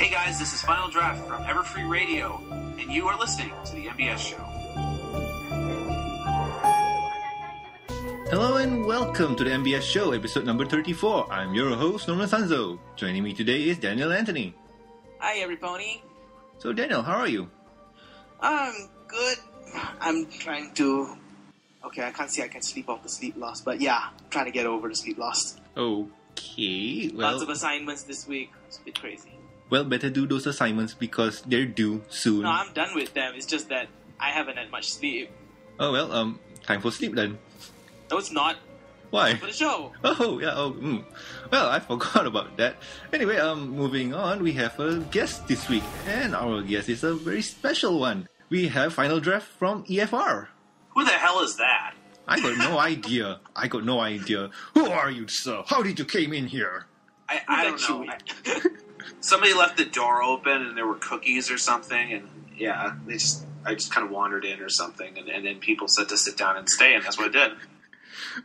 Hey guys, this is Final Draft from Everfree Radio, and you are listening to the MBS Show. Hello and welcome to the MBS Show, episode number 34. I'm your host, Norman Sanzo. Joining me today is Daniel Anthony. Hi, everybody. So, Daniel, how are you? I'm good. I'm trying to. Okay, I can't say I can sleep off the sleep loss, but yeah, I'm trying to get over the sleep loss. Okay, well, Lots of assignments this week. It's a bit crazy. Well, better do those assignments because they're due soon. No, I'm done with them. It's just that I haven't had much sleep. Oh well, um, time for sleep then. No, it's not Why? for the show. Oh yeah. Oh, mm. well, I forgot about that. Anyway, um, moving on, we have a guest this week, and our guest is a very special one. We have final draft from EFR. Who the hell is that? I got no idea. I got no idea. Who are you, sir? How did you came in here? I, I don't let know. somebody left the door open and there were cookies or something, and yeah, they just I just kind of wandered in or something, and, and then people said to sit down and stay, and that's what I did.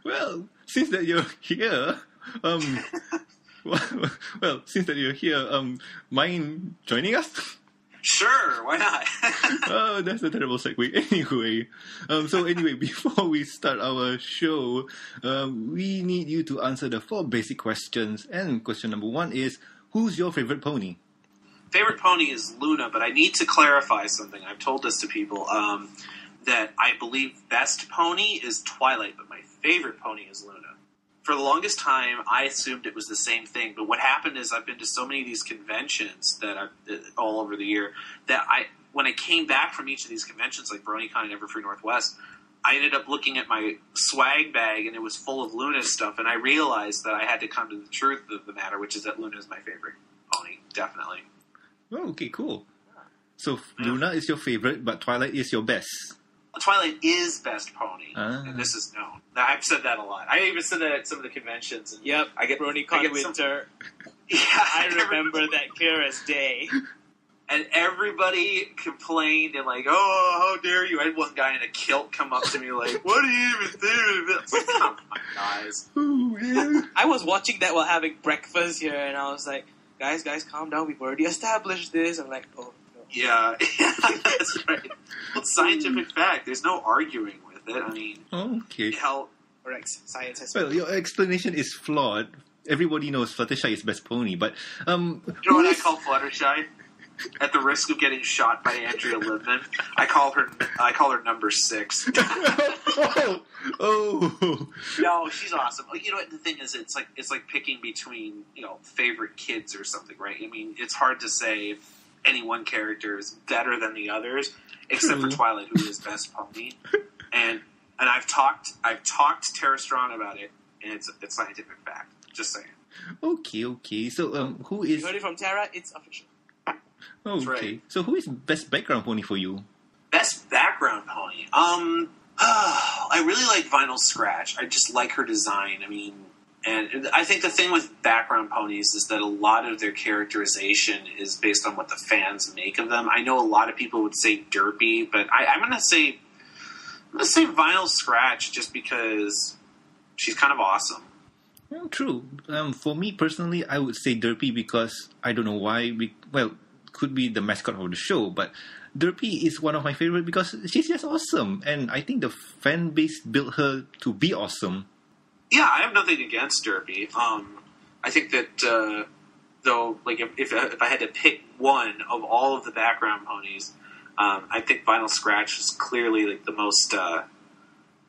Well, since that you're here, um, well, well, since that you're here, um, mind joining us? Sure, why not? oh, that's a terrible segue. Anyway, um, so anyway, before we start our show, um, we need you to answer the four basic questions. And question number one is, who's your favorite pony? favorite pony is Luna, but I need to clarify something. I've told this to people um, that I believe best pony is Twilight, but my favorite pony is Luna. For the longest time, I assumed it was the same thing. But what happened is I've been to so many of these conventions that I've uh, all over the year that I, when I came back from each of these conventions, like BronyCon and Everfree Northwest, I ended up looking at my swag bag and it was full of Luna stuff, and I realized that I had to come to the truth of the matter, which is that Luna is my favorite pony, definitely. Oh, okay, cool. So Yeah. Luna is your favorite, but Twilight is your best. Twilight is best pony, Ah. and this is known. Now, I've said that a lot. I even said that at some of the conventions. And Yep, I get, I BronyCon get some- Winter. yeah, I every- remember that clear as day. and everybody complained and like, "Oh, how dare you!" I had one guy in a kilt come up to me like, "What do you even think of this?" Like, come on, guys. Oh, man. I was watching that while having breakfast here, and I was like, guys, guys, calm down. We've already established this. I'm like, oh, no. Yeah, that's right. Well, scientific fact. There's no arguing with it. I mean, okay. hell, Correct. Science has Well, your explanation is flawed. Everybody knows Fluttershy is best pony, but um, You know what I call Fluttershy? At the risk of getting shot by Andrea Libman, I call her I call her number six. oh, oh, no, she's awesome. You know what the thing is, it's like it's like picking between you know favorite kids or something, right? I mean, it's hard to say if any one character is better than the others, except True. for Twilight, who is best pony. And and I've talked I've talked to Tara Strong about it, and it's it's scientific fact. Just saying. okay, okay. So, um, who is You heard it from Tara. It's official. Okay? right. So, who is best background pony for you? Best background pony. Um, I really like Vinyl Scratch. I just like her design. I mean, and I think the thing with background ponies is that a lot of their characterization is based on what the fans make of them. I know a lot of people would say derpy, but I, I'm gonna say I'm gonna say Vinyl Scratch just because she's kind of awesome. Well, true. Um, for me personally, I would say Derpy because I don't know why. We, well, could be the mascot of the show, but Derpy is one of my favorite because she's just awesome, and I think the fan base built her to be awesome. Yeah, I have nothing against Derpy. Um, I think that uh, though, like if, if if I had to pick one of all of the background ponies, um, I think Vinyl Scratch is clearly like the most, uh,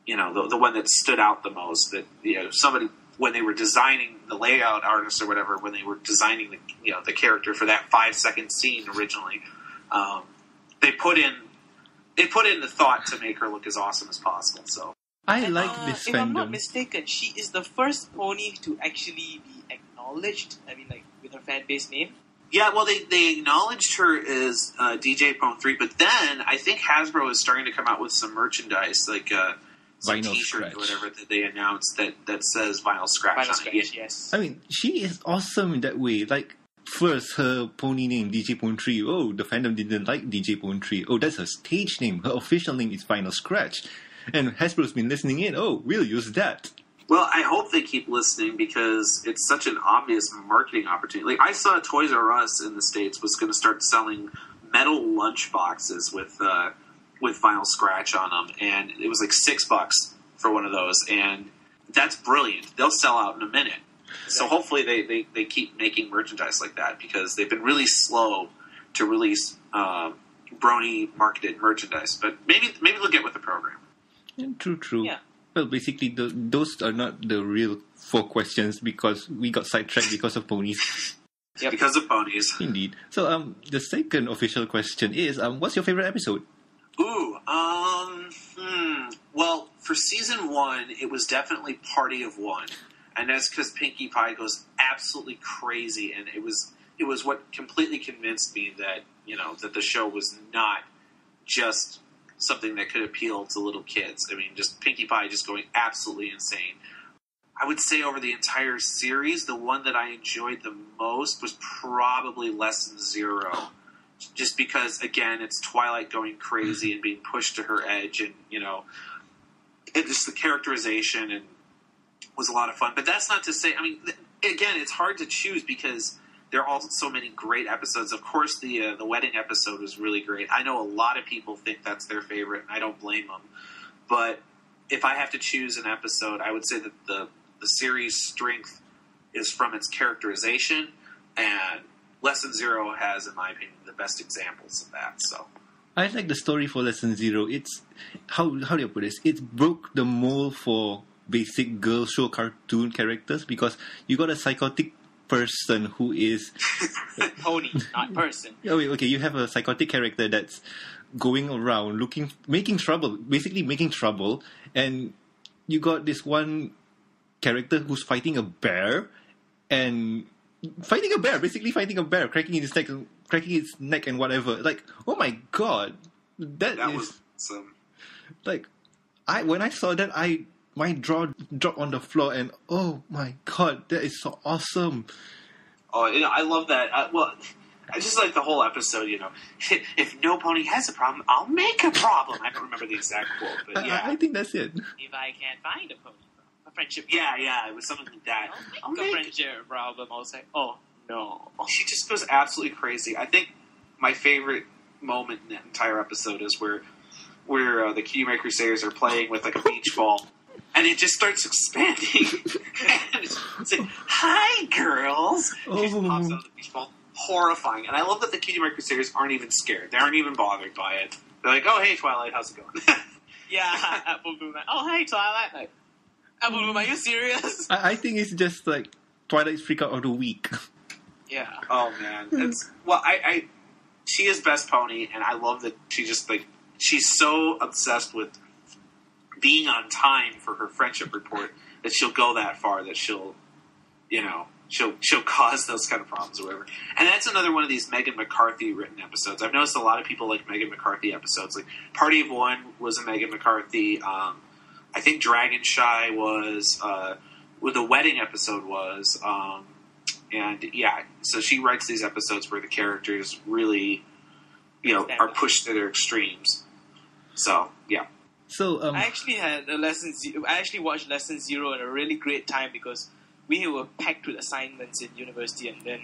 you know, the, the one that stood out the most. That you know, somebody when they were designing the layout artists or whatever, when they were designing the you know the character for that five second scene originally, um, they put in they put in the thought to make her look as awesome as possible. So I And, like uh, this If I'm not mistaken, she is the first pony to actually be acknowledged. I mean, like with her fan base name. Yeah, well, they, they acknowledged her as uh, DJ Pone 3, but then I think Hasbro is starting to come out with some merchandise, like uh, some Vinyl t shirt Scratch. or whatever that they announced that, that says Vinyl Scratch Final on Scratch, it. yes. I mean, she is awesome in that way. Like, first, her pony name, DJ Pone 3. Oh, the fandom didn't like DJ Pone 3. Oh, that's her stage name. Her official name is Vinyl Scratch. And Hasbro's been listening in. Oh, we'll use that. Well, I hope they keep listening because it's such an obvious marketing opportunity. Like I saw Toys R Us in the states was going to start selling metal lunch boxes with uh, with vinyl scratch on them, and it was like six bucks for one of those, and that's brilliant. They'll sell out in a minute. So hopefully they, they, they keep making merchandise like that because they've been really slow to release uh, Brony marketed merchandise. But maybe maybe they'll get with the program. Yeah, true, true. Yeah. Well, basically, the, those are not the real four questions because we got sidetracked because of ponies. Yep. Because of ponies. Indeed. So, um, the second official question is, um, what's your favorite episode? Ooh, um, hmm. Well, for season one, it was definitely Party of One, and that's because Pinkie Pie goes absolutely crazy, and it was it was what completely convinced me that you know that the show was not just something that could appeal to little kids. I mean, just Pinkie Pie just going absolutely insane. I would say over the entire series, the one that I enjoyed the most was probably Lesson Zero just because again it's twilight going crazy and being pushed to her edge and you know it just the characterization and was a lot of fun. But that's not to say i mean again it's hard to choose because there are also so many great episodes. Of course the uh, the wedding episode was really great. I know a lot of people think that's their favorite and i don't blame them but if i have to choose an episode i would say that the the series strength is from its characterization and lesson zero has in my opinion best examples of that so I like the story for Lesson Zero. It's how how do you put this? It broke the mold for basic girl show cartoon characters because you got a psychotic person who is Pony, not person. oh wait, okay, you have a psychotic character that's going around looking making trouble, basically making trouble, and you got this one character who's fighting a bear and fighting a bear, basically fighting a bear, cracking its neck, cracking its neck and whatever. Like, oh my god, that that is was some like, I when I saw that, I my jaw dropped on the floor, and oh my god, that is so awesome. Oh, you know, I love that. Uh, well, I just like the whole episode. You know, if no pony has a problem, I'll make a problem. I don't remember the exact quote, but I- I, yeah, I think that's it. If I can't find a pony, a friendship. yeah, yeah. It was something like that. I'll I'll make a make- friendship problem. I was like, oh no. She just goes absolutely crazy. I think my favorite moment in that entire episode is where where uh, the Cutie Crusaders are playing with like a beach ball. And it just starts expanding. and it's like, "Hi, girls!" She Oh. pops out of the beach ball, horrifying. And I love that the Cutie Crusaders aren't even scared; they aren't even bothered by it. They're like, "Oh, hey, Twilight, how's it going?" Yeah, Apple Bloom. Like, oh hey Twilight. Like, Bloom, are you serious? I, I think it's just like Twilight's freak out of the week. Yeah. Oh man, it's well, I, I she is best pony, and I love that she just like she's so obsessed with being on time for her friendship report that she'll go that far that she'll, you know, she'll she'll cause those kind of problems or whatever. And that's another one of these Meghan McCarthy written episodes. I've noticed a lot of people like Meghan McCarthy episodes. Like Party of One was a Meghan McCarthy. Um, I think Dragon Shy was. Uh, well, the wedding episode was. Um, and yeah, so she writes these episodes where the characters really, you know, are pushed to their extremes. So yeah, So um, I actually had a lesson. Zero, I actually watched Lesson Zero at a really great time because we were packed with assignments in university, and then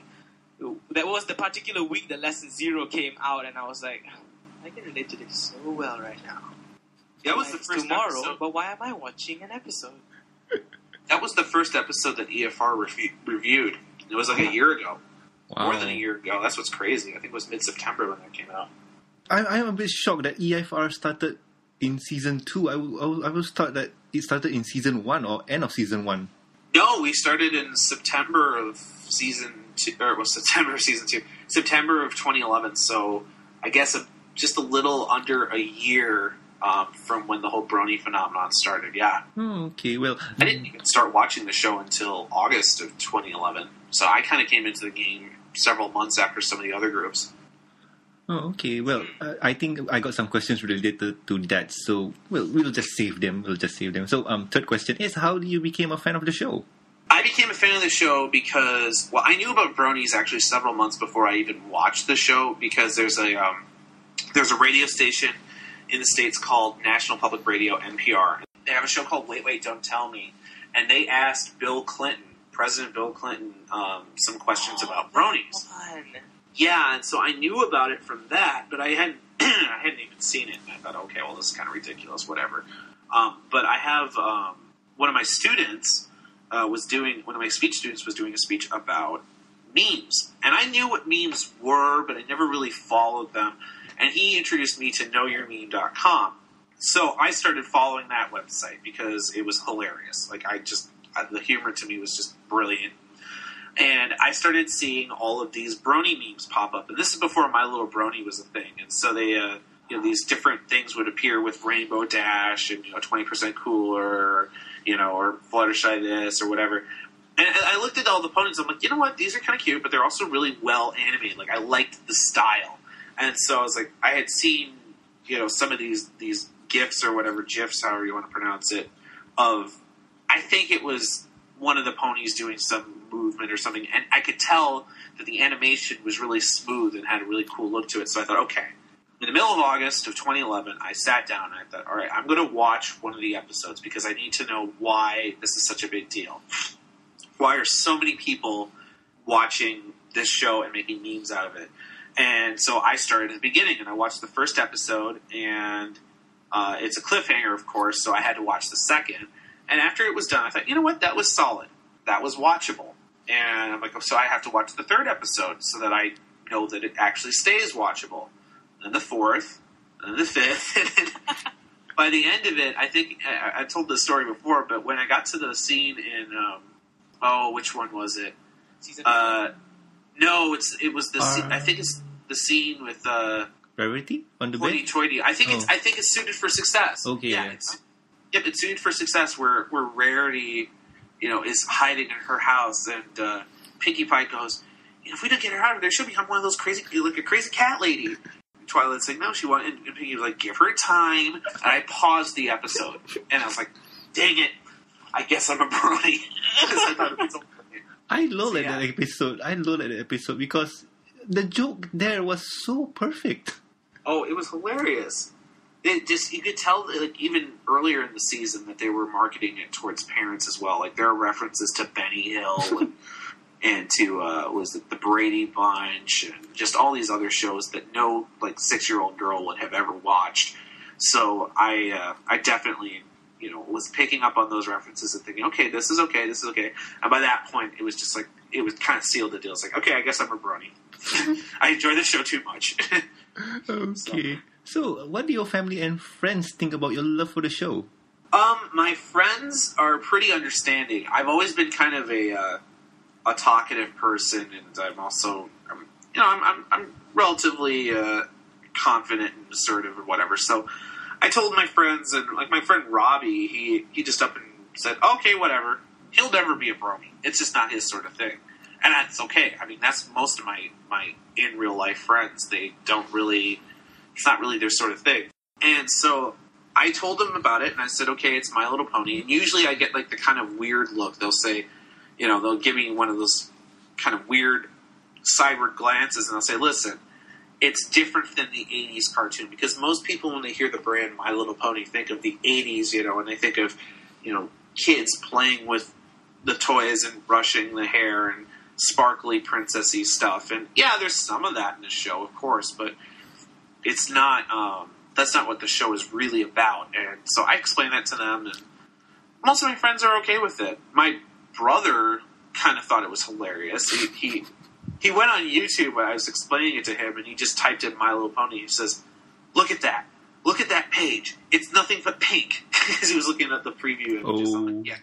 that was the particular week that Lesson Zero came out, and I was like, I can relate to this so well right now. That was the first tomorrow, episode. but why am I watching an episode? That was the first episode that EFR refu- reviewed. It was like a year ago, wow. more than a year ago. That's what's crazy. I think it was mid September when that came out. I, I'm a bit shocked that EFR started in season two. I, I, I was thought that it started in season one or end of season one. No, we started in September of season two, or it was September of season two, September of 2011. So I guess a, just a little under a year um, from when the whole Brony phenomenon started. Yeah, Oh, okay, well, I didn't even start watching the show until August of 2011. So I kind of came into the game several months after some of the other groups. oh, okay, well, uh, I think I got some questions related to that. So, well, we'll just save them. We'll just save them. So, um, third question is, how do you became a fan of the show? I became a fan of the show because well, I knew about Bronies actually several months before I even watched the show because there's a um, there's a radio station in the states called National Public Radio (NPR). They have a show called Wait Wait Don't Tell Me, and they asked Bill Clinton, President Bill Clinton, um, some questions about bronies. Fun. Yeah, and so I knew about it from that, but I hadn't I hadn't even seen it. And I thought, okay, well, this is kind of ridiculous, whatever. Um, but I have um, one of my students uh, was doing one of my speech students was doing a speech about memes, and I knew what memes were, but I never really followed them. And he introduced me to knowyourmeme.com. So I started following that website because it was hilarious. Like I just the humor to me was just brilliant. And I started seeing all of these brony memes pop up, and this is before My Little Brony was a thing. And so they, uh, you know, these different things would appear with Rainbow Dash and you know, twenty percent cooler, you know, or Fluttershy this or whatever. And I looked at all the ponies. I'm like, you know what? These are kind of cute, but they're also really well animated. Like I liked the style, and so I was like, I had seen, you know, some of these these gifs or whatever gifs, however you want to pronounce it, of I think it was one of the ponies doing some movement or something, and I could tell that the animation was really smooth and had a really cool look to it. So I thought, okay. In the middle of August of 2011, I sat down and I thought, all right, I'm going to watch one of the episodes because I need to know why this is such a big deal. Why are so many people watching this show and making memes out of it? And so I started at the beginning and I watched the first episode, and uh, it's a cliffhanger, of course, so I had to watch the second. And after it was done, I thought, you know what, that was solid. That was watchable. And I'm like, oh, so I have to watch the third episode so that I know that it actually stays watchable. And the fourth, and the fifth. And by the end of it, I think I, I told this story before, but when I got to the scene in, um, oh, which one was it? Season Uh, no, it's it was the. Uh, scene, I think it's the scene with uh, Rarity on the Hoity bed. Toity. I think it's Oh. I think it's suited for success. Okay, yeah, it's yep, it's suited for success. Where where Rarity, you know, is hiding in her house, and uh, Pinkie Pie goes, if we don't get her out of there, she'll become one of those crazy, like a crazy cat lady. Twilight's like, no, she won't. And, Pinkie was like, give her time. And I paused the episode, and I was like, dang it, I guess I'm a brony because I thought it was funny. I love Yeah. that episode. I love that episode because the joke there was so perfect. Oh, it was hilarious. It just you could tell like even earlier in the season that they were marketing it towards parents as well. Like there are references to Benny Hill and, and to uh, was it the Brady Bunch and just all these other shows that no like six year old girl would have ever watched. So I uh, I definitely you know was picking up on those references and thinking, okay, this is okay, this is okay. And by that point, it was just like it was kind of sealed the deal. It's like, okay, I guess I'm a brony. I enjoy the show too much. Okay. So, what do your family and friends think about your love for the show? Um, my friends are pretty understanding. I've always been kind of a uh, a talkative person, and I'm also, I'm, you know, I'm I'm, I'm relatively uh, confident and assertive or whatever. So, I told my friends, and like my friend Robbie, he he just up and said, "Okay, whatever. He'll never be a brony. It's just not his sort of thing." And that's okay. I mean, that's most of my my in real life friends. They don't really, it's not really their sort of thing. And so I told them about it, and I said, "Okay, it's My Little Pony." And usually, I get like the kind of weird look. They'll say, you know, they'll give me one of those kind of weird sideward glances, and they'll say, "Listen, it's different than the '80s cartoon because most people, when they hear the brand My Little Pony, think of the '80s, you know, and they think of, you know, kids playing with the toys and brushing the hair and sparkly princessy stuff. And yeah, there's some of that in the show, of course, but it's not. Um, that's not what the show is really about. And so I explained that to them, and most of my friends are okay with it. My brother kind of thought it was hilarious. He he, he went on YouTube when I was explaining it to him, and he just typed in My Little Pony. He says, "Look at that." Look at that page. It's nothing but pink because he was looking at the preview images. I'm Oh. like, yeah.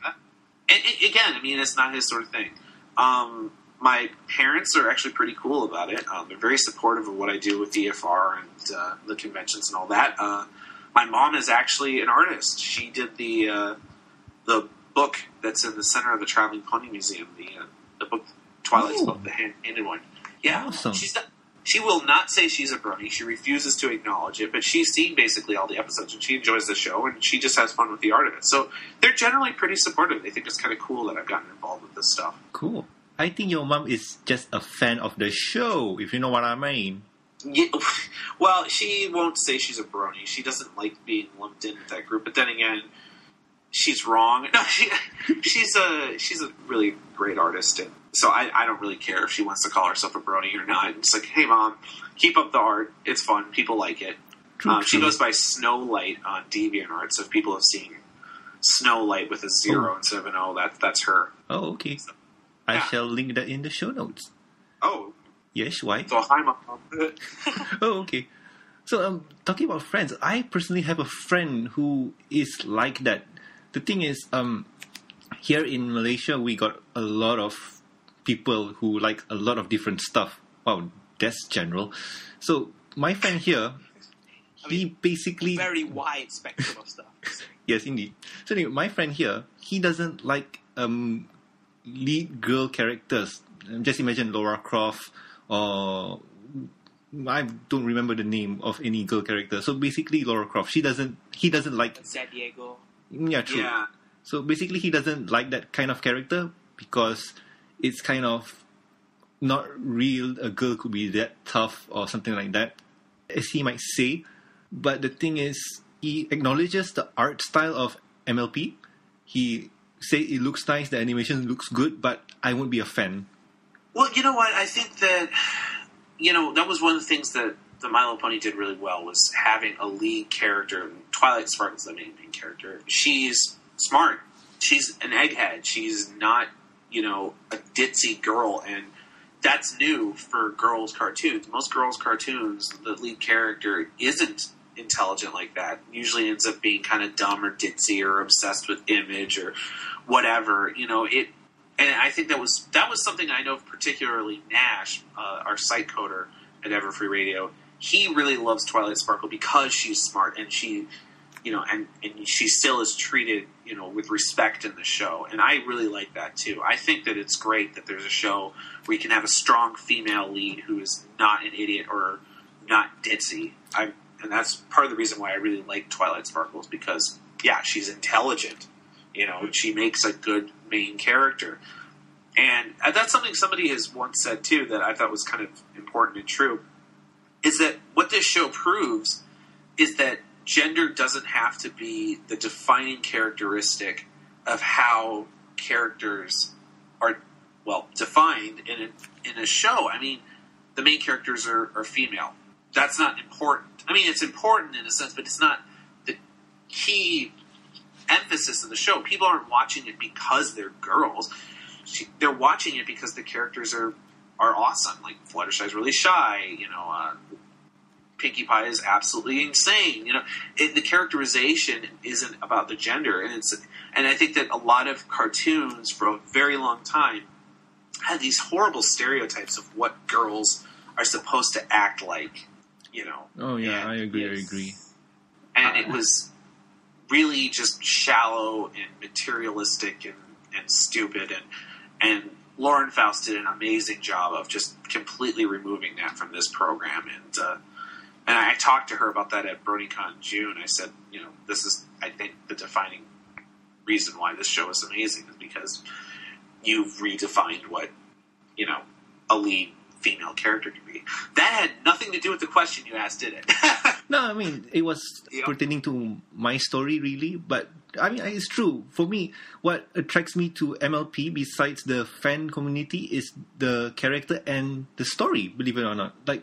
And, and again, I mean, it's not his sort of thing. Um, my parents are actually pretty cool about it. Um, they're very supportive of what I do with EFR and uh, the conventions and all that. Uh, my mom is actually an artist. She did the uh, the book that's in the center of the Traveling Pony Museum. The uh, the book Twilight's book, the hand handed one. Yeah, Awesome. she's not. She will not say she's a brony. She refuses to acknowledge it, but she's seen basically all the episodes and she enjoys the show and she just has fun with the art of it. So they're generally pretty supportive. They think it's kind of cool that I've gotten involved with this stuff. Cool. I think your mom is just a fan of the show, if you know what I mean. Yeah, well, she won't say she's a brony. She doesn't like being lumped in with that group. But then again, she's wrong. No, she, she's a she's a really great artist, and so I, I don't really care if she wants to call herself a brony or not. It's like, hey mom, keep up the art. It's fun. People like it. Um, she goes by Snowlight on DeviantArt, so if people have seen Snowlight with a zero Oh. instead of an O, that that's her. Oh, okay. I Yeah. shall link that in the show notes. Oh, Yes, why? so hi mom. Oh, okay. So, um, talking about friends, I personally have a friend who is like that. The thing is, um, here in Malaysia, we got a lot of people who like a lot of different stuff. Wow, that's general. So, my friend here, he mean, basically Very wide spectrum of stuff. Yes, indeed. So anyway, my friend here, he doesn't like um, lead girl characters. Just imagine Laura Croft or I don't remember the name of any girl character. So basically, Laura Croft. She doesn't. He doesn't like. San Diego. Yeah, true. Yeah, So basically, he doesn't like that kind of character because it's kind of not real. A girl could be that tough or something like that, as he might say. But the thing is, he acknowledges the art style of MLP. He say it looks nice, the animation looks good, but I won't be a fan. Well, you know what? I think that you know that was one of the things that the Little Pony did really well was having a lead character. Twilight Sparkle's the main main character. She's smart. She's an egghead. She's not you know a ditzy girl, and that's new for girls' cartoons. Most girls' cartoons, the lead character isn't intelligent like that. Usually ends up being kind of dumb or ditzy or obsessed with image or whatever. You know it and I think that was that was something I know particularly Nash, uh, our site coder at Everfree Radio. He really loves Twilight Sparkle because she's smart and she, you know, and and she still is treated, you know, with respect in the show. And I really like that too. I think that it's great that there's a show where you can have a strong female lead who is not an idiot or not ditzy. I and that's part of the reason why I really like Twilight Sparkles because yeah, she's intelligent. You know, she makes a good main character. And that's something somebody has once said too that I thought was kind of important and true. Is that what this show proves is that gender doesn't have to be the defining characteristic of how characters are well defined in a, in a show. I mean, the main characters are, are female. That's not important. I mean, it's important in a sense, but it's not the key emphasis of the show. People aren't watching it because they're girls. She, they're watching it because the characters are are awesome. Like Fluttershy's really shy. You know, uh, Pinkie Pie is absolutely insane. You know, it, the characterization isn't about the gender, and it's and I think that a lot of cartoons for a very long time had these horrible stereotypes of what girls are supposed to act like. You know, Oh yeah, And- I agree. I agree. and it was really just shallow and materialistic and, and stupid and and Lauren Faust did an amazing job of just completely removing that from this program and uh, and I talked to her about that at BronyCon in June. I said, you know, this is I think the defining reason why this show is amazing is because you've redefined what you know a lead female character can be. That had nothing to do with the question you asked, did it? No, I mean it was Yeah. pertaining to my story really, but I mean it's true for me. What attracts me to MLP besides the fan community is the character and the story. Believe it or not, like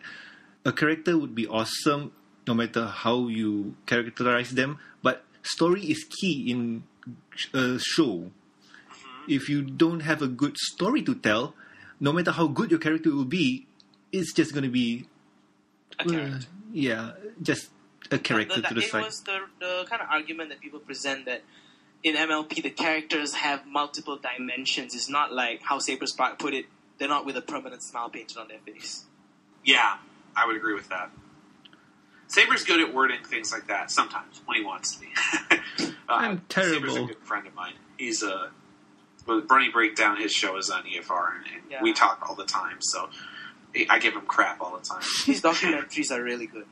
a character would be awesome no matter how you characterize them, but story is key in a show. If you don't have a good story to tell, no matter how good your character will be, it's just going to be uh, yeah, just a character The- to the it side. was the, the kind of argument that people present that in MLP the characters have multiple dimensions. It's not like how Saber Spark put it. They're not with a permanent smile painted on their face. Yeah, I would agree with that. Saber's good at wording things like that sometimes when he wants to be. uh, I'm terrible. Saber's a good friend of mine. He's a well, Brony Breakdown. His show is on EFR, and, and Yeah. we talk all the time. So I give him crap all the time. His documentaries are really good.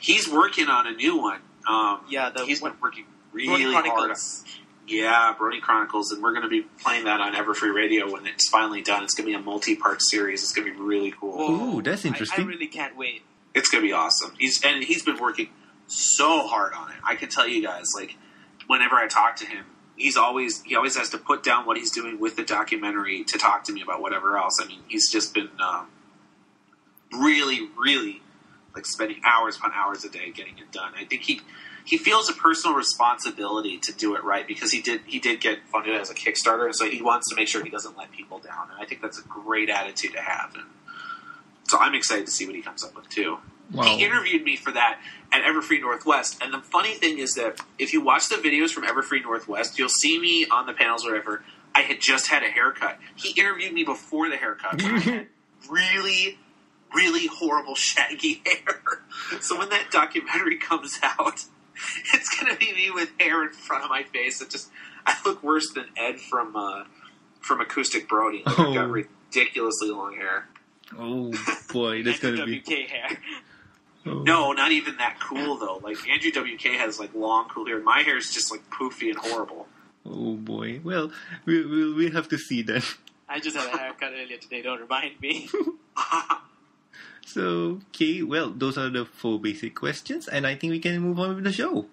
He's working on a new one. Um, Yeah, the he's one- been working Brony really hard. Chronicles. Yeah, Brony Chronicles, and we're going to be playing that on Everfree Radio when it's finally done. It's going to be a multi-part series. It's going to be really cool. Whoa. Ooh, that's I- interesting. I, really can't wait. It's going to be awesome. He's and he's been working so hard on it. I can tell you guys, like whenever I talk to him, he's always he always has to put down what he's doing with the documentary to talk to me about whatever else. I mean, he's just been um, really, really like spending hours upon hours a day getting it done. I think he he feels a personal responsibility to do it right because he did he did get funded as a Kickstarter, and so he wants to make sure he doesn't let people down. And I think that's a great attitude to have. And so I'm excited to see what he comes up with too. Wow. He interviewed me for that at Everfree Northwest, and the funny thing is that if you watch the videos from Everfree Northwest, you'll see me on the panels or whatever. I had just had a haircut. He interviewed me before the haircut. when I had really, really horrible shaggy hair. So when that documentary comes out, it's gonna be me with hair in front of my face. It just I look worse than Ed from uh, from Acoustic Brony. Like, I've got Oh. ridiculously long hair. Oh boy, that's gonna be. WK hair. Oh. No, not even that cool though. Like Andrew WK has like long cool hair. My hair is just like poofy and horrible. Oh boy. Well, we we'll, we'll have to see then. I just had a haircut earlier today. Don't remind me. So, okay, well, those are the four basic questions, and I think we can move on with the show.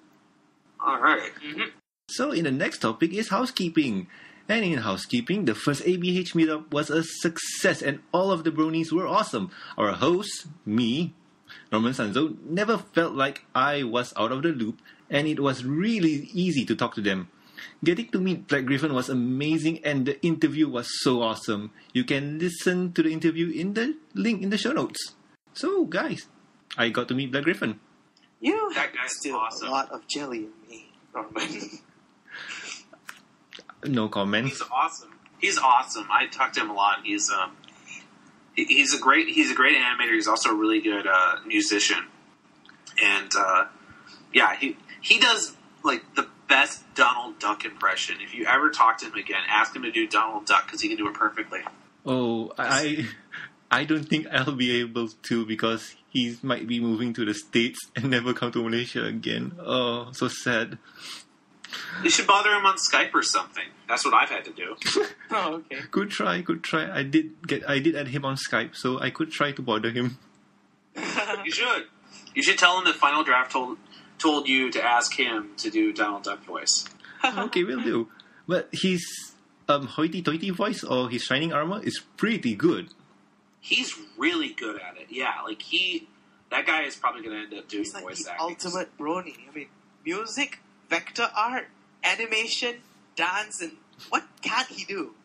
All right. hmm So, in the next topic is housekeeping. And in housekeeping, the first ABH meetup was a success, and all of the bronies were awesome. Our host, me, Norman Sanzo, never felt like I was out of the loop, and it was really easy to talk to them. Getting to meet BlackGryph0n was amazing, and the interview was so awesome. You can listen to the interview in the link in the show notes. So, guys, I got to meet BlackGryph0n. You That guy's still awesome. a lot of jelly in me, Norman. No comment. He's awesome. He's awesome. I talked to him a lot. He's um, he's a great he's a great animator. He's also a really good uh, musician, and uh, yeah, he he does like the best Donald Duck impression. If you ever talk to him again, ask him to do Donald Duck because he can do it perfectly. Oh, I I don't think I'll be able to because he might be moving to the States and never come to Malaysia again. Oh, so sad. You should bother him on Skype or something. That's what I've had to do. oh, okay. Good try, good try. I did get I did add him on Skype, so I could try to bother him. You should. You should tell him that Final Draft told told you to ask him to do Donald Duck voice. okay, will do. But his um hoity-toity voice or his shining armor is pretty good. He's really good at it. Yeah, like he, that guy is probably going to end up doing He's like voice the acting. ultimate brony. I mean, music, vector art, animation, dance, and what can't he do?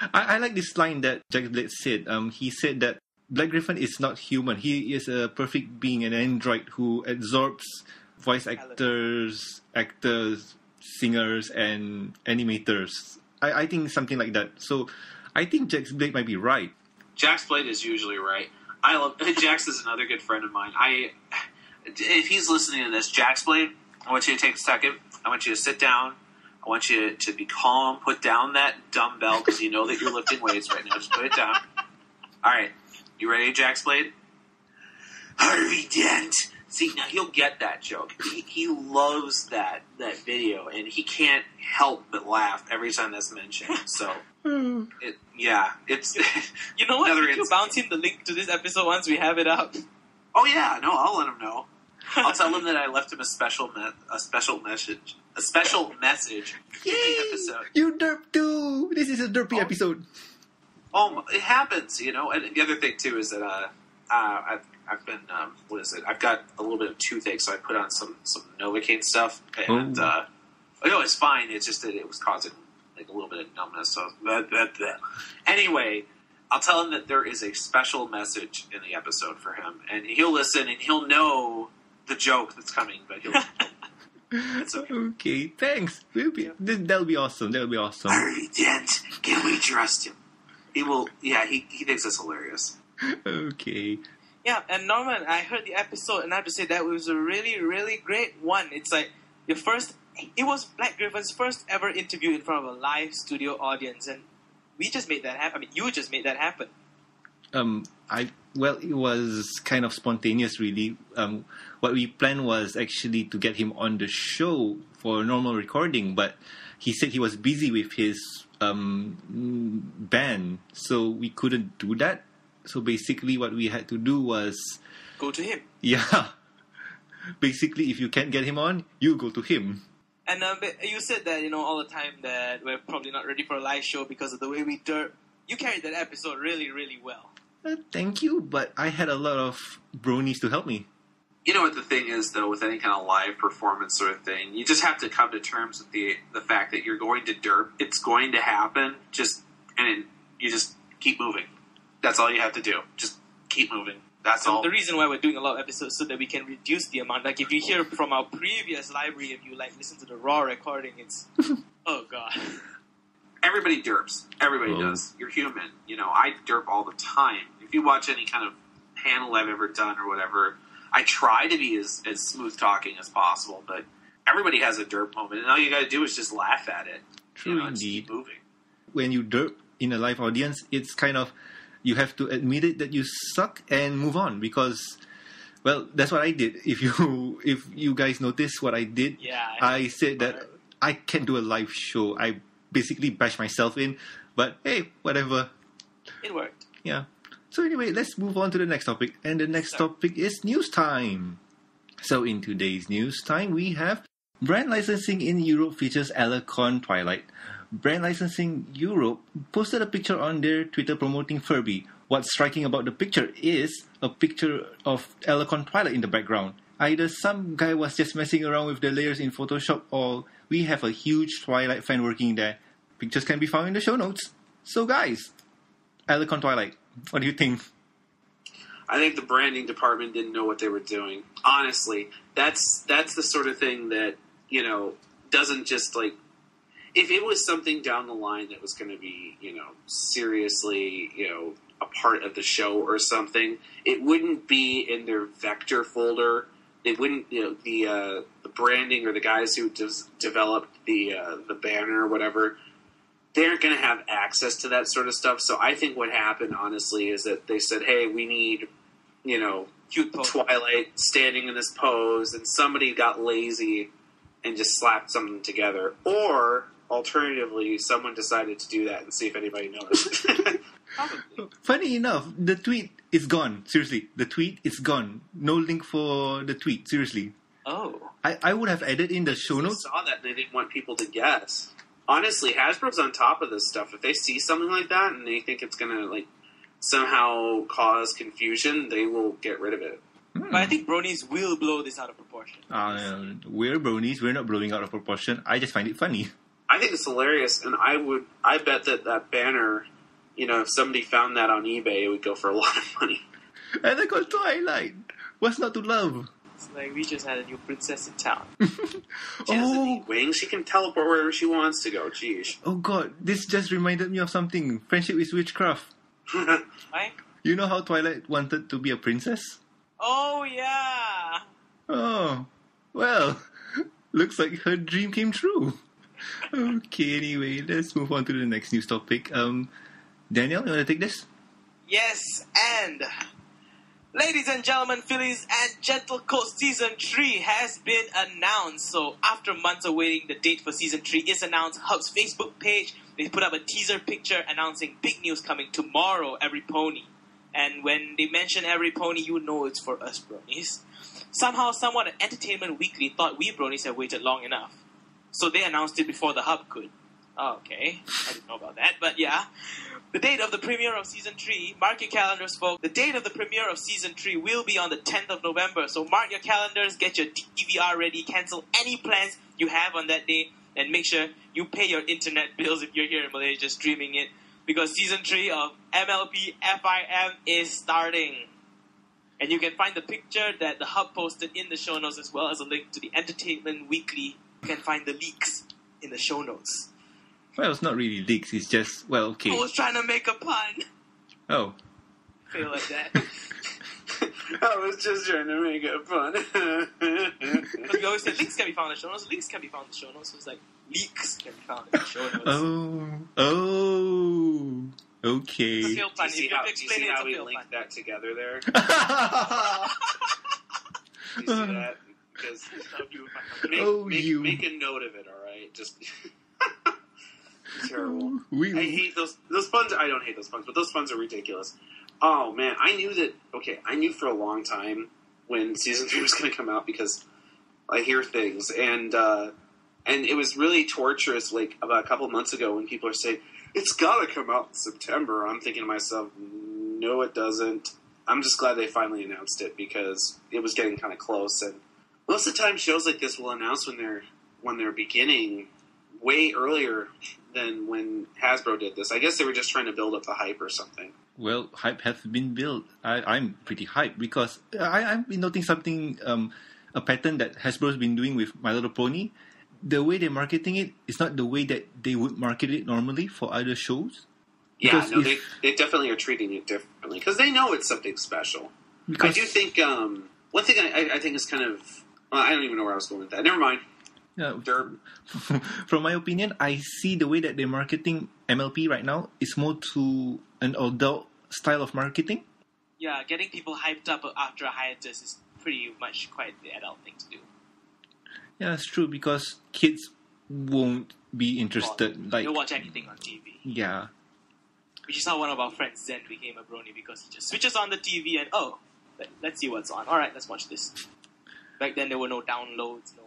I, I like this line that Jax Blade said. Um, he said that BlackGryph0n is not human. He is a perfect being, an android who absorbs voice actors, actors, singers, and animators. I, I think something like that. So I think Jax Blade might be right. Jax Blade is usually right. I love Jax is another good friend of mine. I if he's listening to this, Jax Blade, I want you to take a second. I want you to sit down. I want you to be calm. Put down that dumbbell because you know that you're lifting weights right now. Just put it down. All right, you ready, Jax Blade? Harvey Dent. See now he'll get that joke. He, he loves that that video, and he can't help but laugh every time that's mentioned. So it, yeah, it's. You know what? Another Did you instance. bounce him the link to this episode once we have it up? Oh yeah, no, I'll let him know. I'll tell him that I left him a special me- a special message a special message in the episode. You derp too! This is a derpy Oh. episode. Oh, it happens, you know. And the other thing too is that uh, uh, I've I've been um, what is it? I've got a little bit of toothache, so I put on some some Novocaine stuff, and Oh. uh, oh, no, it's fine. It's just that it was causing like a little bit of numbness. So blah, blah, blah. anyway. I'll tell him that there is a special message in the episode for him, and he'll listen and he'll know the joke that's coming, but he'll, It's okay. Okay, thanks. We'll be, that'll be awesome. That'll be awesome. Harvey Dent, can we trust him? He will. Yeah, he, he thinks it's hilarious. Okay. Yeah, and Norman, I heard the episode, and I have to say that was a really, really great one. It's like the first. It was BlackGryph0n's first ever interview in front of a live studio audience, and we just made that happen. I mean, you just made that happen. Um, I well, it was kind of spontaneous, really. Um, what we planned was actually to get him on the show for a normal recording, but he said he was busy with his um band, so we couldn't do that. So basically, what we had to do was, Go to him. yeah, basically, if you can't get him on, you go to him. And um, but you said that you know all the time that we're probably not ready for a live show because of the way we derp. You carried that episode really, really well. Uh, thank you, but I had a lot of bronies to help me. You know what the thing is, though, with any kind of live performance sort of thing, you just have to come to terms with the the fact that you're going to derp. It's going to happen. Just and you just keep moving. That's all you have to do. Just keep moving. That's So all. the reason why we're doing a lot of episodes so that we can reduce the amount. Like if you hear from our previous library, if you like listen to the raw recording, it's oh god. Everybody derps. Everybody Oh. does. You're human. You know, I derp all the time. If you watch any kind of panel I've ever done or whatever, I try to be as, as smooth talking as possible, but everybody has a derp moment, and all you got to do is just laugh at it. True you know, and just indeed. keep moving. When you derp in a live audience, it's kind of you have to admit it that you suck and move on because well, that's what I did. If you if you guys notice what I did, Yeah. I said that I can't do a live show. I basically bashed myself in, but hey, whatever. it worked. Yeah. So anyway, let's move on to the next topic. And the next Sure. topic is news time. So in today's news time, we have brand licensing in Europe features Alicorn Twilight. Brand licensing Europe posted a picture on their Twitter promoting Furby. What's striking about the picture is a picture of Alicorn Twilight in the background. Either some guy was just messing around with the layers in Photoshop, or we have a huge Twilight fan working there. Pictures can be found in the show notes. So, guys, Alicorn Twilight, what do you think? I think the branding department didn't know what they were doing. Honestly, that's that's the sort of thing that you know doesn't just like if it was something down the line that was going to be you know seriously you know a part of the show or something, it wouldn't be in their vector folder. They wouldn't you know the uh, the branding or the guys who developed the uh, the banner or whatever. they aren't going to have access to that sort of stuff. So I think what happened, honestly, is that they said, "Hey, we need you know, Cute. Twilight standing in this pose, and somebody got lazy and just slapped something together. Or, alternatively, someone decided to do that and see if anybody noticed. Funny enough, the tweet is gone. Seriously, the tweet is gone. No link for the tweet. Seriously, Oh. I, I would have added in the show I notes. saw that and they didn't want people to guess. Honestly, Hasbro's on top of this stuff. If they see something like that and they think it's going to, like, somehow cause confusion, they will get rid of it. Hmm. But I think bronies will blow this out of proportion. Uh, we're bronies. We're not blowing out of proportion. I just find it funny. I think it's hilarious, and I would, I bet that that banner, you know, if somebody found that on eBay, it would go for a lot of money. And I got Twilight. What's not to love? It's like we just had a new princess in town. She doesn't Oh, need wings; she can teleport wherever she wants to go. Jeez. oh God! This just reminded me of something. Friendship is witchcraft. Right? You know how Twilight wanted to be a princess? Oh yeah. Oh, well, looks like her dream came true. Okay, anyway, let's move on to the next news topic. Um, Daniel, you want to take this? Yes, and ladies and gentlemen, fillies and Gentle Coat season three has been announced. So after months of waiting, the date for season three is announced. Hub's Facebook page they put up a teaser picture announcing big news coming tomorrow. Every pony, and when they mention every pony, you know it's for us bronies. Somehow, someone at Entertainment Weekly thought we bronies had waited long enough, so they announced it before the Hub could. Oh, okay, I didn't know about that, but yeah. The date of the premiere of season 3, mark your calendars, folks. The date of the premiere of season 3 will be on the 10th of November, so mark your calendars, get your DVR ready, cancel any plans you have on that day, and make sure you pay your internet bills if you're here in Malaysia streaming it, because season 3 of MLP FIM is starting. And you can find the picture that the Hub posted in the show notes as well as a link to the Entertainment Weekly. You can find the leaks in the show notes. Well, it's not really leaks. It's just well, okay. I was trying to make a pun. Oh, Fail at that. I was just trying to make a pun. Because we always say links can be found in the show notes. Links can be found in the show notes. So it's like leaks can be found in the show notes. oh, oh. It's a Okay. fail do pun. you If see you how, have to do you see it, how we fail linked pun. that together there? Do you see that? Because make, Oh, make, you. make a note of it, all right? Just terrible. we, I hate those those puns. I don't hate those puns, but those puns are ridiculous. Oh man, I knew that. Okay, I knew for a long time when season three was going to come out because I hear things, and uh, and it was really torturous. Like about a couple months ago, when people are saying it's got to come out in September, I'm thinking to myself, no, it doesn't. I'm just glad they finally announced it because it was getting kind of close. And most of the time, shows like this will announce when they're when they're beginning way earlier than when Hasbro did this. I guess they were just trying to build up the hype or something. Well, hype has been built. I, I'm pretty hyped because I, I've been noting something, um, a pattern that Hasbro's been doing with My Little Pony. The way they're marketing it is not the way that they would market it normally for other shows. Yeah, Because no, if- they, they definitely are treating it differently because they know it's something special. I do think um, one thing I- I think is kind of well, I don't even know where I was going with that. Never mind. yeah, from my opinion, I see the way that they're marketing MLP right now is more to an adult style of marketing. Yeah, getting people hyped up after a hiatus is pretty much quite the adult thing to do. Yeah, it's true because kids won't be interested. Like, You'll watch anything on TV. yeah, Which is how one of our friends Zen became a brony because he just switches on the TV and oh, let's see what's on. All right, let's watch this. Back then there were no downloads, no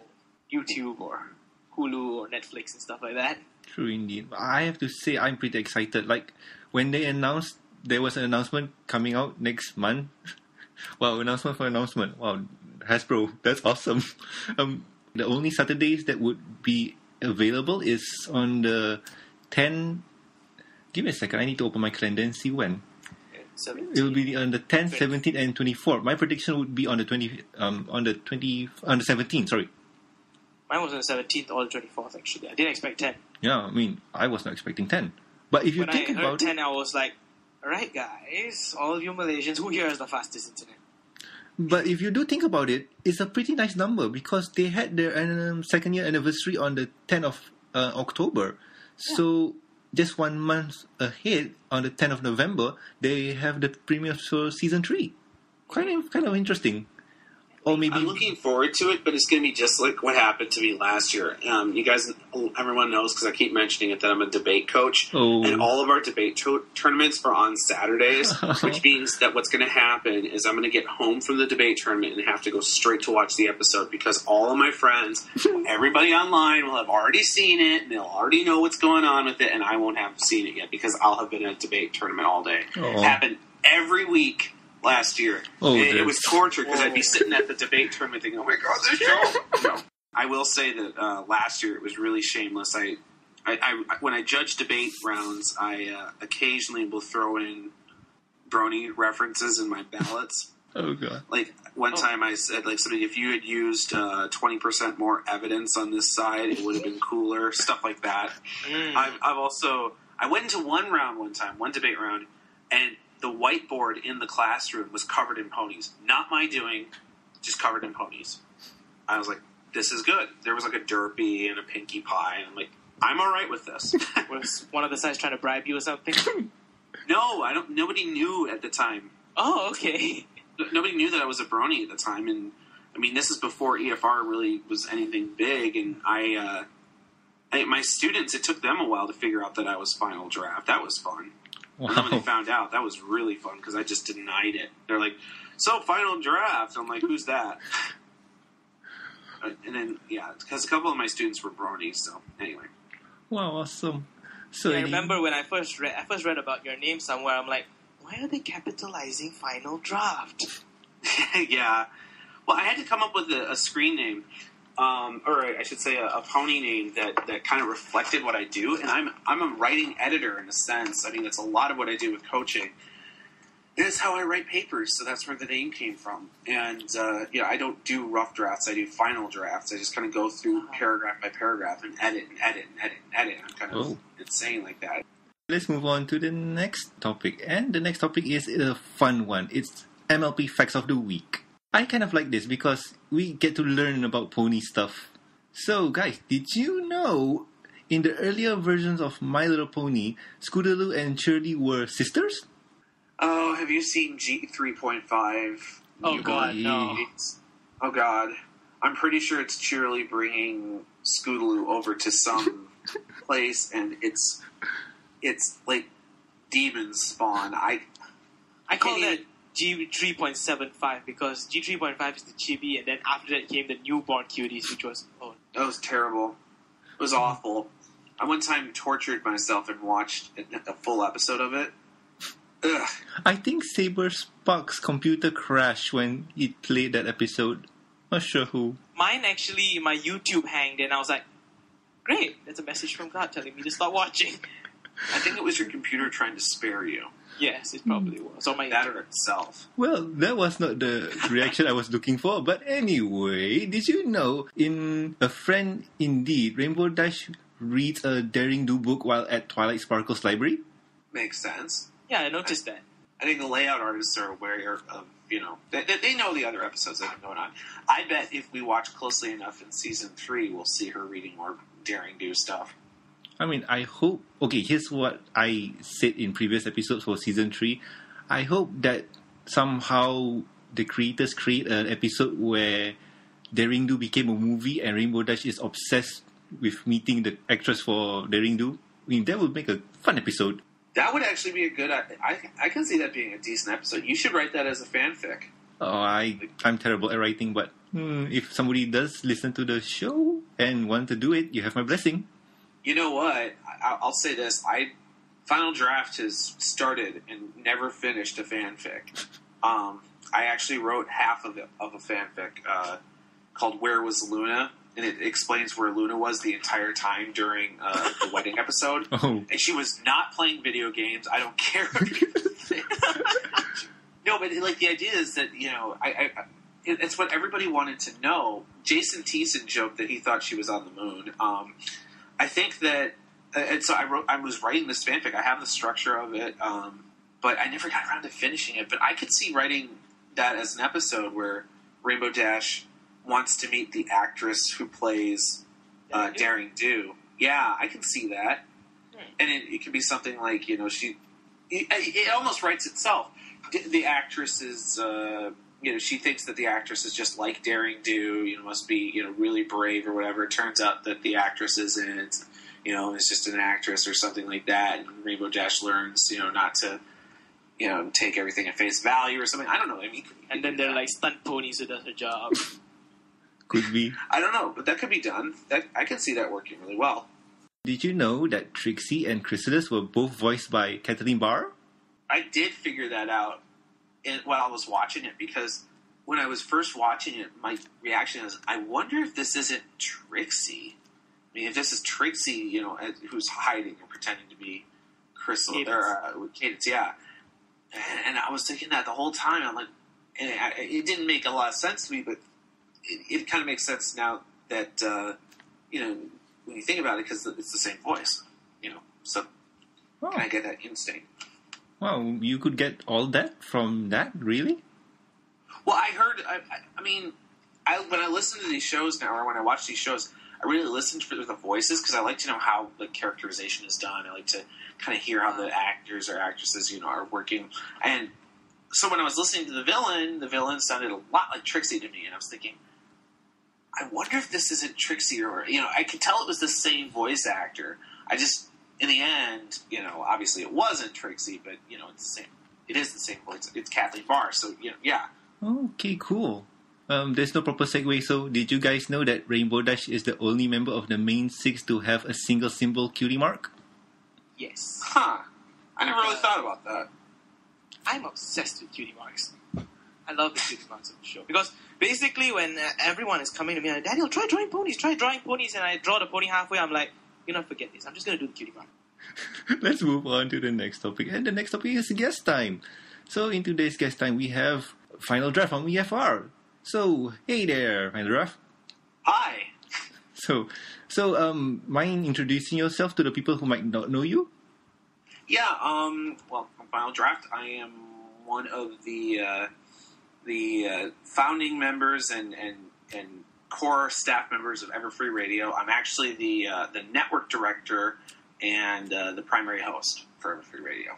YouTube or Hulu or Netflix and stuff like that. true indeed. I have to say, I'm pretty excited. Like when they announced there was an announcement coming out next month. wow, announcement for announcement. Wow, Hasbro, that's awesome. Um, the only Saturdays that would be available is on the 10. Give me a second. I need to open my calendar and see when. It will be on the 10th, 17th, and 24th. My prediction would be on the 20, um, on the 20, on the 17th. Sorry. mine was on the 17th or the 24th actually. I didn't expect 10. Yeah, I mean, I was not expecting 10. But if you when I think heard about 10, it, I was like, alright guys, all of you Malaysians, who here has the fastest internet? but if you do think about it, it's a pretty nice number because they had their um, second year anniversary on the 10th of uh, October. So just one month ahead, on the 10th of November, they have the premiere for season three. Kind of, kind of interesting. Or maybe I'm looking forward to it, but it's going to be just like what happened to me last year. Um, you guys, everyone knows because I keep mentioning it that I'm a debate coach, Oh. and all of our debate to- tournaments are on Saturdays, which means that what's going to happen is I'm going to get home from the debate tournament and have to go straight to watch the episode because all of my friends, everybody online will have already seen it, and they'll already know what's going on with it, and I won't have seen it yet because I'll have been at a debate tournament all day. Oh. It happened every week last year. Oh, it, it was torture because I'd be sitting at the debate tournament thinking, "Oh my god, this show!" no, I will say that uh, last year it was really shameless. I, I, I when I judge debate rounds, I uh, occasionally will throw in brony references in my ballots. oh god, Like one Oh. time, I said like something. If you had used uh, twenty percent more evidence on this side, it would have been cooler. Stuff like that. Mm. I've, I've also I went into one round one time, one debate round, and the whiteboard in the classroom was covered in ponies. Not my doing, just covered in ponies. I was like, "This is good." There was like a derpy and a pinkie pie, and I'm like, "I'm all right with this." Was one of the sides trying to bribe you or something? no, I don't. Nobody knew at the time. oh, okay. Nobody knew that I was a brony at the time, and I mean, this is before EFR really was anything big, and I. Uh, I, my students, it took them a while to figure out that I was final draft. That was fun. And then when they found out, that was really fun because I just denied it. They're like, "So final draft." I'm like, "Who's that?" Uh, and then yeah, because a couple of my students were bronies. So anyway, wow, awesome. So Yeah, I remember when I first read, I first read about your name somewhere. I'm like, why are they capitalizing final draft? yeah. Well, I had to come up with a, a screen name, um, or I should say, a, a pony name that, that kind of reflected what I do. And I'm I'm a writing editor in a sense. I mean, that's a lot of what I do with coaching. And it's how I write papers, so that's where the name came from. And uh, yeah, I don't do rough drafts. I do final drafts. I just kind of go through paragraph by paragraph and edit and edit and edit and edit. I'm kind of Oh. insane like that. Let's move on to the next topic. And the next topic is a fun one. It's MLP Facts of the Week. I kind of like this because we get to learn about pony stuff. So, guys, did you know in the earlier versions of My Little Pony, Scootaloo and Cheerilee were sisters? Oh, have you seen G3.5? Oh, you God, no. It's, oh, God. I'm pretty sure it's Cheerilee bringing Scootaloo over to some place, and it's it's like demons spawn. I I call that even... G3.75 because G3.5 is the chibi, and then after that came the newborn cuties, which was oh, that was terrible. It was awful. I one time tortured myself and watched a full episode of it. Ugh. I think Saber Spark's computer crashed when it played that episode. Not sure who. Mine actually, my YouTube hanged, and I was like, "Great, that's a message from God telling me to stop watching." I think it was your computer trying to spare you. Yes, it hmm. probably was. Or my That or itself. Well, that was not the reaction I was looking for. But anyway, did you know in A Friend in Deed, Rainbow Dash reads a Daring Do book while at Twilight Sparkle's library? Makes sense. yeah, I noticed that. I think the layout artists are aware of, you know, they, they- they know the other episodes that are going on. I bet if we watch closely enough in season three, we'll see her reading more Daring Do stuff. I mean, I hope. Okay, here's what I said in previous episodes for season three. I hope that somehow the creators create an episode where Daring Do became a movie and Rainbow Dash is obsessed with meeting the actress for Daring Do. I mean, that would make a fun episode. That would actually be a good. I, I, I can see that being a decent episode. You should write that as a fanfic. Oh, I I'm terrible at writing, but hmm, if somebody does listen to the show and want to do it, you have my blessing. You know what? I, I'll say this: I Final Draft has started and never finished a fanfic. Um, I actually wrote half of it of a fanfic uh, called "Where Was Luna," and it explains where Luna was the entire time during uh, the wedding episode. Oh, And she was not playing video games. I don't care. what you think. no, but like the idea is that you know, I, I it- it's what everybody wanted to know. Jason Thiessen joked that he thought she was on the moon. Um, I think that, uh, and so I wrote. I was writing this fanfic. I have the structure of it, um, but I never got around to finishing it. But I could see writing that as an episode where Rainbow Dash wants to meet the actress who plays uh, Daring Do. Yeah, I can see that, Hmm. and it, it could be something like you know she. It, it almost writes itself. The- The actress is, uh, you know, she thinks that the actress is just like Daring Do. You know, must be you know really brave or whatever. It turns out that the actress isn't. You know, is just an actress or something like that. And Rainbow Dash learns, you know, not to, you know, take everything at face value or something. I don't know. I mean, it could- it And then they're like stunt ponies who does her job. could be. I don't know, but that could be done. That I can see that working really well. Did you know that Trixie and Chrysalis were both voiced by Kathleen Barr? I did figure that out in, while I was watching it because when I was first watching it, my reaction is, I wonder if this isn't Trixie. I mean, if this is Trixie, you know, who's hiding and pretending to be Crystal Cadance. or uh, Cadance, yeah. And, I was thinking that the whole time. I'm like, and I, it didn't make a lot of sense to me, but it, it kind of makes sense now that uh, you know when you think about it because it's the same voice, you know. So Oh, I get that instinct. Wow, you could get all that from that, really? Well, I heard. I, I, I mean, I when I listen to these shows now, or when I watch these shows, I really listen for the voices because I like to know how the characterization is done. I like to kind of hear how the actors or actresses, you know, are working. And so when I was listening to the villain, the villain sounded a lot like Trixie to me, and I was thinking, I wonder if this isn't Trixie, or you know, I could tell it was the same voice actor. I just, in the end, you know, obviously it wasn't Trixie, but you know, it's the same. It is the same voice. It's Kathleen Barr, so you know, yeah. Okay, cool. Um, there's no proper segue, so did you guys know that Rainbow Dash is the only member of the mane six to have a single symbol cutie mark? yes. Huh. I never really thought about that. I'm obsessed with cutie marks. I love the cutie marks of the show because basically when uh, everyone is coming to me like, Daniel, try drawing ponies, try drawing ponies, and I draw the pony halfway, I'm like, know, forget this. I'm just gonna do the cutie mark. Let's move on to the next topic. And the next topic is guest time. So in today's guest time, we have Final Draft on EFR. So, hey there, Final Draft. Hi. So, so um, mind introducing yourself to the people who might not know you? Yeah. Um. Well, from Final Draft, I am one of the uh, the uh, founding members and and and core staff members of Everfree Radio. I'm actually the uh, the network director and uh, the primary host for Everfree Radio.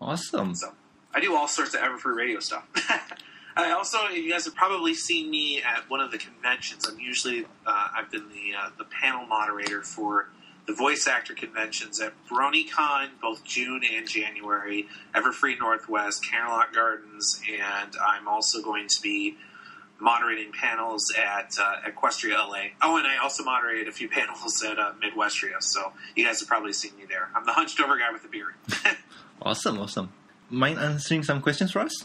Awesome. So I do all sorts of Everfree Radio stuff. I also, you guys have probably seen me at one of the conventions. I'm usually, uh, I've been the uh, the panel moderator for the voice actor conventions at BronyCon, both June and January, Everfree Northwest, Camelot Gardens, and I'm also going to be moderating panels at uh, Equestria LA. Oh, and I also moderated a few panels at uh, Midwestria, so you guys have probably seen me there. I'm the hunched over guy with the beard. Awesome, awesome. Mind answering some questions for us?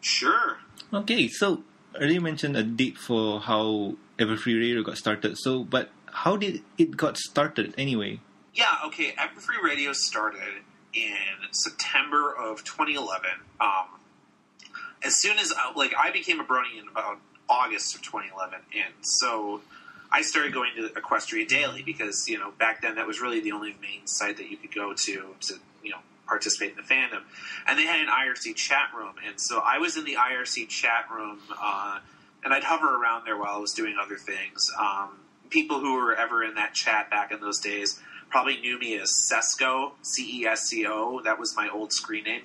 sure. Okay, so earlier you mentioned a date for how Everfree Radio got started. So, but how did it got started anyway? Yeah, okay. Everfree Radio started in September of 2011. Um, as soon as like I became a Brony in about August of 2011, and so I started going to Equestria Daily because you know back then that was really the only main site that you could go to to you know participate in the fandom, and they had an IRC chat room, and so I was in the IRC chat room, uh, and I'd hover around there while I was doing other things. Um, people who were ever in that chat back in those days probably knew me as Cesco, C E S C O. That was my old screen name.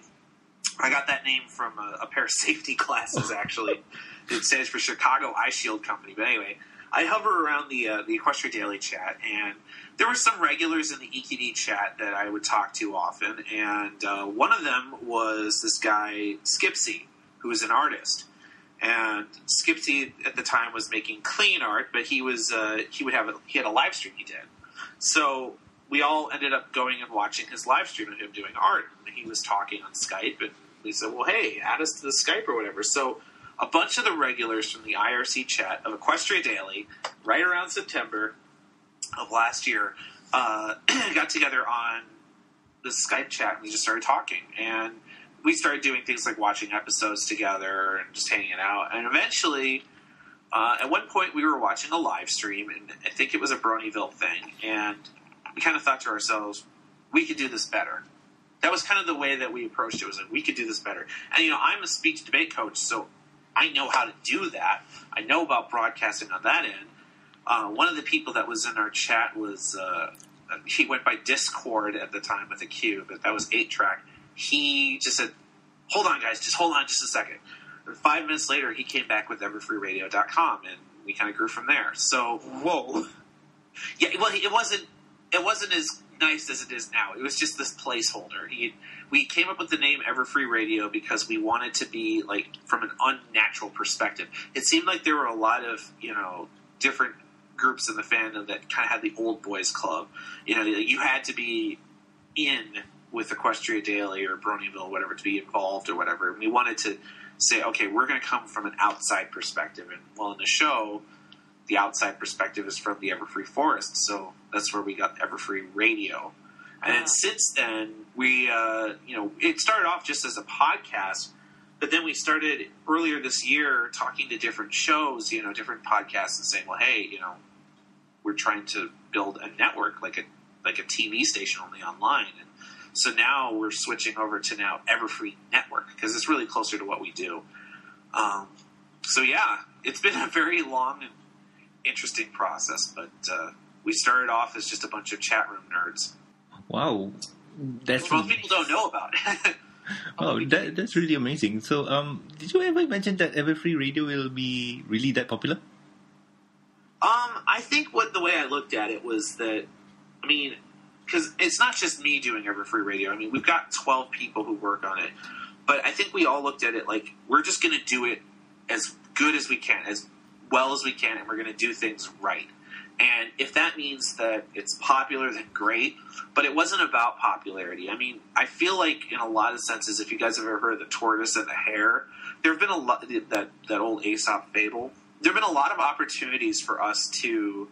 I got that name from a, a pair of safety glasses, actually. it stands for Chicago Eye Shield Company. But anyway, I hover around the uh, the Equestria Daily chat, and there were some regulars in the EQD chat that I would talk to often, and uh, one of them was this guy Skipsy, who was an artist. And Skipsy at the time was making clean art, but he was uh, he would have a, he had a live stream he did. So we all ended up going and watching his live stream of him doing art. And he was talking on Skype, and we said, "Well, hey, add us to the Skype or whatever." So a bunch of the regulars from the IRC chat of Equestria Daily, right around September of last year, uh, got together on the Skype chat, and we just started talking. And we started doing things like watching episodes together and just hanging out. And eventually, uh, at one point, we were watching a live stream, and I think it was a Bronyville thing. And we kind of thought to ourselves, we could do this better. That was kind of the way that we approached it. Was like we could do this better. And you know, I'm a speech debate coach, so I know how to do that. I know about broadcasting on that end. Uh, one of the people that was in our chat was uh, he went by Discord at the time with a Q, but that was eight track. He just said, "Hold on, guys, just hold on, just a second. And five minutes later, he came back with EverFreeRadio.com, and we kind of grew from there. So, Whoa. yeah, well, it wasn't it wasn't as nice as it is now. It was just this placeholder. He, we came up with the name Everfree Radio because we wanted to be like from an unnatural perspective. It seemed like there were a lot of you know different groups in the fandom that kind of had the old boys club. You know, you had to be in with Equestria Daily or Bronyville, whatever, to be involved or whatever. And we wanted to say, okay, we're going to come from an outside perspective. And well, in the show, the outside perspective is from the Everfree Forest. So that's where we got Everfree Radio. And then since then, we, uh, you know, it started off just as a podcast, but then we started earlier this year talking to different shows, you know, different podcasts, and saying, well, hey, you know, we're trying to build a network like a like a TV station only online, and so now we're switching over to now Everfree Network because it's really closer to what we do. Um, so yeah, it's been a very long and interesting process, but uh, we started off as just a bunch of chat room nerds. Wow, that's most people don't know about. wow, that, that's really amazing. So, um, did you ever mention that Everfree Radio will be really that popular? Um, I think what the way I looked at it was that, I mean, because it's not just me doing Everfree Radio. I mean, we've got twelve people who work on it, but I think we all looked at it like we're just going to do it as good as we can, as well as we can, and we're going to do things right. And if that means that it's popular, then great. But it wasn't about popularity. I mean, I feel like in a lot of senses, if you guys have ever heard of the tortoise and the hare, there have been a lot that that old Aesop fable. There have been a lot of opportunities for us to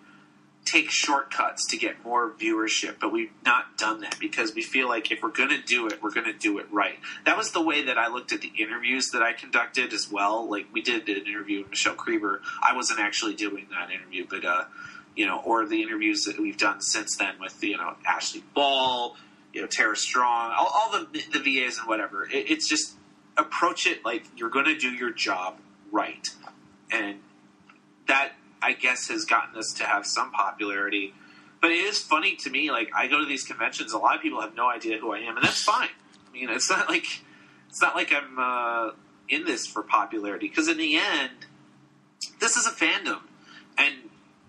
take shortcuts to get more viewership, but we've not done that because we feel like if we're going to do it, we're going to do it right. That was the way that I looked at the interviews that I conducted as well. Like we did an interview with Michelle Creber. I wasn't actually doing that interview, but uh, you know, or the interviews that we've done since then with you know Ashley Ball, you know Tara Strong, all, all the the VAs and whatever. It, it's just approach it like you're going to do your job right, and that I guess has gotten us to have some popularity. But it is funny to me. Like I go to these conventions, a lot of people have no idea who I am, and that's fine. I mean, it's not like it's not like I'm uh, in this for popularity because in the end, this is a fandom, and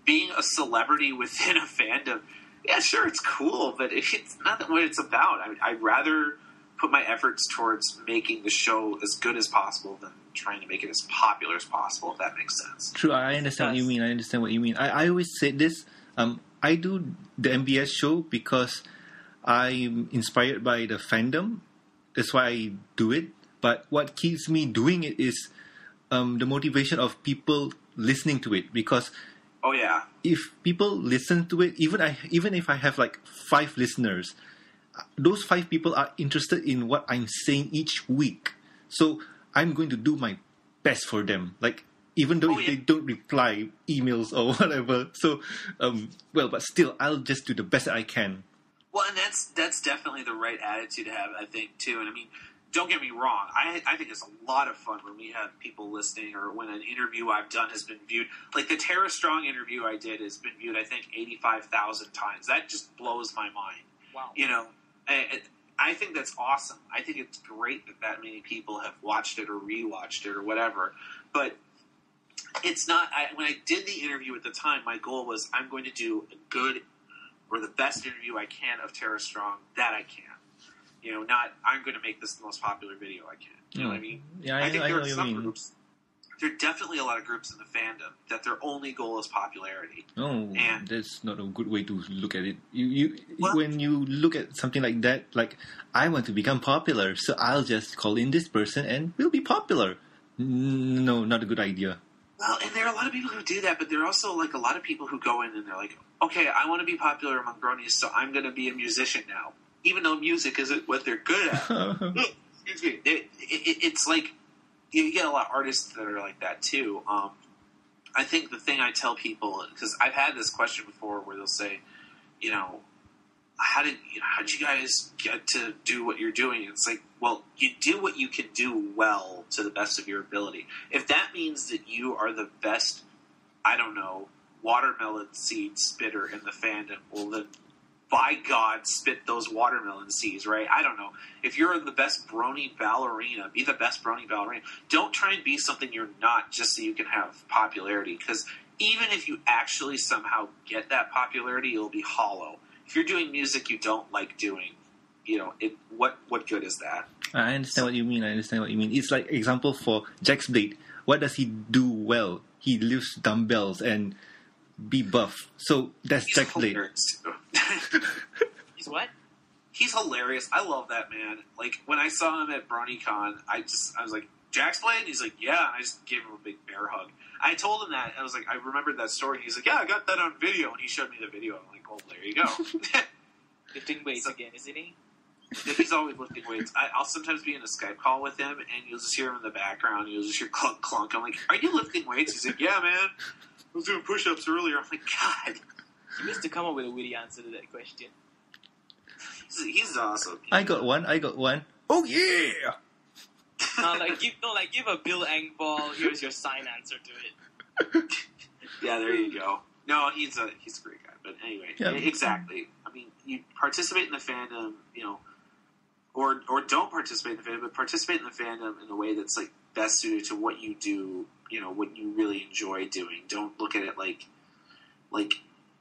being a celebrity within a fandom, yeah, sure, it's cool, but it's not what it's about. I, I'd rather put my efforts towards making the show as good as possible than trying to make it as popular as possible. If that makes sense. True, I understand what you mean. I understand what you mean. I, I always say this. Um, I do the MBS show because I'm inspired by the fandom. That's why I do it. But what keeps me doing it is um, the motivation of people listening to it. Because Oh yeah, if people listen to it, even I, even if I have like five listeners, those five people are interested in what I'm saying each week. So I'm going to do my best for them. Like even though Oh, if yeah. they don't reply emails or whatever. So um, well, but still, I'll just do the best that I can. Well, and that's that's definitely the right attitude to have, I think, too. And I mean, don't get me wrong. I I think it's a lot of fun when we have people listening, or when an interview I've done has been viewed. Like the Tara Strong interview I did has been viewed, I think, eighty five thousand times. That just blows my mind. Wow. You know, I, I think that's awesome. I think it's great that that many people have watched it or rewatched it or whatever. But it's not. I, when I did the interview at the time, my goal was I'm going to do a good or the best interview I can of Tara Strong that I can. You know, not I'm going to make this the most popular video I can. You know what I hmm. mean? Yeah, I, I think I there know are some mean. groups. There are definitely a lot of groups in the fandom that their only goal is popularity. No, And- that's not a good way to look at it. You, you, Well- when you look at something like that, like I want to become popular, so I'll just call in this person and we'll be popular. No, not a good idea. Well, and there are a lot of people who do that, but there are also like a lot of people who go in and they're like, okay, I want to be popular among bronies, so I'm going to be a musician now, even though music isn't what they're good at. Excuse me. It, it, it's like you get a lot of artists that are like that too. Um, I think the thing I tell people because I've had this question before where they'll say, you know, how did you know, how did you guys get to do what you're doing? It's like, well, you do what you can do well to the best of your ability. If that means that you are the best, I don't know, watermelon seed spitter in the fandom, well then by God, spit those watermelon seeds, right? I don't know. If you're the best brony ballerina, be the best brony ballerina. Don't try and be something you're not just so you can have popularity. Because even if you actually somehow get that popularity, it'll be hollow. If you're doing music you don't like doing, you know, it what what good is that? I understand what you mean. I understand what you mean. It's like example for Jax Blade. What does he do well? He lifts dumbbells and be buff. So that's He's Jax Blade. hilarious, too. He's what? He's hilarious. I love that man. Like when I saw him at BronyCon, I just I was like, Jax Blade? He's like, Yeah, and I just gave him a big bear hug. I told him that. I was like, I remembered that story. He's like, Yeah, I got that on video and he showed me the video. I'm like, Oh, there you go. Lifting weights So- again, isn't he? He's always lifting weights. I, I'll sometimes be in a Skype call with him, and you'll just hear him in the background. You'll just hear clunk clunk. I'm like, "Are you lifting weights?" He's like, "Yeah, man. I was doing push-ups earlier." Oh I'm like, "God, you needs to come up with a witty answer to that question. he's, he's awesome." I got one. I got one. Oh yeah! no, like give no, like give a Bill Engvall. Here's your sign answer to it. Yeah, there you go. No, he's a he's a great guy. But anyway, Yeah. exactly. I mean, you participate in the fandom, you know, or or don't participate in the fandom, but participate in the fandom in a way that's like best suited to what you do. You know, what you really enjoy doing. Don't look at it like like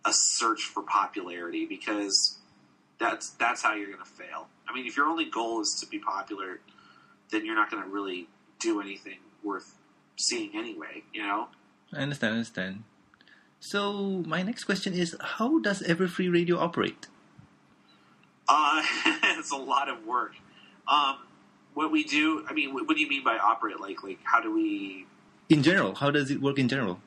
a search for popularity because that's that's how you're going to fail. I mean, if your only goal is to be popular, then you're not going to really do anything worth seeing anyway. You know. I understand. I understand. So my next question is: How does Everfree Radio operate? Uh, it's a lot of work. Um, what we do, I mean, what, what do you mean by operate? Like, like how do we? In general, how does it work in general?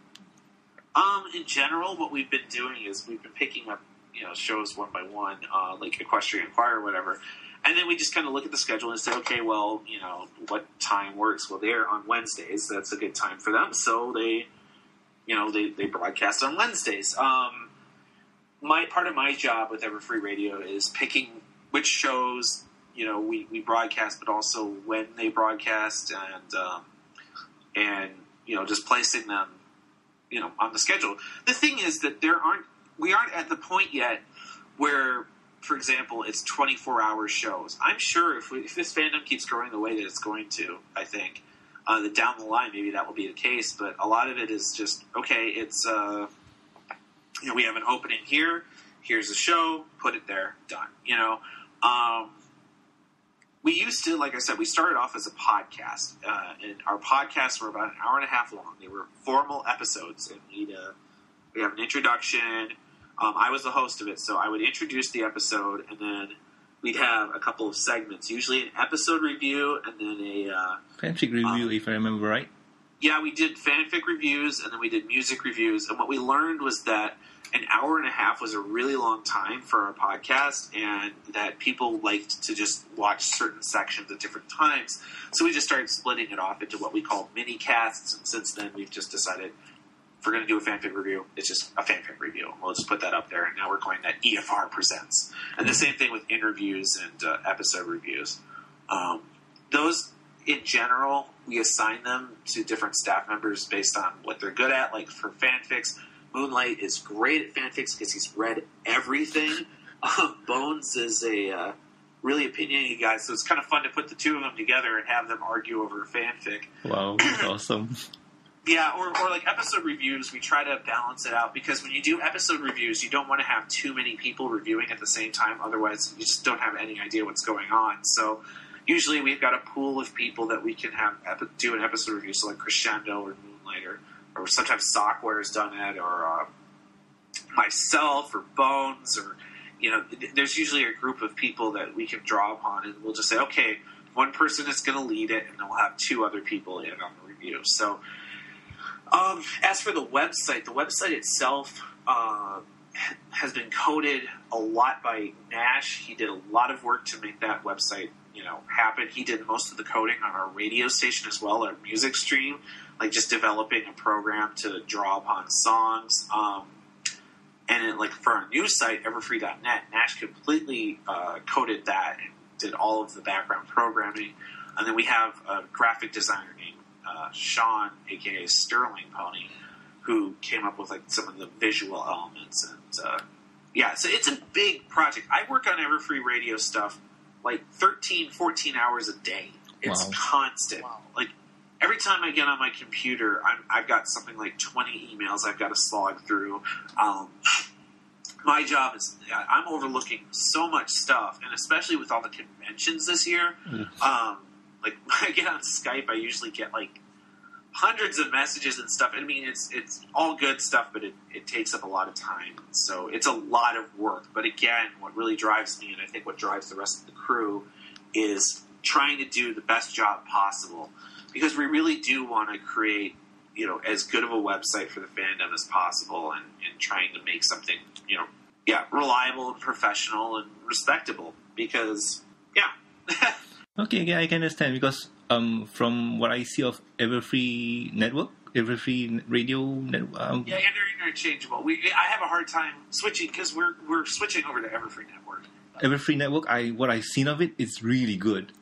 Um, in general, what we've been doing is we've been picking up, you know, shows one by one, uh, like Equestrian Choir or whatever, and then we just kind of look at the schedule and say, okay, well, you know, what time works? Well, they're on Wednesdays. That's a good time for them, so they, you know, they they broadcast on Wednesdays. Um, my part of my job with Everfree Radio is picking which shows you know we, we broadcast, but also when they broadcast and um, and you know just placing them you know on the schedule. The thing is that there aren't we aren't at the point yet where, for example, it's twenty four hour shows. I'm sure if we, if this fandom keeps growing the way that it's going to, I think. Uh, that down the line, maybe that will be the case, but a lot of it is just okay. It's uh, you know we have an opening here. Here's the show. Put it there. Done. You know, um, we used to, like I said, we started off as a podcast, uh, and our podcasts were about an hour and a half long. They were formal episodes, and we'd uh, we have an introduction. Um, I was the host of it, so I would introduce the episode, and then we'd have a couple of segments, usually an episode review, and then a uh, fanfic review, Um, if I remember right. Yeah, we did fanfic reviews and then we did music reviews. And what we learned was that an hour and a half was a really long time for our podcast, and that people liked to just watch certain sections at different times. So we just started splitting it off into what we call mini casts. And since then, we've just decided if we're going to do a fanfic review, it's just a fanfic review. We'll just put that up there. And now we're calling that EFR Presents. And the same thing with interviews and uh, episode reviews. Um, those in general, we assign them to different staff members based on what they're good at. Like for fanfics, Moonlight is great at fanfics because he's read everything. Um, Bones is a uh, really opinionated guy, so it's kind of fun to put the two of them together and have them argue over a fanfic. Wow, that's awesome. Yeah, or, or like episode reviews, we try to balance it out because when you do episode reviews, you don't want to have too many people reviewing at the same time. Otherwise, you just don't have any idea what's going on. So usually we've got a pool of people that we can have epi- do an episode review. So like Crescendo or Moonlight or, or sometimes Sockware has done it or uh, myself or Bones or you know, there's usually a group of people that we can draw upon, and we'll just say, okay, one person is going to lead it, and then we'll have two other people in on the review. So, um, as for the website, the website itself uh, has been coded a lot by Nash. He did a lot of work to make that website, you know, happen. He did most of the coding on our radio station as well, our music stream, like just developing a program to draw upon songs. Um, and like for our news site, Everfree.net, Nash completely uh, coded that and did all of the background programming. And then we have a graphic designer named uh, Sean, aka Sterling Pony, who came up with like some of the visual elements. And uh, yeah, so it's a big project. I work on Everfree Radio stuff like 13, 14 hours a day. It's Wow. constant. Wow. Like every time I get on my computer, I'm, I've got something like 20 emails I've got to slog through. Um, my job is I'm overlooking so much stuff, and especially with all the conventions this year. Mm. Um, like when I get on Skype, I usually get like hundreds of messages and stuff. I mean, it's it's all good stuff, but it, it takes up a lot of time. So it's a lot of work. But again, what really drives me, and I think what drives the rest of the crew, is trying to do the best job possible because we really do want to create you know as good of a website for the fandom as possible and, and trying to make something you know yeah reliable and professional and respectable because yeah Okay, yeah, I can understand because um, from what I see of Everfree Network, Everfree Radio Network, um, yeah and they're interchangeable we i have a hard time switching because we're we're switching over to everfree network Everfree Network, I what I've seen of it, it's really good.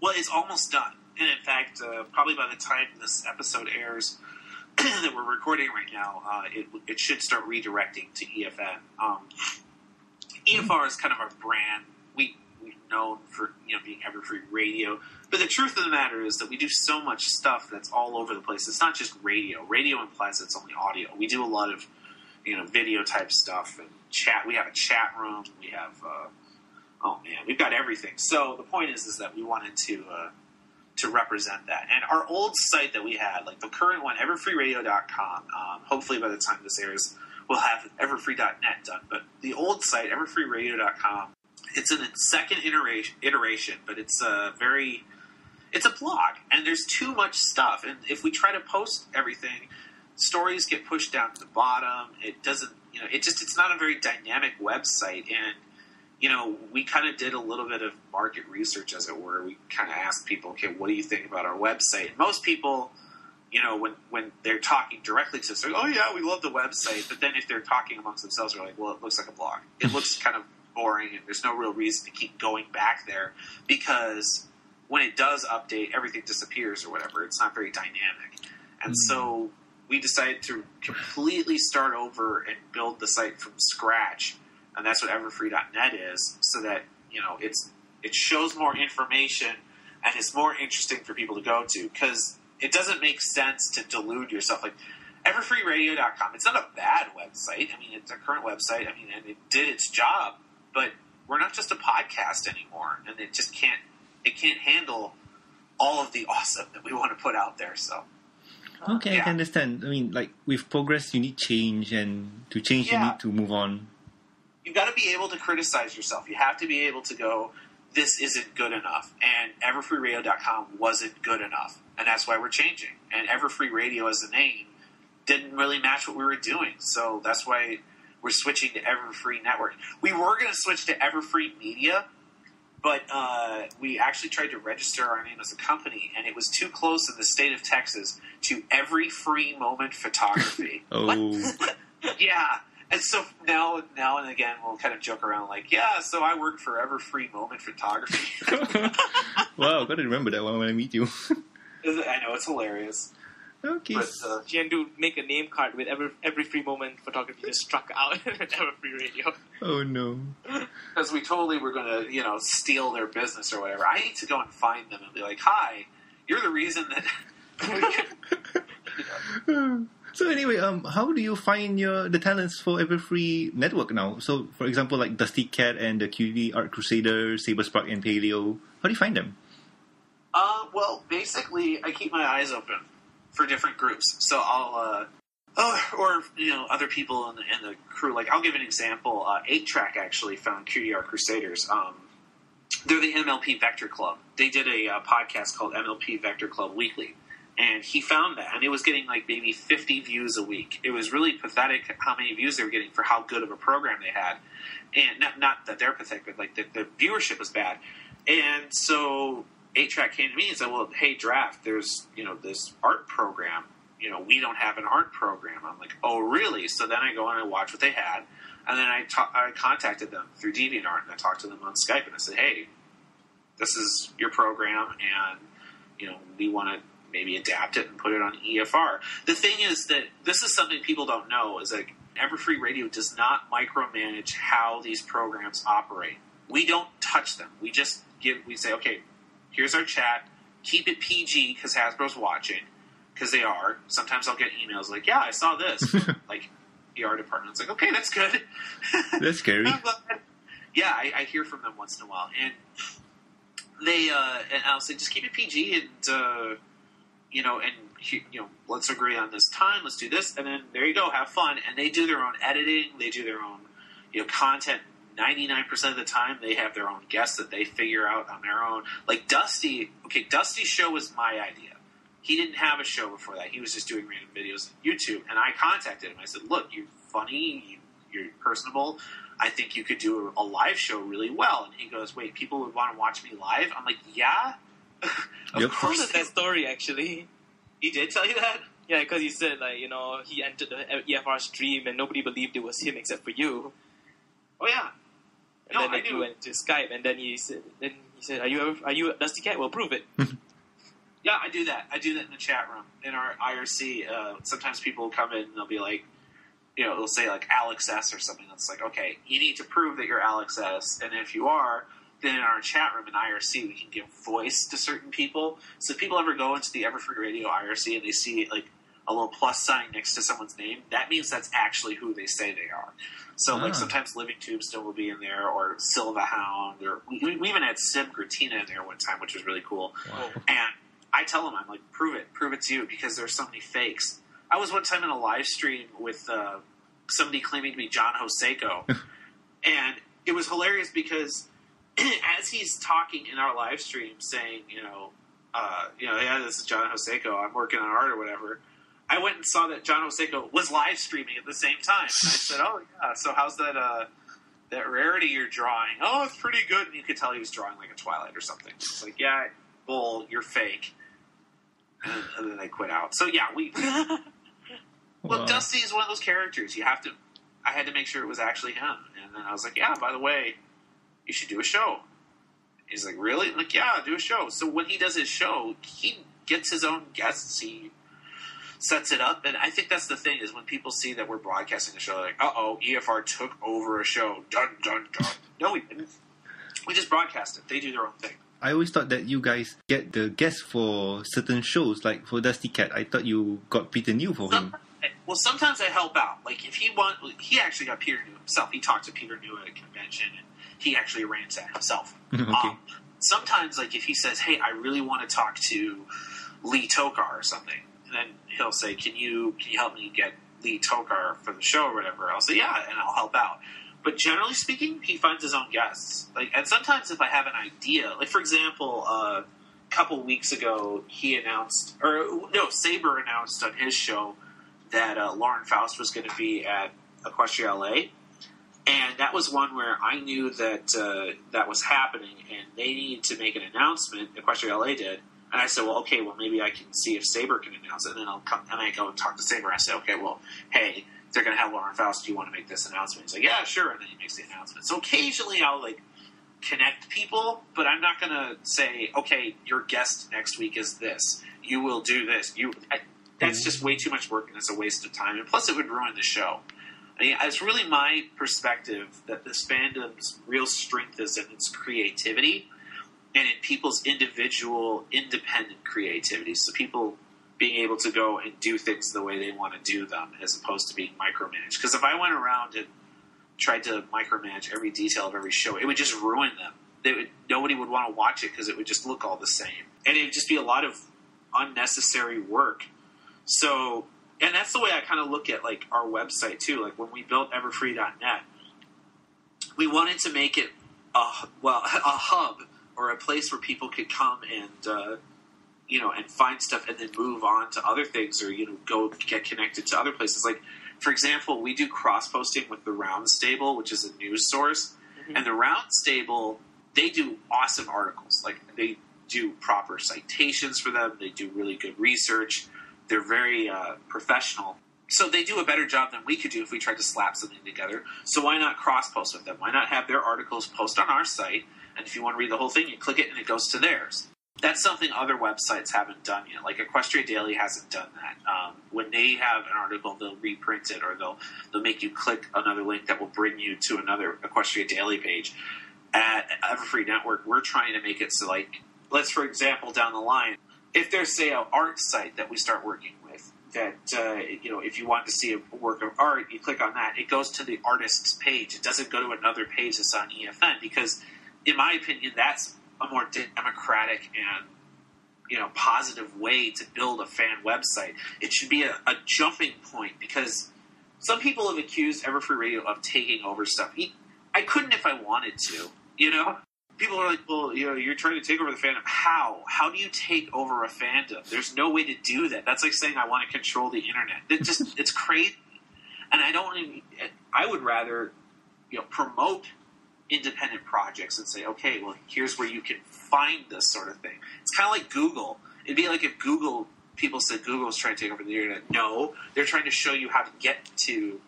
well it's almost done and in fact uh, probably by the time this episode airs that we're recording right now uh, it, it should start redirecting to efn um, EFR is kind of our brand. We known for you know being Everfree Radio, but the truth of the matter is that we do so much stuff that's all over the place. It's not just radio. Radio implies it's only audio. We do a lot of you know video type stuff and chat. We have a chat room. We have uh, oh man, we've got everything. So the point is is that we wanted to. Uh, to represent that. And our old site that we had, like the current one, everfreeradio.com, um, hopefully by the time this airs, we'll have everfree.net done. But the old site, everfreeradio.com, it's in its second iteration, iteration but it's a very, it's a blog, and there's too much stuff. And if we try to post everything, stories get pushed down to the bottom. It doesn't, you know, it just, it's not a very dynamic website. And you know, we kind of did a little bit of market research, as it were. We kind of asked people, okay, what do you think about our website? And most people, you know, when when they're talking directly to us, they're like, oh yeah, we love the website. But then if they're talking amongst themselves, they're like, well, it looks like a blog. It looks kind of boring, and there's no real reason to keep going back there because when it does update, everything disappears or whatever. It's not very dynamic, and so mm-hmm. we decided to completely start over and build the site from scratch. And that's what everfree.net is so that you know it's it shows more information and it's more interesting for people to go to. Because it doesn't make sense to delude yourself. Like everfreeradio.com it's not a bad website. I mean it's a current website. I mean and it did its job but we're not just a podcast anymore and it just can't it can't handle all of the awesome that we want to put out there. So Okay, I can understand. I mean, like with progress, you need change, and to change, you need to move on. you've got to be able to criticize yourself. You have to be able to go, this isn't good enough. And everfreeradio.com wasn't good enough. And that's why we're changing. And Everfree Radio as a name didn't really match what we were doing. So that's why we're switching to Everfree Network. We were going to switch to Everfree Media, but uh, we actually tried to register our name as a company, and it was too close in the state of Texas to Every Free Moment Photography. Oh, Yeah. And so now, now and again, we'll kind of joke around like, yeah, so I work for Ever Free Moment Photography. wow! Got to remember that one when I meet you. I know it's hilarious, okay. but uh, She can do make a name card with every every free moment photography just struck out at every free radio. oh no. because we totally were going to, you know, steal their business or whatever. I need to go and find them and be like, hi, you're the reason that. So anyway, um, how do you find your the talents for Everfree Network now? So, for example, like Dusty Cat and the QD Art Crusader, Saber Spark and Paleo. How do you find them? Uh, well, basically, I keep my eyes open for different groups. So I'll, uh, oh, or you know, other people in the, in the crew. Like, I'll give an example. Uh, Eight Track actually found QDR Crusaders. Um, they're the MLP Vector Club. They did a uh, podcast called MLP Vector Club Weekly, and he found that, and it was getting like maybe 50 views a week. It was really pathetic how many views they were getting for how good of a program they had, and not not that they're pathetic, but like the, the viewership was bad. And so eight track came to me and said, "Well, hey, draft, there's you know this art program. You know, we don't have an art program." I'm like, "Oh, really?" So then I go and I watch what they had, and then I ta- I contacted them through DeviantArt and I talked to them on Skype and I said, "Hey, this is your program, and you know we want to." Maybe adapt it and put it on EFR. The thing is that this is something people don't know is like Everfree Radio does not micromanage how these programs operate. We don't touch them. We just give. We say, okay, here's our chat. Keep it PG because Hasbro's watching because they are. Sometimes I'll get emails like, yeah, I saw this. like PR department's like, okay, that's good. That's scary. Yeah, I, I hear from them once in a while, and they uh, and I'll say just keep it PG and uh, you know and you know let's agree on this time. Let's do this, and then there you go, have fun. And they do their own editing. They do their own you know content. Ninety nine percent of the time, they have their own guests that they figure out on their own. Like Dusty, okay, Dusty's show was my idea. He didn't have a show before that. He was just doing random videos on YouTube, and I contacted him. I said, "Look, you're funny. You, you're personable. I think you could do a, a live show really well. And he goes, Wait, people would want to watch me live? I'm like, Yeah. of Yep. course. Posted that story actually. He did tell you that? Yeah, because he said like you know he entered the EFR stream and nobody believed it was him except for you. Oh, yeah. And No, then I they knew. went to Skype and then he said then he said, Are you ever, are you a Dusty Cat? Well prove it. Yeah, I do that. I do that in the chat room. In our IRC, uh, sometimes people will come in and they'll be like, you know, they'll say like Alex S or something. That's like, okay, you need to prove that you're Alex S. And if you are, then in our chat room in IRC, we can give voice to certain people. So if people ever go into the Everfree Radio IRC and they see like a little plus sign next to someone's name, that means that's actually who they say they are. So like Ah. sometimes Living Tombstone will be in there, or Silva Hound, or we, we even had Sim Gretina in there one time, which was really cool. Wow. And I tell them, I'm like, prove it, prove it's you, because there's so many fakes. I was one time in a live stream with uh, somebody claiming to be John Joseco, and it was hilarious because as he's talking in our live stream, saying, you know, uh, you know, yeah, this is John Joseco, I'm working on art or whatever. I went and saw that John Joseco was live streaming at the same time. And I said, "Oh yeah, so how's that uh, that rarity you're drawing? Oh, it's pretty good." And you could tell he was drawing like a Twilight or something. It's like, yeah, bull, you're fake. And, and then they quit out. So yeah, we well, Wow. Dusty is one of those characters. You have to. I had to make sure it was actually him, and then I was like, "Yeah, by the way, you should do a show." He's like, "Really?" I'm like, "Yeah, do a show." So when he does his show, he gets his own guests. He sets it up, and I think that's the thing is when people see that we're broadcasting a show, they're like, "Uh oh, EFR took over a show." Dun dun dun. No, we didn't. We just broadcast it. They do their own thing. I always thought that you guys get the guests for certain shows, like for Dusty Cat. I thought you got Peter New for him. Well, sometimes I help out. Like if he want, he actually got Peter New himself. He talked to Peter New at a convention, and he actually arranged that himself. okay. Um, sometimes like if he says, "Hey, I really want to talk to Lee Tokar or something," and then he'll say, "Can you can you help me get Lee Tokar for the show or whatever?" I'll say, "Yeah," and I'll help out. But generally speaking, he finds his own guests. Like, and sometimes if I have an idea, like for example, uh, a couple weeks ago, he announced, or no, Saber announced on his show that uh, Lauren Faust was going to be at Equestria LA, and that was one where I knew that uh, that was happening, and they needed to make an announcement. Equestria LA did, and I said, "Well, okay, well maybe I can see if Saber can announce it." And then I'll come and I go and talk to Saber. I say, "Okay, well, hey." They're going to have Lauren Faust. Do you want to make this announcement? He's like, yeah, sure. And then he makes the announcement. So occasionally I'll like connect people, but I'm not going to say, okay, your guest next week is this. You will do this. You. I, that's mm-hmm. just way too much work and it's a waste of time. And plus, it would ruin the show. I mean, it's really my perspective that this fandom's real strength is in its creativity and in people's individual, independent creativity. So people being able to go and do things the way they want to do them, as opposed to being micromanaged. Because if I went around and tried to micromanage every detail of every show, it would just ruin them. They would, nobody would want to watch it because it would just look all the same, and it would just be a lot of unnecessary work. So, and that's the way I kind of look at like our website too. Like when we built Everfree.net, we wanted to make it a well a hub or a place where people could come and uh, you know and find stuff and then move on to other things or you know go get connected to other places. Like for example, we do cross posting with the Round Stable, which is a news source, Mhm. and the Round Stable they do awesome articles. Like they do proper citations for them. They do really good research. They're very uh, professional. So they do a better job than we could do if we tried to slap something together. So why not cross post with them? Why not have their articles post on our site? And if you want to read the whole thing, you click it and it goes to theirs. That's something other websites haven't done yet. Like Equestria Daily hasn't done that. Um, when they have an article, they'll reprint it or they'll they'll make you click another link that will bring you to another Equestria Daily page. At Everfree Network, we're trying to make it so, like, let's for example, down the line, if there's say an art site that we start working with, that uh, you know, if you want to see a work of art, you click on that, it goes to the artist's page. It doesn't go to another page that's on EFN because, in my opinion, that's a more democratic and you know positive way to build a fan website. It should be a, a jumping point because some people have accused Everfree Radio of taking over stuff. I couldn't if I wanted to, you know. People are like, well, you know, you're trying to take over the fandom. How? How do you take over a fandom? There's no way to do that. That's like saying I want to control the internet. It just, it's crazy. And I don't. Even, I would rather, you know, promote independent projects and say, okay, well, here's where you can find this sort of thing. It's kind of like Google. It'd be like if Google people said Google Google's trying to take over the internet. No, they're trying to show you how to get to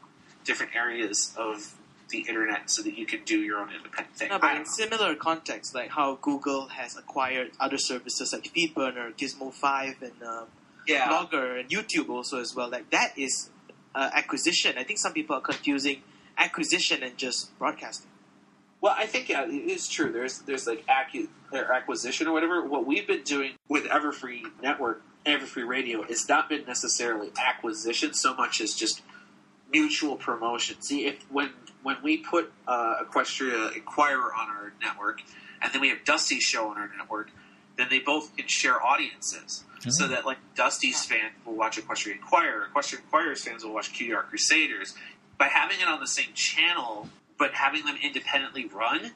different areas of the internet so that you can do your own independent thing. No, but in know. similar context, like how Google has acquired other services like FeedBurner, Gizmo5, and um, yeah, Blogger, and YouTube also as well. Like that is uh, acquisition. I think some people are confusing acquisition and just broadcasting. Well, I think yeah, it is true. There's there's like or acquisition or whatever. What we've been doing with Everfree Network, Everfree Radio, has not been necessarily acquisition so much as just mutual promotion. See, if when when we put uh, Equestria Inquirer on our network, and then we have Dusty's show on our network, then they both can share audiences. So that like Dusty's fans will watch Equestria Inquirer, Equestria Inquirer's fans will watch QDR Crusaders. By having it on the same channel, but having them independently run,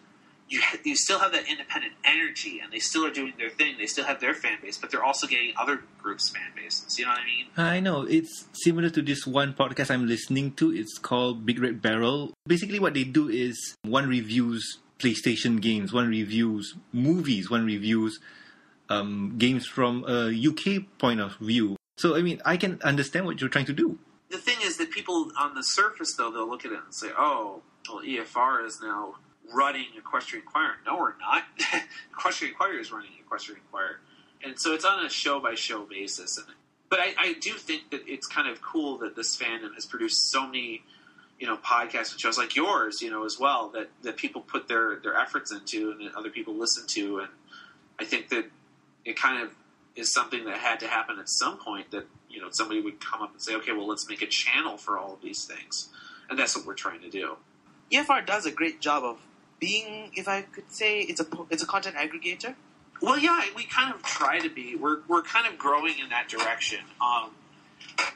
you you still have that independent energy, and they still are doing their thing. They still have their fan base, but they're also getting other groups' fan bases. You know what I mean? I know it's similar to this one podcast I'm listening to. It's called Big Red Barrel. Basically, what they do is one reviews PlayStation games, one reviews movies, one reviews um, games from a UK point of view. So, I mean, I can understand what you're trying to do. The thing is that people on the surface, though, they'll look at it and say, "Oh, EFR is now running Equestrian Inquirer." No, we're not. Equestrian Inquirer is running Equestrian Inquirer, and so it's on a show by show basis. And but I, I do think that it's kind of cool that this fandom has produced so many, you know, podcasts and shows like yours, you know, as well that that people put their their efforts into and that other people listen to, and I think that it kind of is something that had to happen at some point that you know somebody would come up and say okay well let's make a channel for all of these things and that's what we're trying to do EFR does a great job of being, if I could say, it's a it's a content aggregator. Well, yeah, we kind of try to be. We're we're kind of growing in that direction. Um,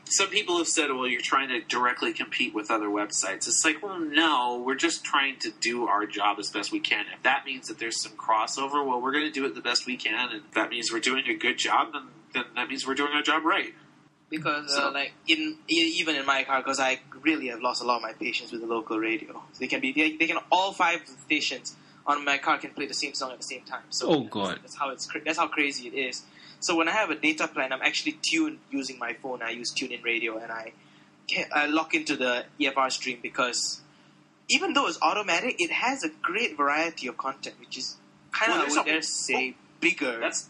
some people have said, "Well, you're trying to directly compete with other websites." It's like, well, no, we're just trying to do our job as best we can. If that means that there's some crossover, well, we're going to do it the best we can, and that means we're doing a good job, then then that means we're doing our job right. Because So- uh, like in even in my car because I really have lost a lot of my patience with the local radio. They can be they, they can all five stations on my car can play the same song at the same time. So Oh, God. that's how it's that's how crazy it is. So when I have a data plan, I'm actually tuned using my phone. I use TuneIn Radio and I can, I lock into the EFR stream because even though it's automatic, it has a great variety of content, which is kind Well, of there's I would a- dare say bigger. That's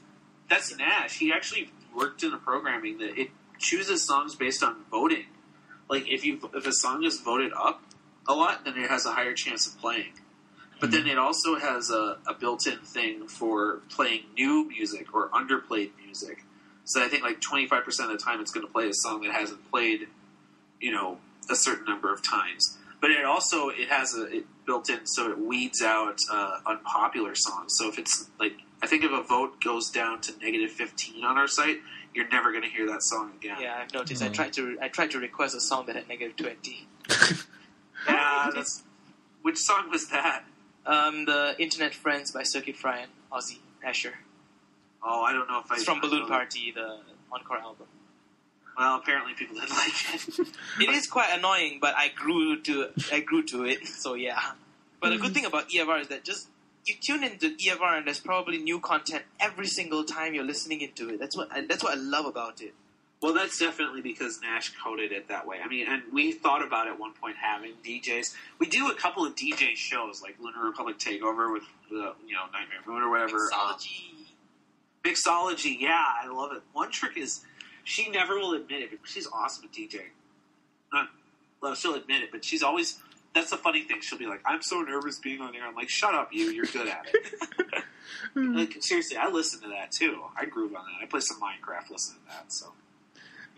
that's Nash. He actually worked in the programming that it chooses songs based on voting. Like if you if a song is voted up a lot, then it has a higher chance of playing. But then it also has a, a built-in thing for playing new music or underplayed music. So I think like twenty five percent of the time it's going to play a song that hasn't played, you know, a certain number of times. But it also it has a it built in so it weeds out uh, unpopular songs. So if it's like I think if a vote goes down to negative fifteen on our site, you're never going to hear that song again. yeah, I've noticed. I Mm. tried to I tried to request a song that had negative twenty. Yeah, that's which song was that? Um, the Internet Friends by Circuit Fry and Ozzy Asher. Oh, I don't know if I. It's from I Balloon know that. Party, the encore album. Well, apparently people didn't like it. It is quite annoying, but I grew to I grew to it. So yeah. But the good thing about EFR is that just you tune into EFR and there's probably new content every single time you're listening into it. That's what I, that's what I love about it. Well, that's definitely because Nash coded it that way. I mean, and we thought about at one point having DJs. We do a couple of DJ shows like Lunar Republic Takeover with the you know Nightmare Moon or whatever. Um, Mixology. Mixology, yeah, I love it. One trick is she never will admit it. but She's awesome at DJing. Not, well, she'll admit it, but she's always. That's the funny thing. She'll be like, "I'm so nervous being on air." I'm like, "Shut up, you. You're good at it." like seriously, I listen to that too. I groove on that. I play some Minecraft listening to that. So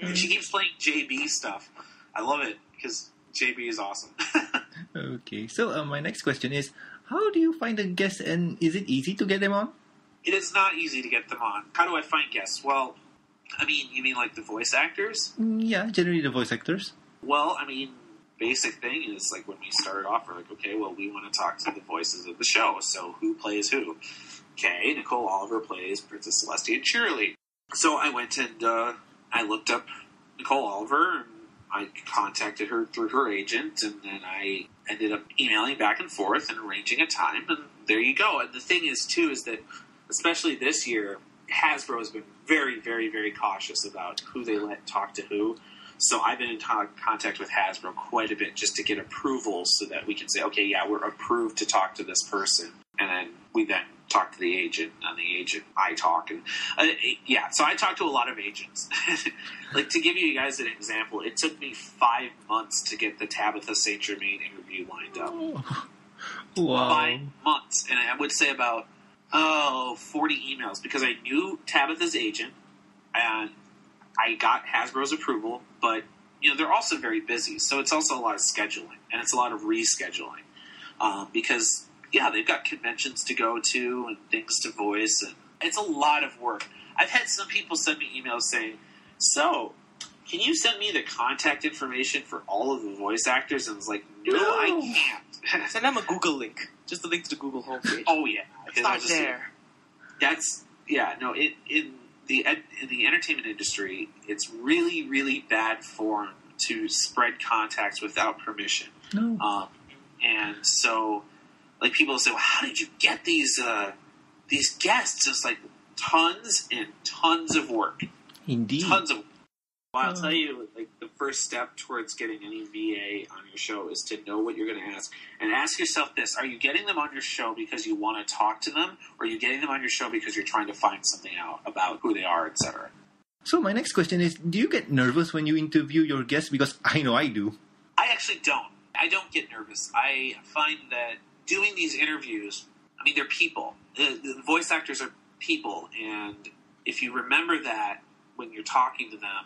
and she keeps playing JB stuff. I love it because JB is awesome. okay, so uh, my next question is how do you find the guests and is it easy to get them on? it is not easy to get them on. How do I find guests? Well, I mean, you mean like the voice actors? Mm, Yeah, generally the voice actors. Well, I mean, basic thing is like when we started off, we're like, okay, well, we want to talk to the voices of the show. So who plays who? Okay, Nicole Oliver plays Princess Celestia and Cheerilee. So I went and uh, I looked up Nicole Oliver and I contacted her through her agent, and then I ended up emailing back and forth and arranging a time, and there you go. And the thing is, too, is that especially this year, Hasbro has been very, very, very cautious about who they let talk to who. So I've been in to- contact with Hasbro quite a bit just to get approval so that we can say, okay, yeah, we're approved to talk to this person, and then we then talk to the agent, and the agent I talk, and uh, yeah. So I talk to a lot of agents. like to give you guys an example, it took me five months to get the Tabitha St. Germain interview lined up. Wow. five months, and I would say about oh 40 emails because I knew Tabitha's agent, and I got Hasbro's approval, but you know they're also very busy, so it's also a lot of scheduling and it's a lot of rescheduling um, because yeah they've got conventions to go to and things to voice, and it's a lot of work. I've had some people send me emails saying, "So, can you send me the contact information for all of the voice actors?" And I was like, "No, No. I can't." Send them a Google link. Just a link to the Google homepage. Oh yeah, Start just- there. That's yeah. No, it, in the ed- in the entertainment industry, it's really really bad form to spread contacts without permission. No. Um, and so, like people say, well, "How did you get these uh, these guests?" It's like tons and tons of work, Indeed. tons of. Well, I'll Oh. tell you, like first step towards getting any VA on your show is to know what you're going to ask, and ask yourself this: Are you getting them on your show because you want to talk to them, or are you getting them on your show because you're trying to find something out about who they are, etc.? So my next question is do you get nervous when you interview your guests because I know I do. I actually don't. I don't get nervous. I find that doing these interviews, I mean, they're people. The, the voice actors are people, and if you remember that when you're talking to them,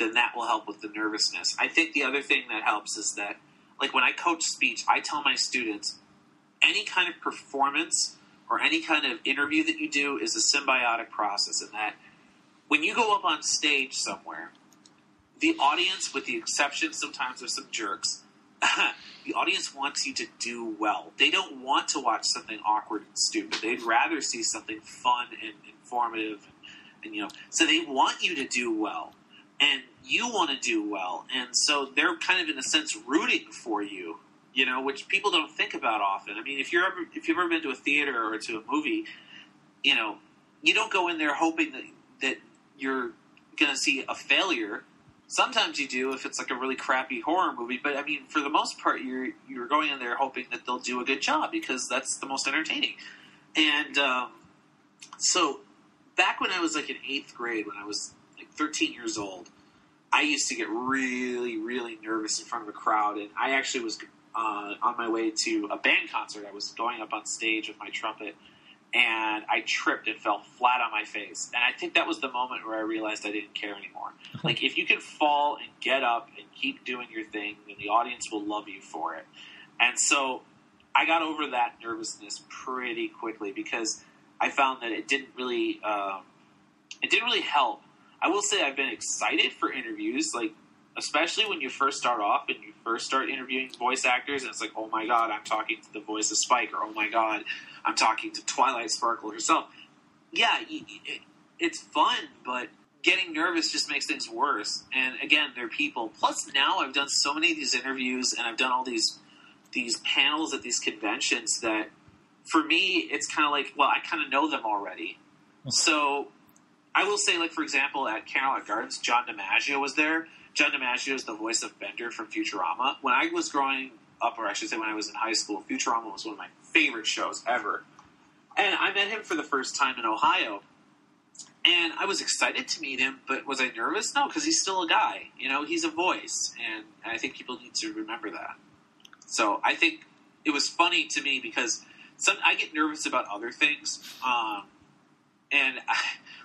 then that will help with the nervousness. I think the other thing that helps is that, like when I coach speech, I tell my students, any kind of performance or any kind of interview that you do is a symbiotic process in that when you go up on stage somewhere, the audience, with the exception sometimes of some jerks, the audience wants you to do well. They don't want to watch something awkward and stupid. They'd rather see something fun and informative, and, and you know, so they want you to do well, and you want to do well, and so they're kind of in a sense rooting for you. You know, which people don't think about often. I mean, if you're ever if you've ever been to a theater or to a movie, you know, you don't go in there hoping that that you're going to see a failure Sometimes you do if it's like a really crappy horror movie, but I mean, for the most part, you're you're going in there hoping that they'll do a good job because that's the most entertaining. And um, so, back when I was like in eighth grade, when I was like 13 years old, I used to get really, really nervous in front of a crowd, and I actually was uh, on my way to a band concert. I was going up on stage with my trumpet and I tripped and fell flat on my face. And I think that was the moment where I realized I didn't care anymore. like if you can fall and get up and keep doing your thing, then the audience will love you for it. And so I got over that nervousness pretty quickly because I found that it didn't really um, it didn't really help. I will say I've been excited for interviews, like especially when you first start off and you first start interviewing voice actors, and it's like, oh my god, I'm talking to the voice of Spike, or oh my god, I'm talking to Twilight Sparkle herself. Yeah, it's fun, but getting nervous just makes things worse. And again, they're people. Plus, now I've done so many of these interviews, and I've done all these these panels at these conventions that, for me, it's kind of like, well, I kind of know them already. Hmm. So, I will say, like for example, at Canterlot Gardens, John DiMaggio was there. John DiMaggio is the voice of Bender from Futurama. When I was growing up, or I should say when I was in high school, Futurama was one of my favorite shows ever. And I met him for the first time in Ohio. And I was excited to meet him, but was I nervous? No, because he's still a guy. You know, he's a voice. And, I think people need to remember that. So I think it was funny to me because some, I get nervous about other things. Um, and I,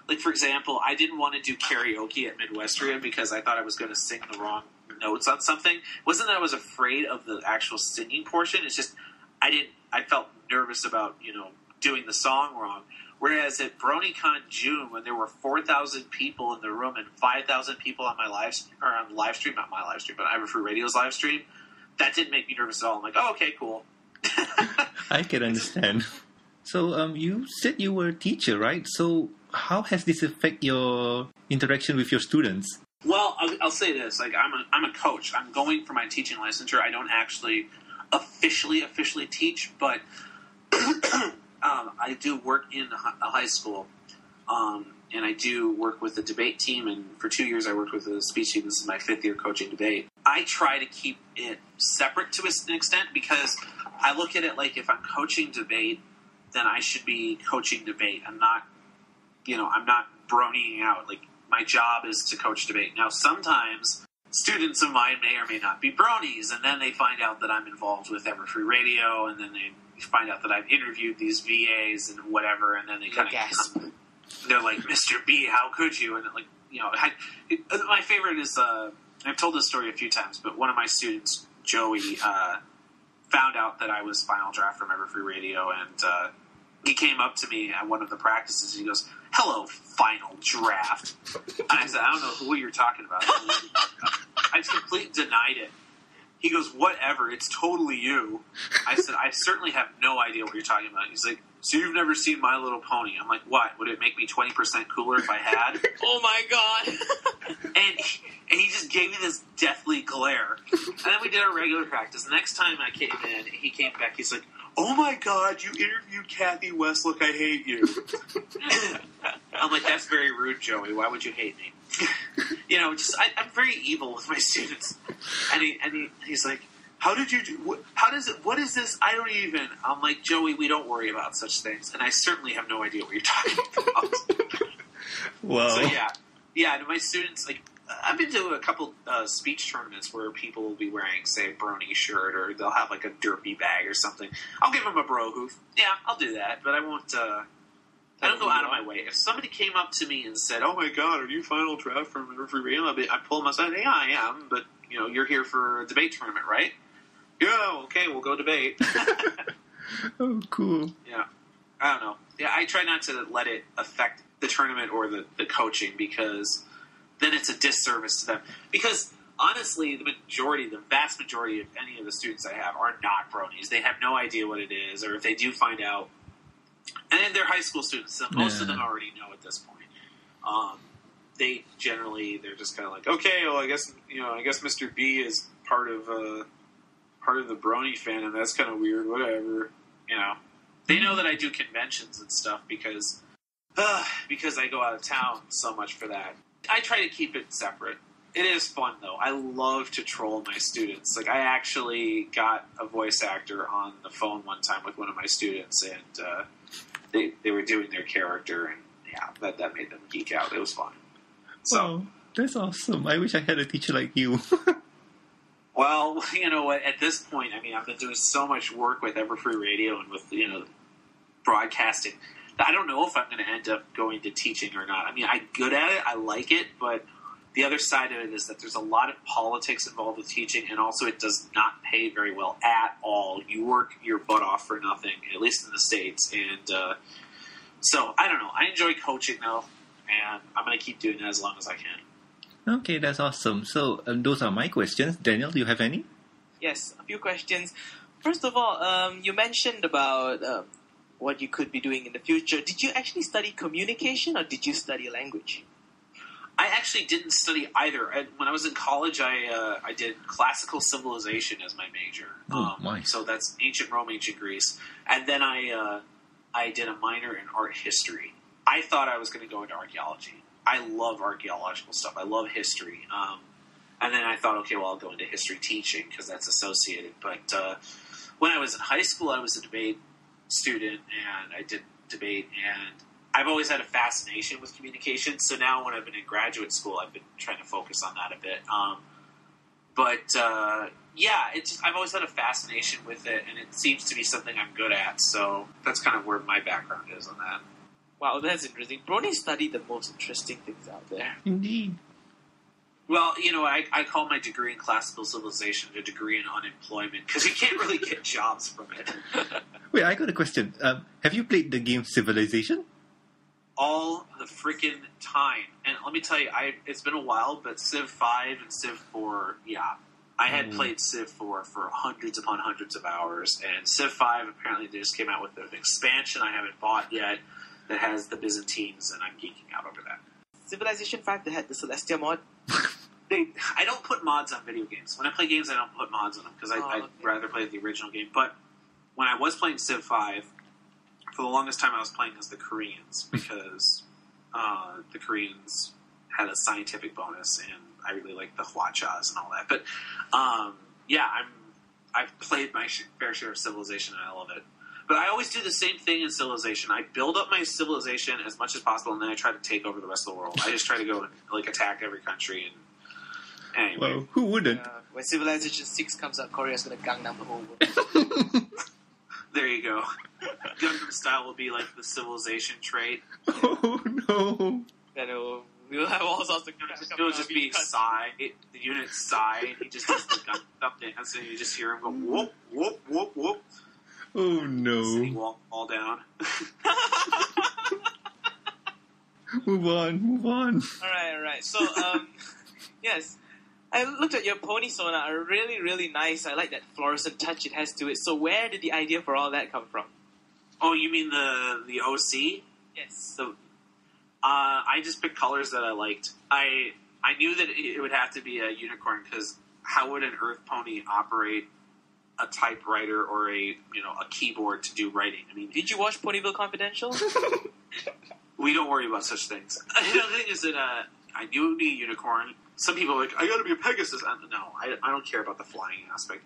like for example, I didn't want to do karaoke at Midwestria because I thought I was going to sing the wrong notes on something. It wasn't that I was afraid of the actual singing portion. It's just I didn't. I felt nervous about you know doing the song wrong. Whereas at BronyCon June, when there were four thousand people in the room and five thousand people on my live or on live stream, not my live stream, but Everfree Radio's live stream, that didn't make me nervous at all. I'm like, oh, okay, cool. I can understand. So, um, you said you were a teacher, right? So, how has this affect your interaction with your students? Well, I'll, I'll, say this: like I'm a I'm a coach. I'm going for my teaching licensure. I don't actually officially officially teach, but um, I do work in a high school, um, and I do work with the debate team. And for two years, I worked with the speech team. This is my fifth year coaching debate. I try to keep it separate to an extent because I look at it like if I'm coaching debate, then I should be coaching debate. I'm not, you know, I'm not bronying out like my job is to coach debate. Now, sometimes students of mine may or may not be bronies, and then they find out that I'm involved with Everfree Radio, and then they find out that I've interviewed these VAs and whatever, and then they kind of they're like, "Mr. B, how could you?" And like, you know, I, it, my favorite is uh, I've told this story a few times, but one of my students, Joey, uh, found out that I was Final Draft from Everfree Radio, and uh, he came up to me at one of the practices. And he goes, "Hello, final draft." And I said, "I don't know who you're talking about." I just completely denied it. He goes, "Whatever, it's totally you." I said, "I certainly have no idea what you're talking about." He's like, "So you've never seen My Little Pony?" I'm like, "What? Would it make me twenty percent cooler if I had?" oh my god! and he, and he just gave me this deathly glare. And then we did our regular practice. The next time I came in, he came back. He's like, oh my god, you interviewed Kathy Weseluck, I hate you. I'm like, that's very rude, Joey. Why would you hate me? you know, just I, am very evil with my students. And he and he, he's like, how did you do? What, how does it? What is this? I don't even. I'm like, Joey, we don't worry about such things, and I certainly have no idea what you're talking about. wow. So yeah, yeah. And my students like I've been to a couple uh, speech tournaments where people will be wearing, say, a brony shirt, or they'll have like a derpy bag or something. I'll give them a bro hoof. Yeah, I'll do that, but I won't. Uh, I don't go out of my way. If somebody came up to me and said, "Oh my God, are you Final Draft from River Radio?" I pull them aside. Yeah, I am, but you know, you're here for a debate tournament, right? Yeah, okay, we'll go debate. oh, cool. Yeah, I don't know. Yeah, I try not to let it affect the tournament or the, the coaching because then it's a disservice to them. Because honestly, the majority, the vast majority of any of the students I have are not bronies. They have no idea what it is, or if they do find out, and they're high school students, so most of them already know at this point. Um, they generally they're just kind of like, okay, well, I guess you know, I guess Mr. B is part of uh, part of the brony fandom. That's kind of weird. Whatever, you know. They know that I do conventions and stuff because uh, because I go out of town so much for that. I try to keep it separate. It is fun though. I love to troll my students. Like I actually got a voice actor on the phone one time with one of my students, and uh, they they were doing their character, and yeah, that that made them geek out. It was fun. So. Wow, that's awesome. I wish I had a teacher like you. Well, you know what? At this point, I mean, I've been doing so much work with Everfree Radio and with you know broadcasting. That I don't know if I'm going to end up going to teaching or not. I mean, I'm good at it. I like it, but the other side of it is that there's a lot of politics involved with teaching, and also it does not pay very well at all. You work your butt off for nothing, at least in the states. And uh, so I don't know. I enjoy coaching though, and I'm going to keep doing that as long as I can. okay, that's awesome. So um, those are my questions. Daniel, do you have any? Yes, a few questions. First of all, um, you mentioned about um, what you could be doing in the future. Did you actually study communication or did you study language? I actually didn't study either. I, when I was in college, I uh, I did classical civilization as my major. Oh, nice. So that's ancient Rome, ancient Greece, and then I uh, I did a minor in art history. I thought I was going to go into archaeology. I love archaeological stuff. I love history. Um, and then I thought, okay, well, I'll go into history teaching because that's associated. But uh, when I was in high school, I was a debate student and I did debate and I've always had a fascination with communication. So now when I've been in graduate school, I've been trying to focus on that a bit. Um, but uh, yeah, it's I've always had a fascination with it, and it seems to be something I'm good at. So that's kind of where my background is on that. Wow, that's interesting. Brony studied the most interesting things out there. Indeed. Well, you know, I, I call my degree in classical civilization a degree in unemployment because you can't really get jobs from it. Wait, I got a question. Um, have you played the game Civilization? all the freaking time. And let me tell you, I it's been a while, but Civ Five and Civ Four, yeah, I had Mm. played Civ Four for hundreds upon hundreds of hours, and Civ Five apparently they just came out with an expansion I haven't bought yet that has the Byzantines, and I'm geeking out over that. Civilization 5 that had the Celestia mod. They, I don't put mods on video games. When I play games, I don't put mods on them because Oh, I'd rather play the original game. But when I was playing Civ 5, for the longest time I was playing as the Koreans because uh, the Koreans had a scientific bonus, and I really like the Hwachas and all that. But um, yeah, I'm I've played my fair share of Civilization, and I love it. But I always do the same thing in Civilization. I build up my civilization as much as possible, and then I try to take over the rest of the world. I just try to go and like attack every country. And anyway, Well, who wouldn't? Uh, when Civilization 6 comes out, Korea's gonna Gangnam the whole world. there you go. Gangnam style will be like the civilization trait. oh no. then it'll, we'll have all sorts of crap It'll just be because- Psy, it, the unit Psy, and he just does the Gangnam dance, and you just hear him go whoop whoop whoop whoop, Oh and he no. walk all down. Move on, move on. Alright, alright. So, um, yes. I looked at your pony sona, are really, really nice. I like that fluorescent touch it has to it. So, where did the idea for all that come from? oh, you mean the the OC? Yes. So, uh, I just picked colors that I liked. I I knew that it would have to be a unicorn because how would an Earth pony operate a typewriter or a you know a keyboard to do writing? I mean, Did you watch Ponyville Confidential? we don't worry about such things. the other thing is that uh, I knew it would be a unicorn. Some people are like, I got to be a Pegasus. Uh, no, I, I don't care about the flying aspect.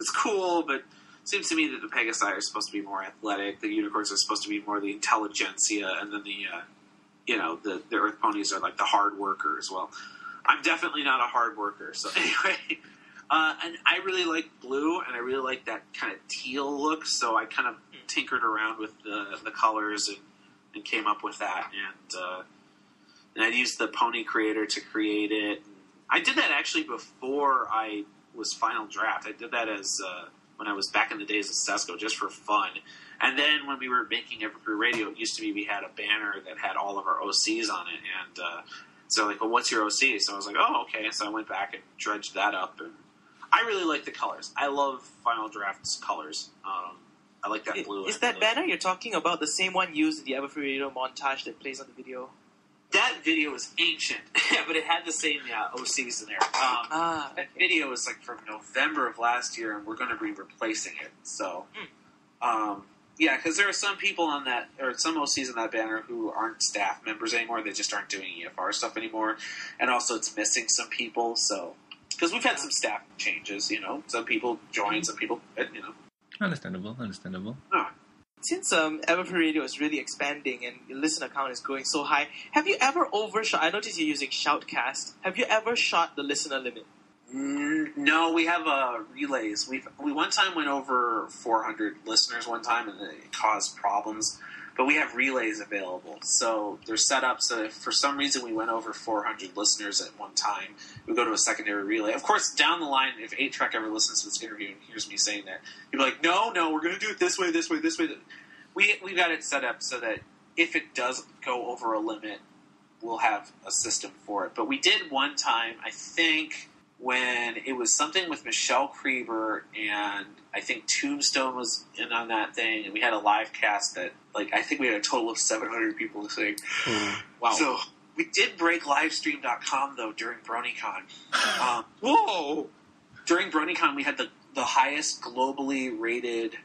It's cool, but it seems to me that the Pegasi are supposed to be more athletic. The unicorns are supposed to be more the intelligentsia, and then the uh, you know the the Earth ponies are like the hard workers. Well, I'm definitely not a hard worker. So anyway. Uh, and I really like blue, and I really like that kind of teal look. So I kind of tinkered around with the the colors and and came up with that. And uh, and I used the Pony Creator to create it. I did that actually before I was Final Draft. I did that as uh, when I was back in the days of Cesco, just for fun. And then when we were making Everfree Radio, it used to be we had a banner that had all of our OCs on it, and uh, so like, well, what's your OC? So I was like, oh, okay. So I went back and dredged that up, and I really like the colors. I love Final Draft's colors. Um, I like that blue. Is that the- banner you're talking about the same one used in the Everfree Radio montage that plays on the video? That video is ancient, but it had the same yeah, OCs in there. Um, Ah, That video is like from November of last year, and we're going to be replacing it. So, um, yeah, because there are some people on that, or some OCs on that banner who aren't staff members anymore. They just aren't doing EFR stuff anymore, and also it's missing some people. So, because we've had some staff changes, you know, some people joined, some people, you know. Understandable, understandable. Since um, Everfree Radio is really expanding and your listener count is growing so high, have you ever overshot? I noticed you're using Shoutcast. Have you ever shot the listener limit? Mm, No, we have uh, relays. We we one time went over 400 listeners one time, and it caused problems. But we have relays available, so they're set up so if for some reason we went over 400 listeners at one time, we go to a secondary relay. Of course, down the line, if 8 Track ever listens to this interview and hears me saying that, he'd be like, "No, no, we're going to do it this way, this way, this way." We we got it set up so that if it does go over a limit, we'll have a system for it. But we did one time, I think, when it was something with Michelle Creber and I think Tombstone was in on that thing, and we had a live cast that, like, I think we had a total of 700 people listening. Wow. So we did break livestream.com though during BronyCon. Um, Whoa! during BronyCon, we had the, the highest globally rated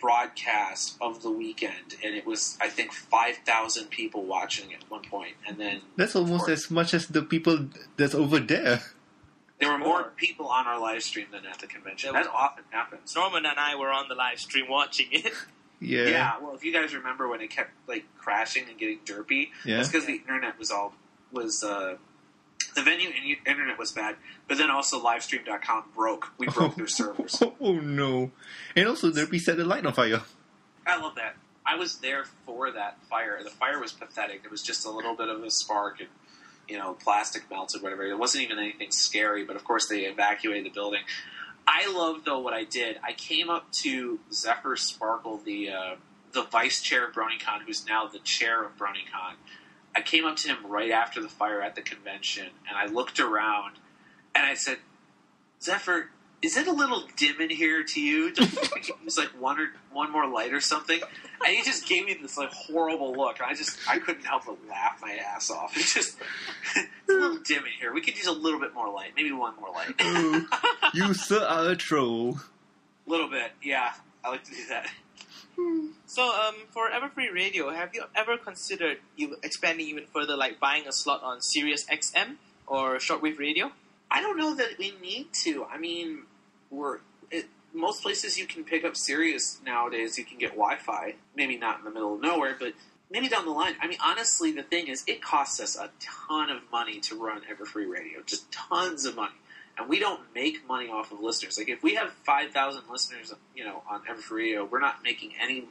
broadcast of the weekend, and it was, I think, 5,000 people watching at one. And then That's almost as much as the people that's over there. There were more More. people on our live stream than at the convention. That often happens. Norman and I were on the live stream watching it. Yeah. Yeah. well, if you guys remember when it kept like crashing and getting derpy, Yeah. that's because the internet was all was uh, the venue and internet was bad, but then also livestream.com broke. We broke their servers. Oh no! And also, Derpy set the light on fire. I love that. I was there for that fire. The fire was pathetic. It was just a little bit of a spark and you know plastic melted, whatever. It wasn't even anything scary. But of course, they evacuated the building. I love though what I did. I came up to Zephyr Sparkle, the uh, the vice chair of BronyCon, who's now the chair of BronyCon. I came up to him right after the fire at the convention, and I looked around, and I said, "Zephyr, is it a little dim in here to you? We could like one or one more light or something?" And he just gave me this like horrible look, and I just I couldn't help but laugh my ass off. It's just it's a little dim in here. We could use a little bit more light, maybe one more light. Oh, you sir are a troll. A little bit, yeah. I like to do that. So, um, for Everfree Radio, have you ever considered you expanding even further, like buying a slot on Sirius XM or shortwave radio? I don't know that we need to. I mean, we're it, most places you can pick up Sirius nowadays. You can get Wi-Fi. Maybe not in the middle of nowhere, but maybe down the line. I mean, honestly, the thing is, it costs us a ton of money to run Everfree Radio. Just tons of money, and we don't make money off of listeners. Like if we have five thousand listeners, you know, on Everfree Radio, we're not making any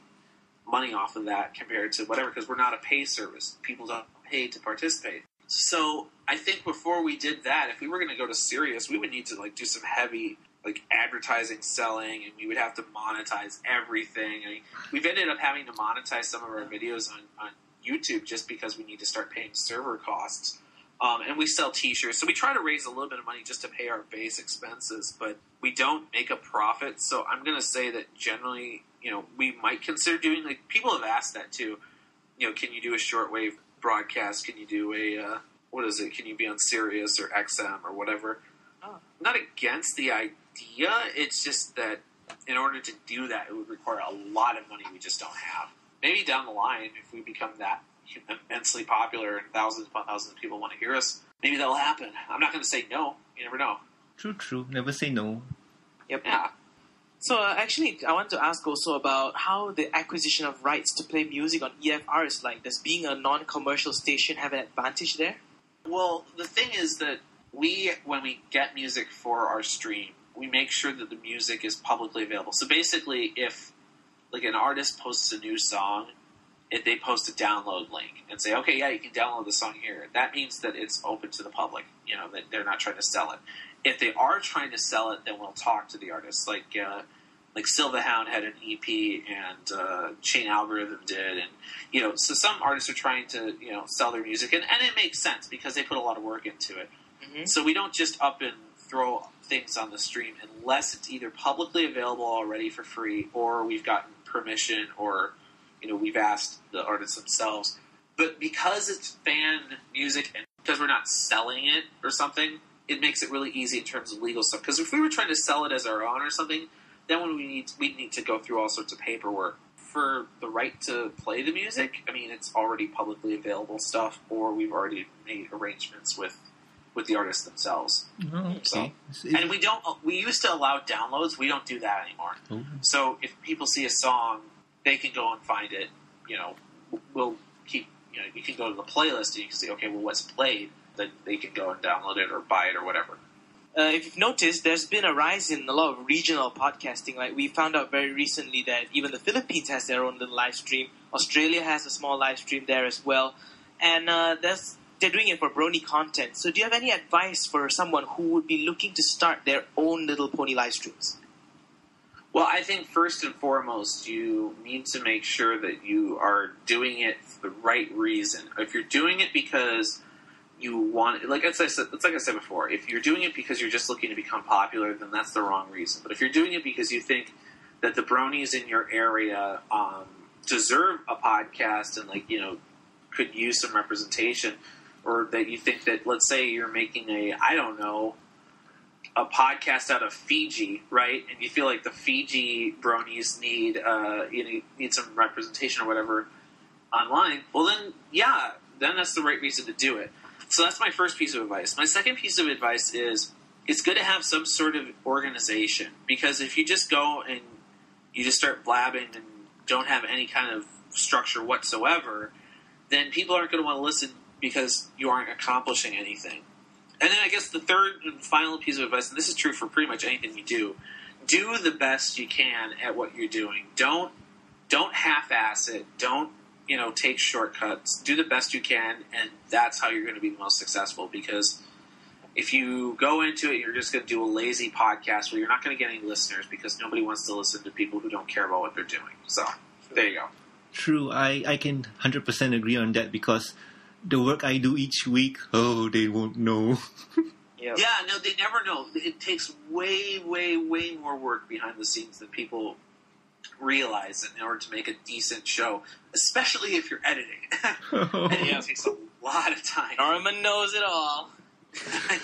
money off of that compared to whatever because we're not a pay service. People don't pay to participate. So I think before we did that, if we were going to go to Sirius, we would need to like do some heavy like advertising, selling, and we would have to monetize everything. I mean, we've ended up having to monetize some of our videos on, on YouTube just because we need to start paying server costs. Um, and we sell T-shirts, so we try to raise a little bit of money just to pay our base expenses, but we don't make a profit. So I'm going to say that generally, you know, we might consider doing like people have asked that too. You know, can you do a shortwave broadcast? Can you do a uh, what is it? Can you be on Sirius or XM or whatever? Oh. Not against the idea. It's just that in order to do that, it would require a lot of money we just don't have. Maybe down the line, if we become that immensely popular and thousands upon thousands of people want to hear us, maybe that'll happen. I'm not going to say no. You never know. True, true. Never say no. Yep. Yeah. So, uh, actually, I want to ask also about how the acquisition of rights to play music on EFR is like. Does being a non-commercial station have an advantage there? Well, the thing is that we, when we get music for our stream, we make sure that the music is publicly available. So basically, if like an artist posts a new song, if they post a download link and say, "Okay, yeah, you can download the song here," that means that it's open to the public. You know, that they're not trying to sell it. If they are trying to sell it, then we'll talk to the artist. Like uh, like Silva Hound had an EP, and uh, Chain Algorithm did, and you know, so some artists are trying to you know sell their music, and, and it makes sense because they put a lot of work into it. hmm So we don't just up and throw things on the stream unless it's either publicly available already for free, or we've gotten permission, or you know we've asked the artists themselves. But because it's fan music and because we're not selling it or something, it makes it really easy in terms of legal stuff. Because if we were trying to sell it as our own or something, then when we need we need to go through all sorts of paperwork for the right to play the music. I mean, it's already publicly available stuff, or we've already made arrangements with with the artists themselves. Oh, So- And we don't. We used to allow downloads. We don't do that anymore. Oh. So if people see a song, they can go and find it. You know, we'll keep. You know, you can go to the playlist and you can see, okay, well, what's played. Then they can go and download it or buy it or whatever. Uh, if you've noticed, there's been a rise in a lot of regional podcasting. Like we found out very recently that even the Philippines has their own little live stream. Australia has a small live stream there as well, and uh, there's they're doing it for Brony content. So, do you have any advice for someone who would be looking to start their own little pony live streams? Well, I think first and foremost, you need to make sure that you are doing it for the right reason. If you're doing it because you want, like I said, it's like I said before, if you're doing it because you're just looking to become popular, then that's the wrong reason. But if you're doing it because you think that the bronies in your area um, deserve a podcast and, like, you know, could use some representation, or that you think that, let's say, you're making a, I don't know, a podcast out of Fiji, right? And you feel like the Fiji bronies need uh, you know, need some representation or whatever online. Well, then yeah, then that's the right reason to do it. So that's my first piece of advice. My second piece of advice is it's good to have some sort of organization because if you just go and you just start blabbing and don't have any kind of structure whatsoever, then people aren't going to want to listen because you aren't accomplishing anything. And then I guess the third and final piece of advice, and this is true for pretty much anything you do, do the best you can at what you're doing. Don't don't half-ass it. Don't you know take shortcuts. Do the best you can, and that's how you're going to be most successful. Because if you go into it, you're just going to do a lazy podcast. Well, you're not going to get any listeners because nobody wants to listen to people who don't care about what they're doing. So there you go. True, I, I can 100% agree on that because the work I do each week, oh, they won't know. Yeah. Yeah, no, they never know. It takes way, way, way more work behind the scenes than people realize in order to make a decent show, especially if you're editing. editing Yeah. takes a lot of time. Norman knows it all.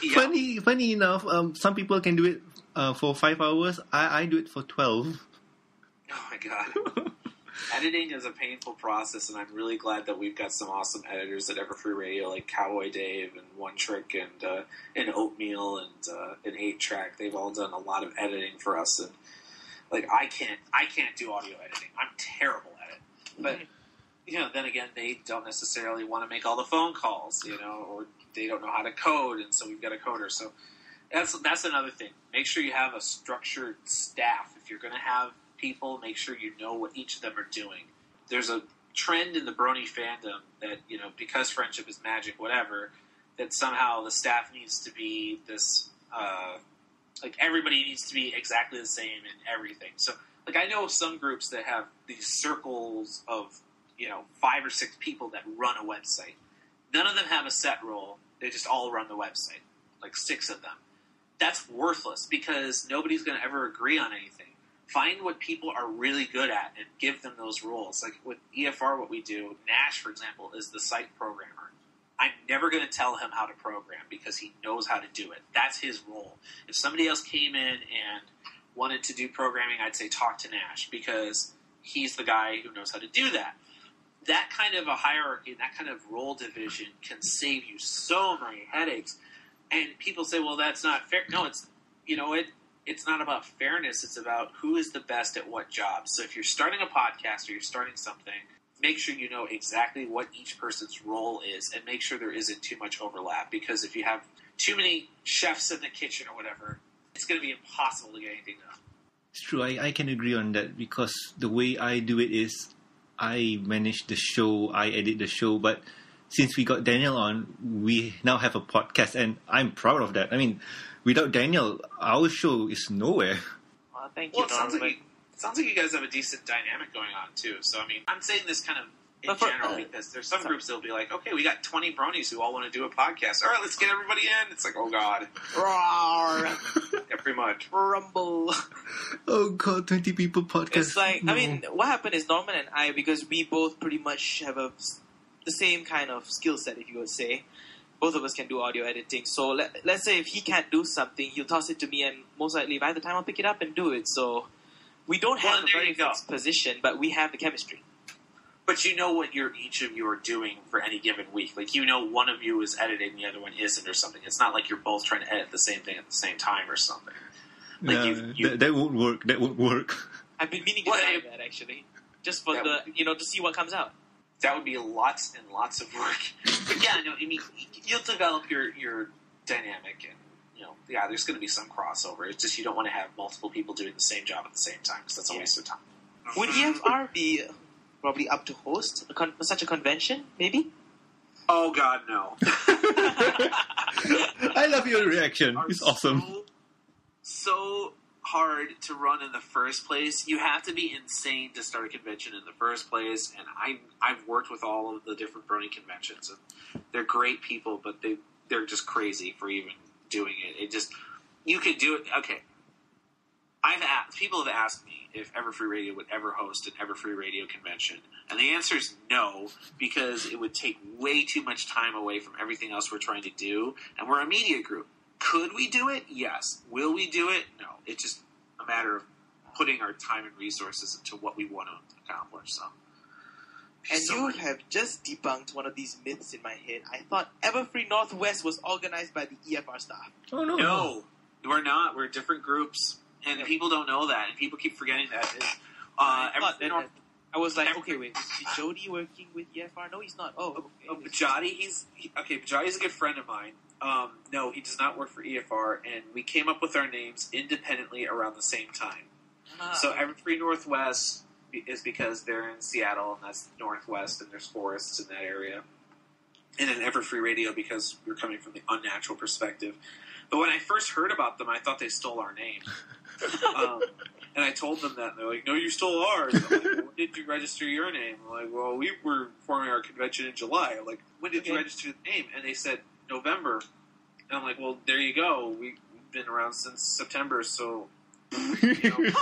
Yeah. Funny, funny enough, um, some people can do it uh, for five hours. I, I do it for 12. Oh my god. Editing is a painful process, and I'm really glad that we've got some awesome editors at Everfree Radio, like Cowboy Dave and One Trick and uh, and Oatmeal and uh, and Eight Track. They've all done a lot of editing for us, and like I can't I can't do audio editing. I'm terrible at it. But you know, then again, they don't necessarily want to make all the phone calls, you know, or they don't know how to code, and so we've got a coder. So that's that's another thing. Make sure you have a structured staff. If you're going to have people, make sure you know what each of them are doing. There's a trend in the Brony fandom that you know because friendship is magic, whatever. That somehow the staff needs to be this, uh, like everybody needs to be exactly the same in everything. So, like I know some groups that have these circles of you know five or six people that run a website. None of them have a set role. They just all run the website, like six of them. That's worthless because nobody's going to ever agree on anything. Find what people are really good at and give them those roles. Like with EFR, what we do, Nash, for example, is the site programmer. I'm never going to tell him how to program because he knows how to do it. That's his role. If somebody else came in and wanted to do programming, I'd say talk to Nash because he's the guy who knows how to do that. That kind of a hierarchy, that kind of role division can save you so many headaches. And people say, "Well, that's not fair." No, it's you know it. It's not about fairness. It's about who is the best at what job. So if you're starting a podcast or you're starting something, make sure you know exactly what each person's role is, and make sure there isn't too much overlap. Because if you have too many chefs in the kitchen or whatever, it's going to be impossible to get anything done. It's true, I, I can agree on that because the way I do it is I manage the show, I edit the show, but since we got Daniel on, we now have a podcast, and I'm proud of that. I mean, without Daniel, our show is nowhere. Well, thank Well, you, it sounds Norman. like Sounds like you guys have a decent dynamic going on too. So I mean, I'm saying this kind of in for- general uh, because there's some sorry. groups that'll be like, okay, we got 20 bronies who all want to do a podcast. All right, let's get everybody in. It's like, oh god, Roar, yeah, pretty much. rumble. oh god, twenty people podcast. It's like I mean, what happened is Norman and I, because we both pretty much have a the same kind of skill set, if you would say. Both of us can do audio editing. So let, let's say if he can't do something, he'll toss it to me, and most likely, by the time, I'll pick it up and do it. So we don't Well, have a very you fixed position, but we have the chemistry. But you know what you're each of you are doing for any given week. Like you know one of you is editing, the other one isn't, or something. It's not like you're both trying to edit the same thing at the same time or something. like Nah, you- you- that, that won't work. That won't work. I've been meaning to Well, try that actually, just for That the you know to see what comes out. That would be lots and lots of work. But yeah, no, I mean you'll develop your your dynamic, and you know, yeah, there's going to be some crossover. It's just you don't want to have multiple people doing the same job at the same time because that's a waste of time. Would EFR be probably up to host a con- such a convention? Maybe. Oh God, no! I love your reaction. Are It's awesome. So, so hard to run in the first place. You have to be insane to start a convention in the first place. And I I've worked with all of the different Brony conventions, and they're great people, but they they're just crazy for even doing it. It just you could do it. Okay, I've asked people have asked me if Everfree Radio would ever host an Everfree Radio convention, and the answer is no because it would take way too much time away from everything else we're trying to do, and we're a media group. Could we do it? Yes. Will we do it? No. It's just a matter of putting our time and resources into what we want to accomplish. So, And So you much- have just debunked one of these myths in my head. I thought Everfree Northwest was organized by the EFR staff. Oh no. No, we're not. We're different groups, and Yeah. people don't know that, and people keep forgetting that. uh, I thought everything that- North- I was like, okay, wait, is Jody working with EFR? No, he's not. Oh, okay. Oh, Bajati, he's he, okay. Bajati's a good friend of mine. Um, no, he does not work for EFR, and we came up with our names independently around the same time. Ah, So Everfree Northwest is because they're in Seattle, and that's Northwest, and there's forests in that area. And then Everfree Radio because we're coming from the unnatural perspective. But when I first heard about them, I thought they stole our name. um, and I told them that, and they're like, "No, you stole ours." I'm like, when did you register your name? I'm like, "Well, we were forming our convention in July." I'm like, when did you register the name? And they said November. And I'm like, "Well, there you go. We've been around since September, so you know,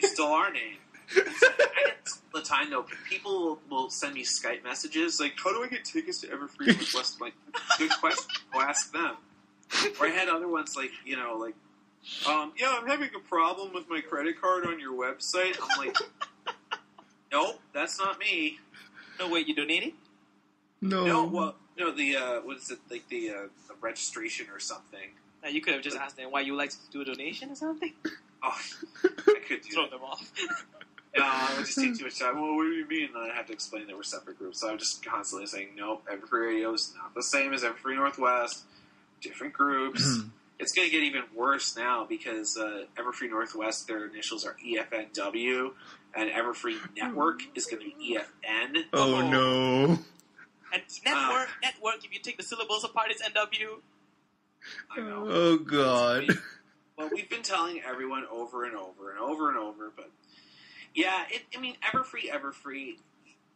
you stole our name." I get the time though. People will send me Skype messages like, "How do I get tickets to Everfree Northwest?" Like, good question. Go ask them. Or I had other ones like, you know, like, um, yeah, I'm having a problem with my credit card on your website. I'm like, nope, that's not me. no, wait, you donating? No. No, well, no, the uh, what is it like the uh, the registration or something? Now, you could have just asked them why you like to do a donation or something. Oh, I could do Throw that. them off. No, it would just take too much time. Well, what do you mean? And I have to explain that we're separate groups. So I'm just constantly saying, nope, Everfree Radio is not the same as Everfree Northwest. Different groups. it's going to get even worse now because uh, Everfree Northwest, their initials are E EFNW, and Everfree Network is going to be EFN. oh no. And network, network. If you take the syllables apart, it's NW. I know. Oh god. Well, we've been telling everyone over and over and over and over, but yeah, it, I mean, Everfree, Everfree,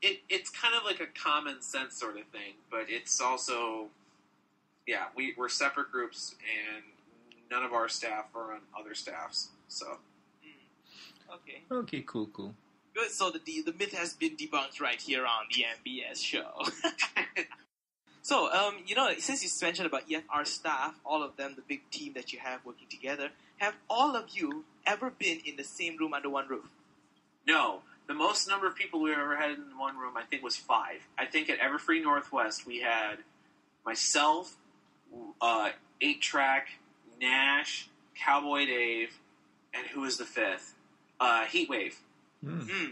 it, it's kind of like a common sense sort of thing, but it's also, yeah, we, we're separate groups, and none of our staff are on other staffs, so. Okay, Okay, cool, cool. good. So the the myth has been debunked right here on the MBS show. so, um, you know, since you mentioned about EFR staff, all of them, the big team that you have working together, have all of you ever been in the same room under one roof? No, the most number of people we've ever had in one room, I think, was five. I think at Everfree Northwest we had myself, uh, eight track, Nash, Cowboy Dave, and who is the fifth? Uh, Heatwave. Hmm. Hmm.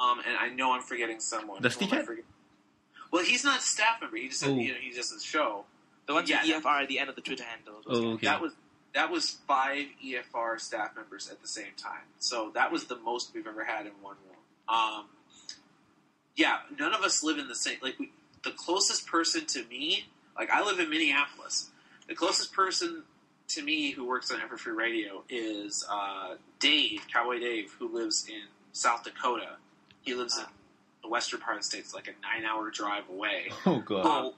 Um, and I know I'm forgetting someone. Dusty Who Cat? Well, he's not a staff member. He just Oh. you know he just does a show. The ones Yeah, EFR at the end of the Twitter handle. Oh, okay. That was that was five EFR staff members at the same time. So that was the most we've ever had in one room. Um, yeah, none of us live in the same. Like we, the closest person to me, like I live in Minneapolis. The closest person to me, who works on Everfree Radio, is uh, Dave, Cowboy Dave, who lives in South Dakota. He lives in the western part of the state. Like a nine-hour drive away. Oh god.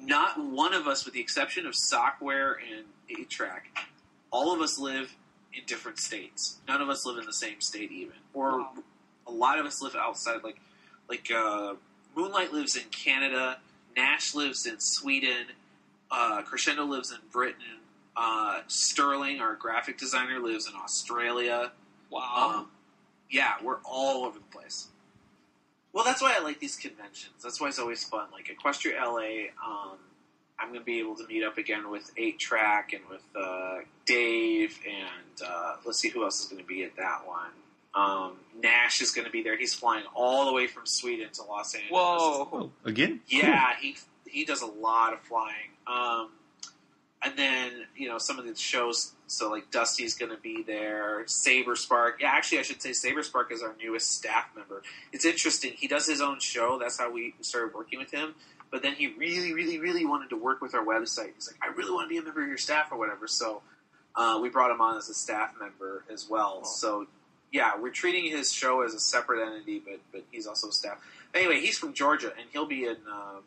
Not one of us, with the exception of Sockware and Eight Track, all of us live in different states. None of us live in the same state, even, or Wow. a lot of us live outside. Like, like uh, Moonlight lives in Canada. Nash lives in Sweden. Uh, Crescendo lives in Britain. Uh, Sterling, our graphic designer, lives in Australia. Wow. Um, yeah, we're all over the place. Well, that's why I like these conventions. That's why it's always fun. Like Equestria LA, um, I'm going to be able to meet up again with Eight Track and with uh, Dave, and uh, let's see who else is going to be at that one. Um, Nash is going to be there. He's flying all the way from Sweden to Los Angeles. Whoa. Oh, again? Yeah, he he does a lot of flying. Um, and then you know some of the shows. So like Dusty's going to be there. Saber Spark. Yeah, actually, I should say Saber Spark is our newest staff member. It's interesting. He does his own show. That's how we started working with him. But then he really, really, really wanted to work with our website. He's like, I really want to be a member of your staff or whatever. So uh, we brought him on as a staff member as well. Oh. So yeah, we're treating his show as a separate entity, but but he's also staff. Anyway, he's from Georgia, and he'll be in uh,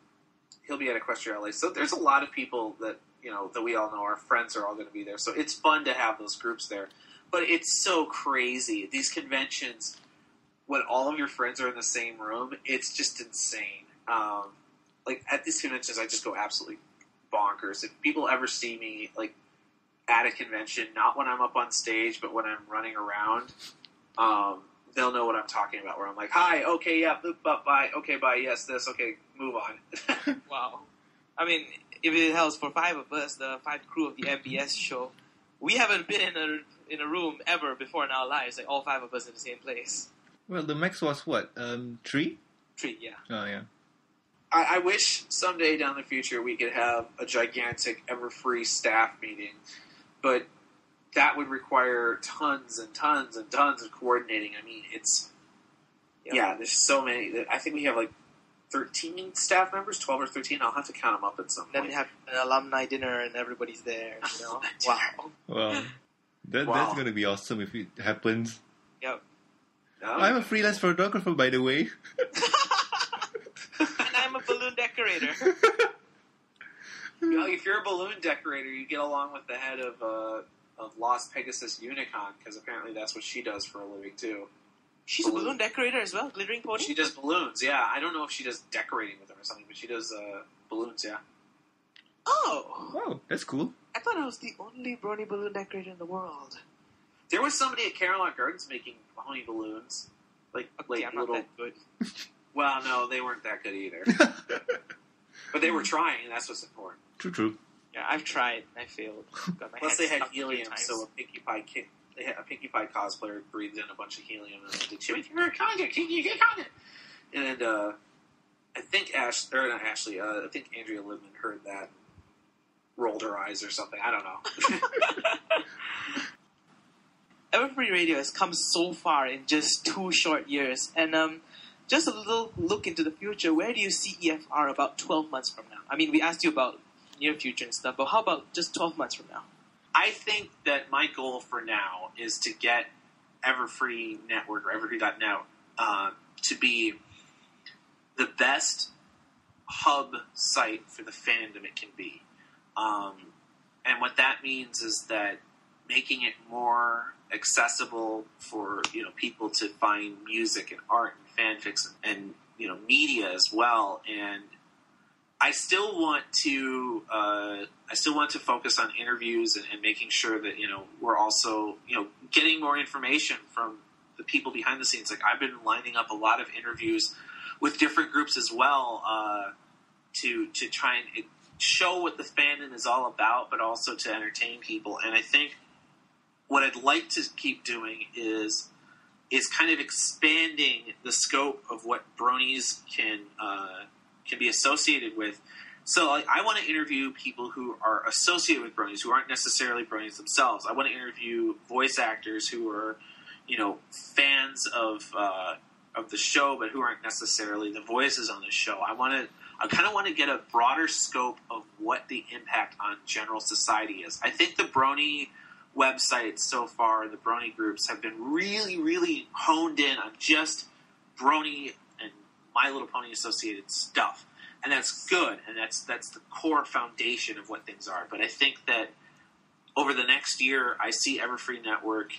he'll be at Equestria LA. So there's a lot of people that you know that we all know. Our friends are all going to be there, so it's fun to have those groups there. But it's so crazy these conventions when all of your friends are in the same room. It's just insane. Um, like at these conventions, I just go absolutely bonkers. If people ever see me like at a convention, not when I'm up on stage, but when I'm running around, um, they'll know what I'm talking about. Where I'm like, "Hi, okay, yeah, boop, bop, bye, okay, bye, yes, this, okay, move on." Wow. I mean, if it helps for five of us, the five crew of the MBS show, we haven't been in a in a room ever before in our lives. Like all five of us in the same place. Well, the max was what? Um, three? Treat, yeah. Oh yeah. I, I wish someday down the future we could have a gigantic ever-free staff meeting, but that would require tons and tons and tons of coordinating. I mean, it's Yeah. yeah. There's so many. I think we have like 13 staff members, 12 or 13. I'll have to count them up at some Then point. we have an alumni dinner and everybody's there. You know. wow. Well, that, Wow. that's gonna be awesome if it happens. Yep. No? I'm a freelance photographer, by the way. and I'm a balloon decorator. You know, if you're a balloon decorator, you get along with the head of uh, of Las Pegasus Unicon because apparently that's what she does for a living too. She's a balloon decorator as well. Glittering pony. She does balloons. Yeah, I don't know if she does decorating with them or something, but she does uh, balloons. Yeah. Oh, Oh, that's cool. I thought I was the only brony balloon decorator in the world. There was somebody at Canterlot Gardens making pony balloons, like Okay, like I'm not little. that good. Well, no, they weren't that good either, but they were trying. and That's what's important. True, true. Yeah, I've tried. I failed. Got my Plus, head they had stuck a few helium, so a Pinkie Pie kid, they had a Pinkie Pie cosplayer breathed in a bunch of helium and did "Should we get her content? Can you get content?" And uh, I think Ash or not Ashley, uh, I think Andrea Libman heard that, rolled her eyes or something. I don't know. Everfree Radio has come so far in just two short years, and um, just a little look into the future. Where do you see EFR about twelve months from now? I mean, we asked you about near future and stuff, but how about just twelve months from now? I think that my goal for now is to get Everfree Network or Everfree.net uh, to be the best hub site for the fandom it can be. Um, and what that means is that making it more accessible for you know people to find music and art and fanfics and, and you know media as well and I still want to uh, I still want to focus on interviews and, and making sure that you know we're also you know getting more information from the people behind the scenes. Like I've been lining up a lot of interviews with different groups as well uh, to to try and show what the fandom is all about, but also to entertain people. And I think what I'd like to keep doing is is kind of expanding the scope of what bronies can uh, can be associated with. So like, I want to interview people who are associated with bronies, who aren't necessarily bronies themselves. I want to interview voice actors who are, you know, fans of uh, of the show, but who aren't necessarily the voices on the show. I want to I kind of want to get a broader scope of what the impact on general society is. I think the Brony websites so far, the Brony groups, have been really, really honed in on just Brony My Little Pony associated stuff, and that's good, and that's that's the core foundation of what things are. But I think that over the next year, I see Everfree Network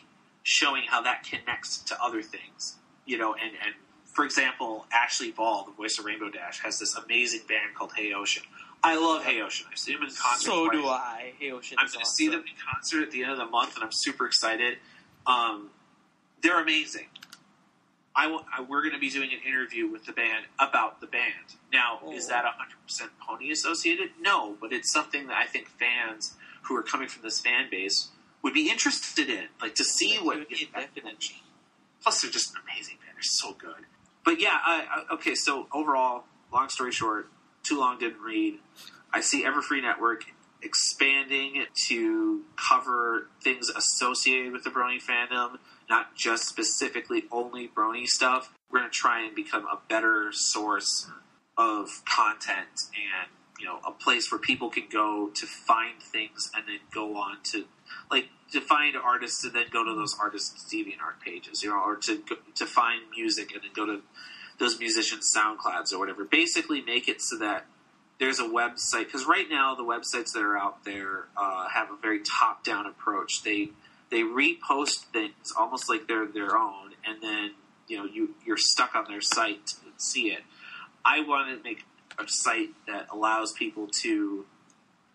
showing how that connects to other things, you know, and and for example, Ashley Ball, the voice of Rainbow Dash, has this amazing band called Hey Ocean. I love Hey Ocean. I've seen them in concert. So twice. do I. Hey Ocean. I'm going to awesome. see them in concert at the end of the month, and I'm super excited. Um, they're amazing. I will, I, we're going to be doing an interview with the band about the band. Now, is Oh. that 100% Pony associated? No, but it's something that I think fans who are coming from this fan base would be interested in, like to see what. Definitely. Plus, they're just an amazing band. They're so good. But yeah, I, I, okay. So overall, long story short, too long didn't read. I see Everfree Network expanding to cover things associated with the Brony fandom, not just specifically only Brony stuff. We're going to try and become a better source of content and you know a place where people can go to find things and then go on to like to find artists and then go to those artists' DeviantArt pages, you know, or to to find music and then go to those musicians' SoundClouds or whatever. Basically, make it so that there's a website because right now the websites that are out there uh, have a very top-down approach. They they repost things almost like they're their own, and then you know you you're stuck on their site to see it. I want to make a site that allows people to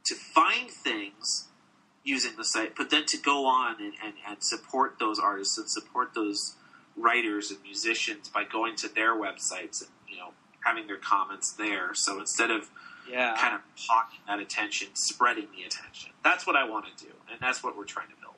to find things using the site, but then to go on and, and, and support those artists and support those writers and musicians by going to their websites and you know having their comments there. So instead of Yeah. kind of hawking that attention, spreading the attention, that's what I want to do, and that's what we're trying to build.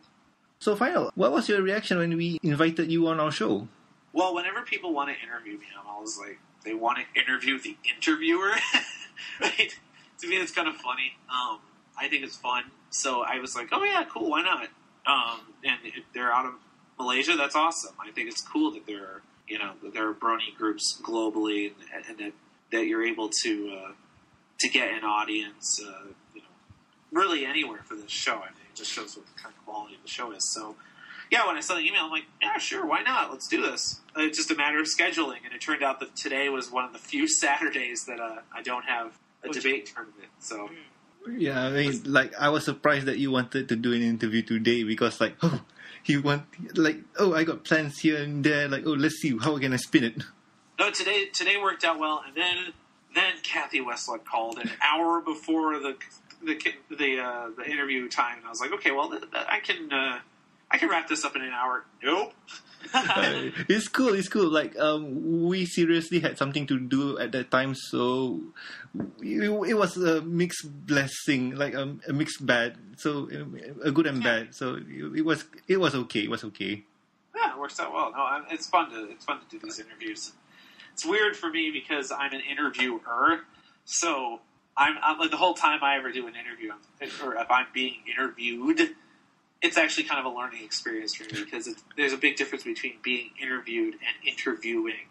So, final, what was your reaction when we invited you on our show? Well, whenever people want to interview me, I'm always like, they want to interview the interviewer. right? To me, it's kind of funny. Um, I think it's fun. So I was like, oh, yeah, cool, why not? Um, and if they're out of Malaysia, that's awesome. I think it's cool that there are, you know, there are Brony groups globally and, and that, that you're able to uh, to get an audience, uh, you know, really anywhere for this show. I mean, just shows what the kind of quality of the show is. So, yeah, when I saw the email, I'm like, yeah, sure, why not? Let's do this. Uh, It's just a matter of scheduling, and it turned out that today was one of the few Saturdays that uh, I don't have a Which- debate tournament. So, Yeah, I mean, like, I was surprised that you wanted to do an interview today because, like, oh, he want, like, oh, I got plans here and there. Like, oh, let's see, how can I spin it? no, today today worked out well, and then then Kathy Weseluck called an hour before the the the, uh, the interview time, and I was like, okay, well, th- th- I can uh, I can wrap this up in an hour. Nope. It's cool, it's cool. Like, um, we seriously had something to do at that time, so it, it was a mixed blessing, like um, a mixed bad. So, a good and bad. So, it, it was it was okay, it was okay. Yeah, it works out well. No, I'm- it's fun to it's fun to do these interviews. It's weird for me because I'm an interviewer, so I'm, I'm like the whole time I ever do an interview, or if I'm being interviewed, it's actually kind of a learning experience for me because it's, there's a big difference between being interviewed and interviewing.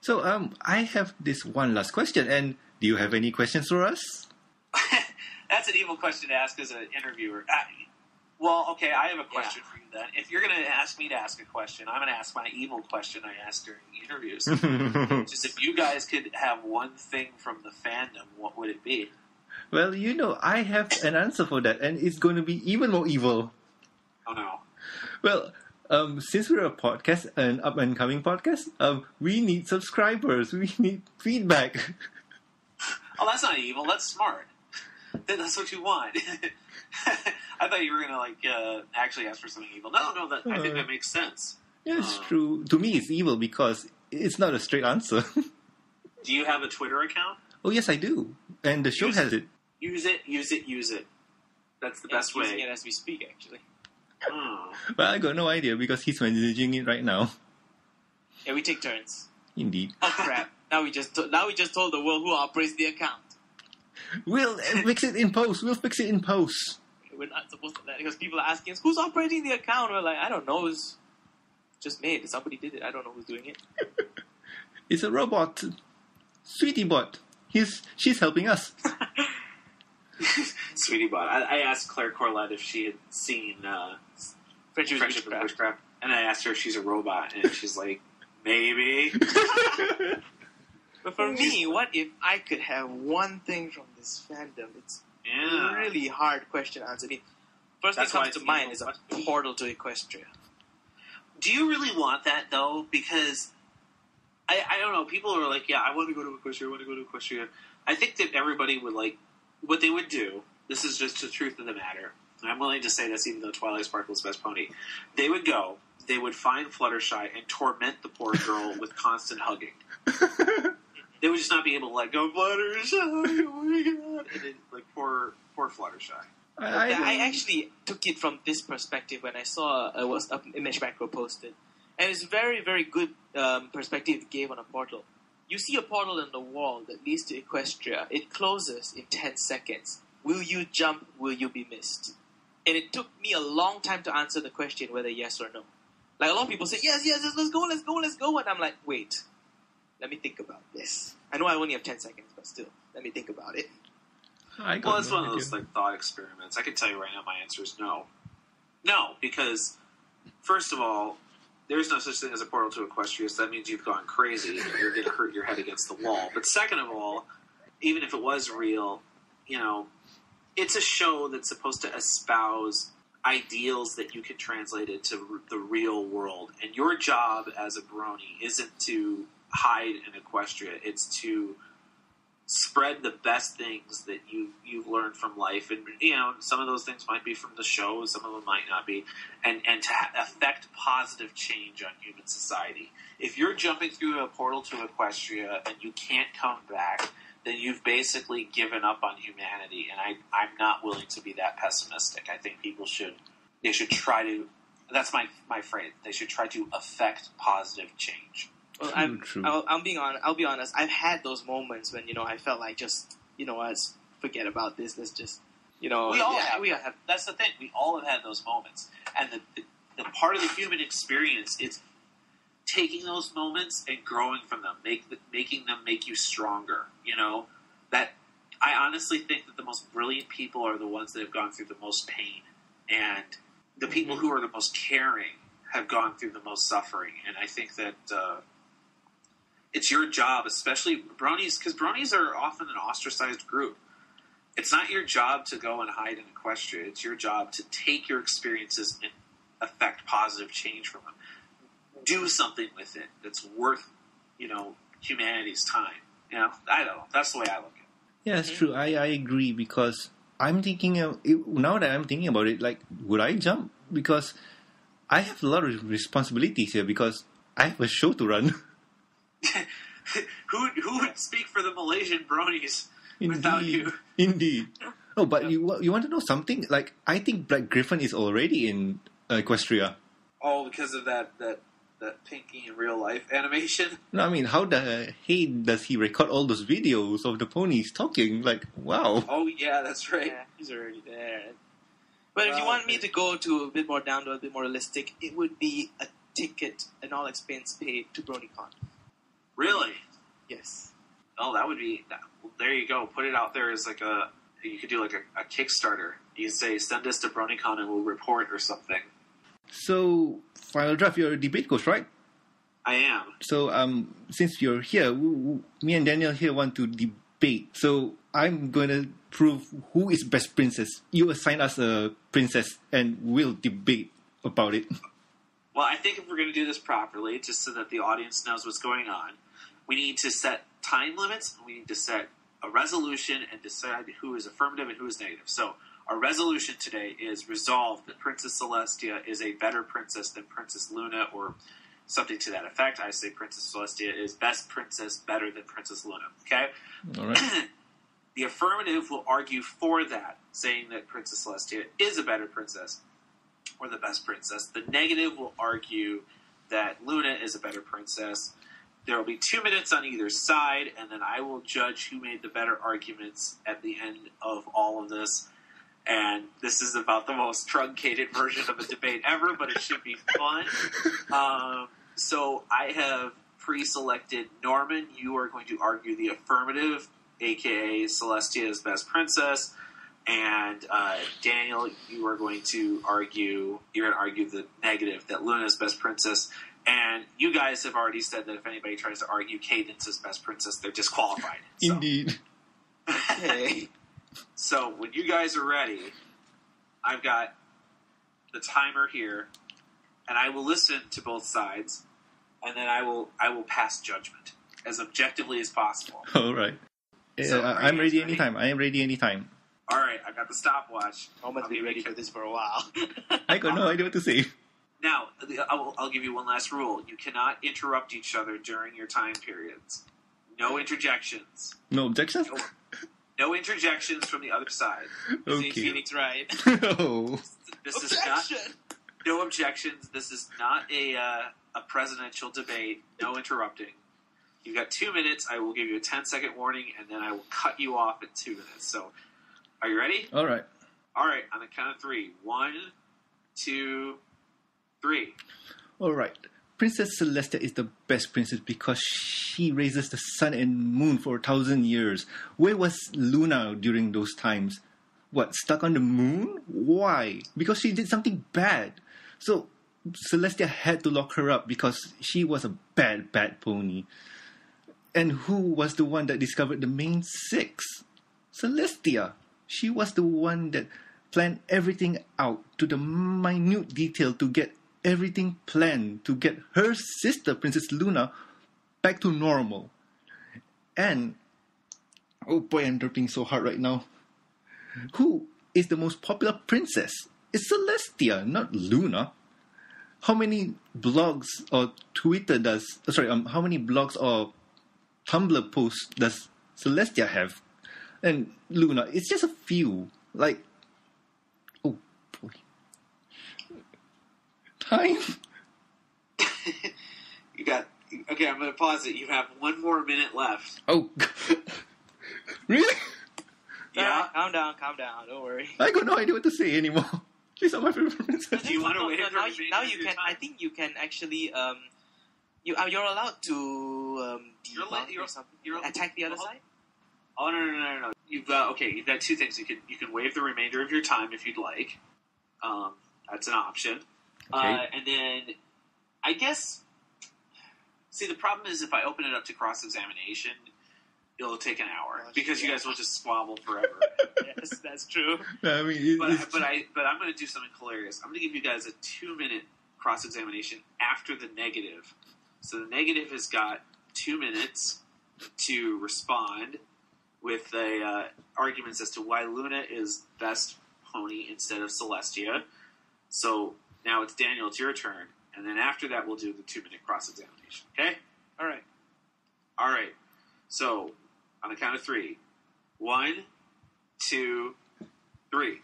So, um, I have this one last question, and do you have any questions for us? That's an evil question to ask as an interviewer. Uh, well, okay, I have a question for you then. If you're going to ask me to ask a question, I'm going to ask my evil question I ask during interviews. Just if you guys could have one thing from the fandom, what would it be? well, you know, I have an answer for that, and it's going to be even more evil. Oh no. Well, um, since we're a podcast, an up and coming podcast, um, we need subscribers. We need feedback. Oh, that's not evil. That's smart. That's what you want. I thought you were gonna like uh, actually ask for something evil. No, no, that I think that makes sense. Yeah, it's Uh. true. To me, it's evil because it's not a straight answer. Do you have a Twitter account? oh yes, I do, and the show Use has it. Use it, use it, use it. That's the Yeah, best using way. it as we speak, actually. Oh. But I got no idea because he's managing it right now. Yeah, we take turns. Indeed, Oh crap! now we just to- now we just told the world who operates the account. We'll uh, fix it in post. We'll fix it in post. We're not supposed to let because people are asking us who's operating the account. We're like, I don't know. It's just made. Somebody did it. I don't know who's doing it. It's a robot, sweetie bot. He's she's helping us. Sweetie Bot. I, I asked Claire Corlett if she had seen uh, Friendship, is Friendship with Witchcraft. Witchcraft, and I asked her if she's a robot, and she's like, maybe. But for me, what if I could have one thing from this fandom? It's Yeah. a really hard question to answer. I mean, first That's thing comes to mind is a portal to Equestria. Do you really want that though? Because I, I don't know. People are like, yeah, I want to go to Equestria. I want to go to Equestria. I think that everybody would like what they would do. This is just the truth of the matter. And I'm willing to say this, even though Twilight Sparkle's best pony. They would go. They would find Fluttershy and torment the poor girl with constant hugging. They would just not be able to let go. Fluttershy, oh my god! And then, like poor, poor Fluttershy. I, I, actually took it from this perspective when I saw uh, was an image macro posted, and it's very very good um, perspective it gave on a portal. You see a portal in the wall that leads to Equestria. It closes in ten seconds. Will you jump? Will you be missed? And it took me a long time to answer the question whether yes or no. Like a lot of people say yes, yes, yes, let's go, let's go, let's go, and I'm like, wait, let me think about this. I know I only have ten seconds, but still, let me think about it. I Well, it's one of those like thought experiments. I can tell you right now, my answer is no. No, because first of all, there's no such thing as a portal to Equestria, so that means you've gone crazy and you're going to hurt your head against the wall. But second of all, even if it was real, you know, it's a show that's supposed to espouse ideals that you can translate into r- the real world. And your job as a brony isn't to hide in Equestria; it's to spread the best things that you you've learned from life, and you know some of those things might be from the show, some of them might not be, and and to affect positive change on human society. If you're jumping through a portal to Equestria and you can't come back, then you've basically given up on humanity, and I I'm not willing to be that pessimistic. I think people should they should try to. That's my my phrase. They should try to affect positive change. Well, True, I'm, true. I'll, I'm being on. I'll be honest. I've had those moments when you know I felt like just you know let's forget about this. Let's just you know We all yeah, have. we all have. That's the thing. We all have had those moments, and the, the the part of the human experience is taking those moments and growing from them, make the, making them make you stronger. You know that. I honestly think that the most brilliant people are the ones that have gone through the most pain, and the people who are the most caring have gone through the most suffering. And I think that uh, it's your job, especially bronies, because bronies are often an ostracized group it's not your job to go and hide in Equestria. It's your job to take your experiences and affect positive change from them. Do something with it that's worth, you know, humanity's time. You know, I don't know. That's the way I look at it. Yeah, it's true. I, I agree because I'm thinking of, now that I'm thinking about it, like, would I jump? Because I have a lot of responsibilities here because I have a show to run. who who would speak for the Malaysian bronies without Indeed. you? Indeed. Oh, but you you want to know something? Like, I think BlackGryph0n is already in uh, Equestria. Oh, because of that that that Pinkie in real life animation. No, I mean, how the hey does he record all those videos of the ponies talking? Like, wow. Oh yeah, that's right. Yeah, he's already there. But if you want me to go to a bit more down to a bit more realistic, it would be a ticket, an all expense paid to BronyCon. Really? Yes. Oh, that would be. That, well, there you go. Put it out there as like a. You could do like a, a Kickstarter. You could say, "Send us to BronyCon and we'll report" or something. So, final draft, you're a debate coach, right? I am. So, um, since you're here, me and Daniel here want to debate. So, I'm going to prove who is best princess. You assign us a princess, and we'll debate about it. Well, I think if we're going to do this properly, just so that the audience knows what's going on, we need to set time limits. And we need to set a resolution and decide who is affirmative and who is negative. So, our resolution today is resolved that Princess Celestia is a better princess than Princess Luna, or something to that effect. I say Princess Celestia is best princess, better than Princess Luna. Okay. All right. the affirmative will argue for that, saying that Princess Celestia is a better princess or the best princess. The negative will argue that Luna is a better princess. There will be two minutes on either side, and then I will judge who made the better arguments at the end of all of this. And this is about the most truncated version of a debate ever, but it should be fun. Um, so I have pre-selected Norman. You are going to argue the affirmative aka Celestia, is best princess, and uh, Daniel, you are going to argue. You're going to argue the negative that Luna is best princess. And you guys have already said that if anybody tries to argue Cadance is best princess, they're disqualified. So, Indeed. Okay. so when you guys are ready, I've got the timer here, and I will listen to both sides, and then I will I will pass judgment as objectively as possible. All right. So, Uh, I'm ready guys ready? anytime. I am ready anytime. All right, I've got the stopwatch. I must I'll be ready for this for a while. I got no idea what to say. Now, I will, I'll give you one last rule: you cannot interrupt each other during your time periods. No interjections. No objections? No interjections from the other side. Say Okay. Phoenix Wright. oh. This is not no objections. This is not a uh, a presidential debate. No interrupting. You've got two minutes. I will give you a 10 second warning, and then I will cut you off at two minutes. So, are you ready? All right. All right. On the count of three. One, two, three. All right. Princess Celestia is the best princess because she raises the sun and moon for a thousand years. Where was Luna during those times? What, stuck on the moon? Why? Because she did something bad. So Celestia had to lock her up because she was a bad, bad pony. And who was the one that discovered the main six? Celestia. She was the one that planned everything out to the minute detail to get everything planned to get her sister, Princess Luna, back to normal. And, oh boy, I'm dripping so hard right now. Who is the most popular princess? It's Celestia, not Luna. How many blogs or Twitter does, uh, sorry, um, how many blogs or Tumblr posts does Celestia have? And Luna, it's just a few. Like, oh boy. Time? You got. Okay, I'm going to pause it. You have one more minute left. Oh, really? Yeah. Calm down, calm down. Don't worry. I got no idea what to say anymore. She's not my favorite princess. Do you wanna wait no, for now, you, now you of your can. I think you can actually. Um, you are you're allowed to um, You're debunk you're- or something. you're- attack the other well, side. Oh no no no no no! You've got okay. You've got two things. You can you can waive the remainder of your time if you'd like. Um, that's an option. Uh, and then I guess. See, the problem is if I open it up to cross examination, it'll take an hour Gosh, because you guys will just squabble forever. yes, that's true. I mean, it- but it's- but I but I'm going to do something hilarious. I'm going to give you guys a two minute cross examination after the negative. So the negative has got two minutes to respond with a uh, arguments as to why Luna is best pony instead of Celestia. So now it's Daniel. It's your turn, and then after that we'll do the two minute cross examination. Okay. All right. All right. So on the count of three, one, two, three.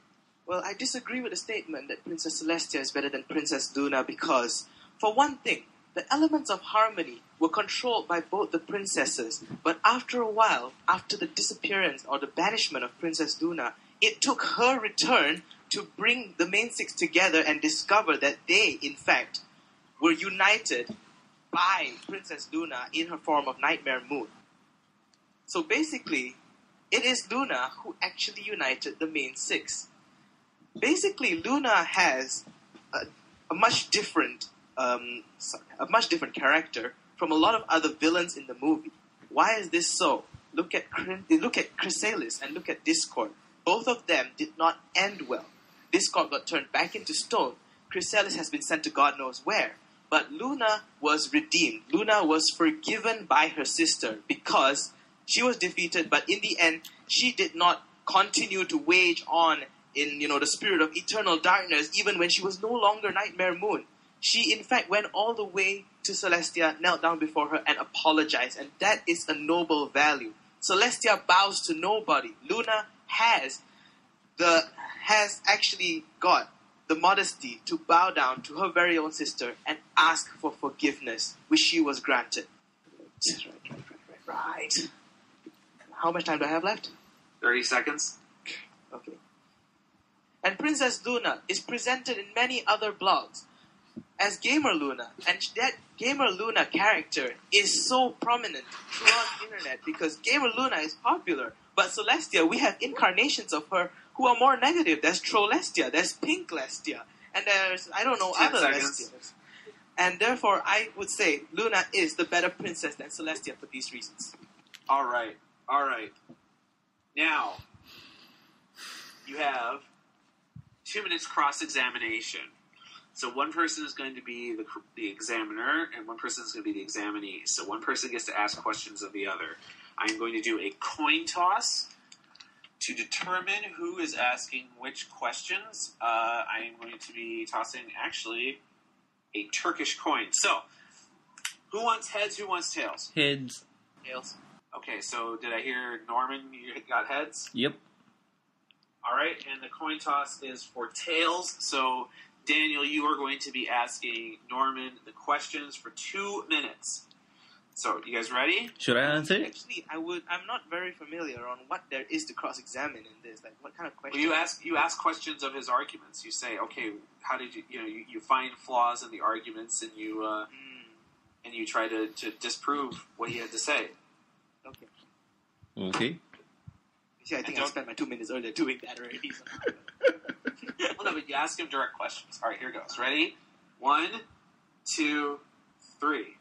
Well, I disagree with the statement that Princess Celestia is better than Princess Luna because, for one thing, the elements of harmony were controlled by both the princesses, but after a while, after the disappearance or the banishment of Princess Luna, it took her return to bring the main six together and discover that they, in fact, were united by Princess Luna in her form of Nightmare Moon. So basically, it is Luna who actually united the main six basically Luna has a, a much different um, a much different character from a lot of other villains in the movie. Why is this so? Look at look at Chrysalis and look at Discord. Both of them did not end well. Discord got turned back into stone. Chrysalis has been sent to God knows where. But Luna was redeemed. Luna was forgiven by her sister because she was defeated, but in the end, she did not continue to wage on in you know the spirit of eternal darkness, even when she was no longer Nightmare Moon. She in fact went all the way to Celestia, knelt down before her, and apologized, and that is a noble value. Celestia bows to nobody. Luna has the has actually got the modesty to bow down to her very own sister and ask for forgiveness, which she was granted. Right, right, right, right, right. How much time do I have left? Thirty seconds. Okay. And Princess Luna is presented in many other blogs. as Gamer Luna, and that Gamer Luna character is so prominent throughout the internet because Gamer Luna is popular. But Celestia, we have incarnations of her who are more negative. There's Trollestia, there's Pinklestia, and there's I don't know other. Lestias. And therefore, I would say Luna is the better princess than Celestia for these reasons. All right, all right. Now you have two minutes cross examination. So one person is going to be the, the examiner, and one person is going to be the examinee. So one person gets to ask questions of the other. I'm going to do a coin toss to determine who is asking which questions. Uh, I am going to be tossing actually a Turkish coin. So who wants heads? Who wants tails? Heads. Tails. Okay, so did I hear Norman? You got heads. Yep. All right, and the coin toss is for tails. So Daniel, you are going to be asking Norman the questions for two minutes. So, you guys ready? Should I answer? Actually, I would. I'm not very familiar on what there is to cross-examine in this. Like, what kind of Well, questions? you ask you ask questions of his arguments. You say, okay, how did you you know you, you find flaws in the arguments and you uh, Hmm, and you try to, to disprove what he had to say. okay. Okay. You see, I think I don't- spent my two minutes earlier doing that already. so- Well, no, but you ask him direct questions. All right, here goes. Ready? One, two, three.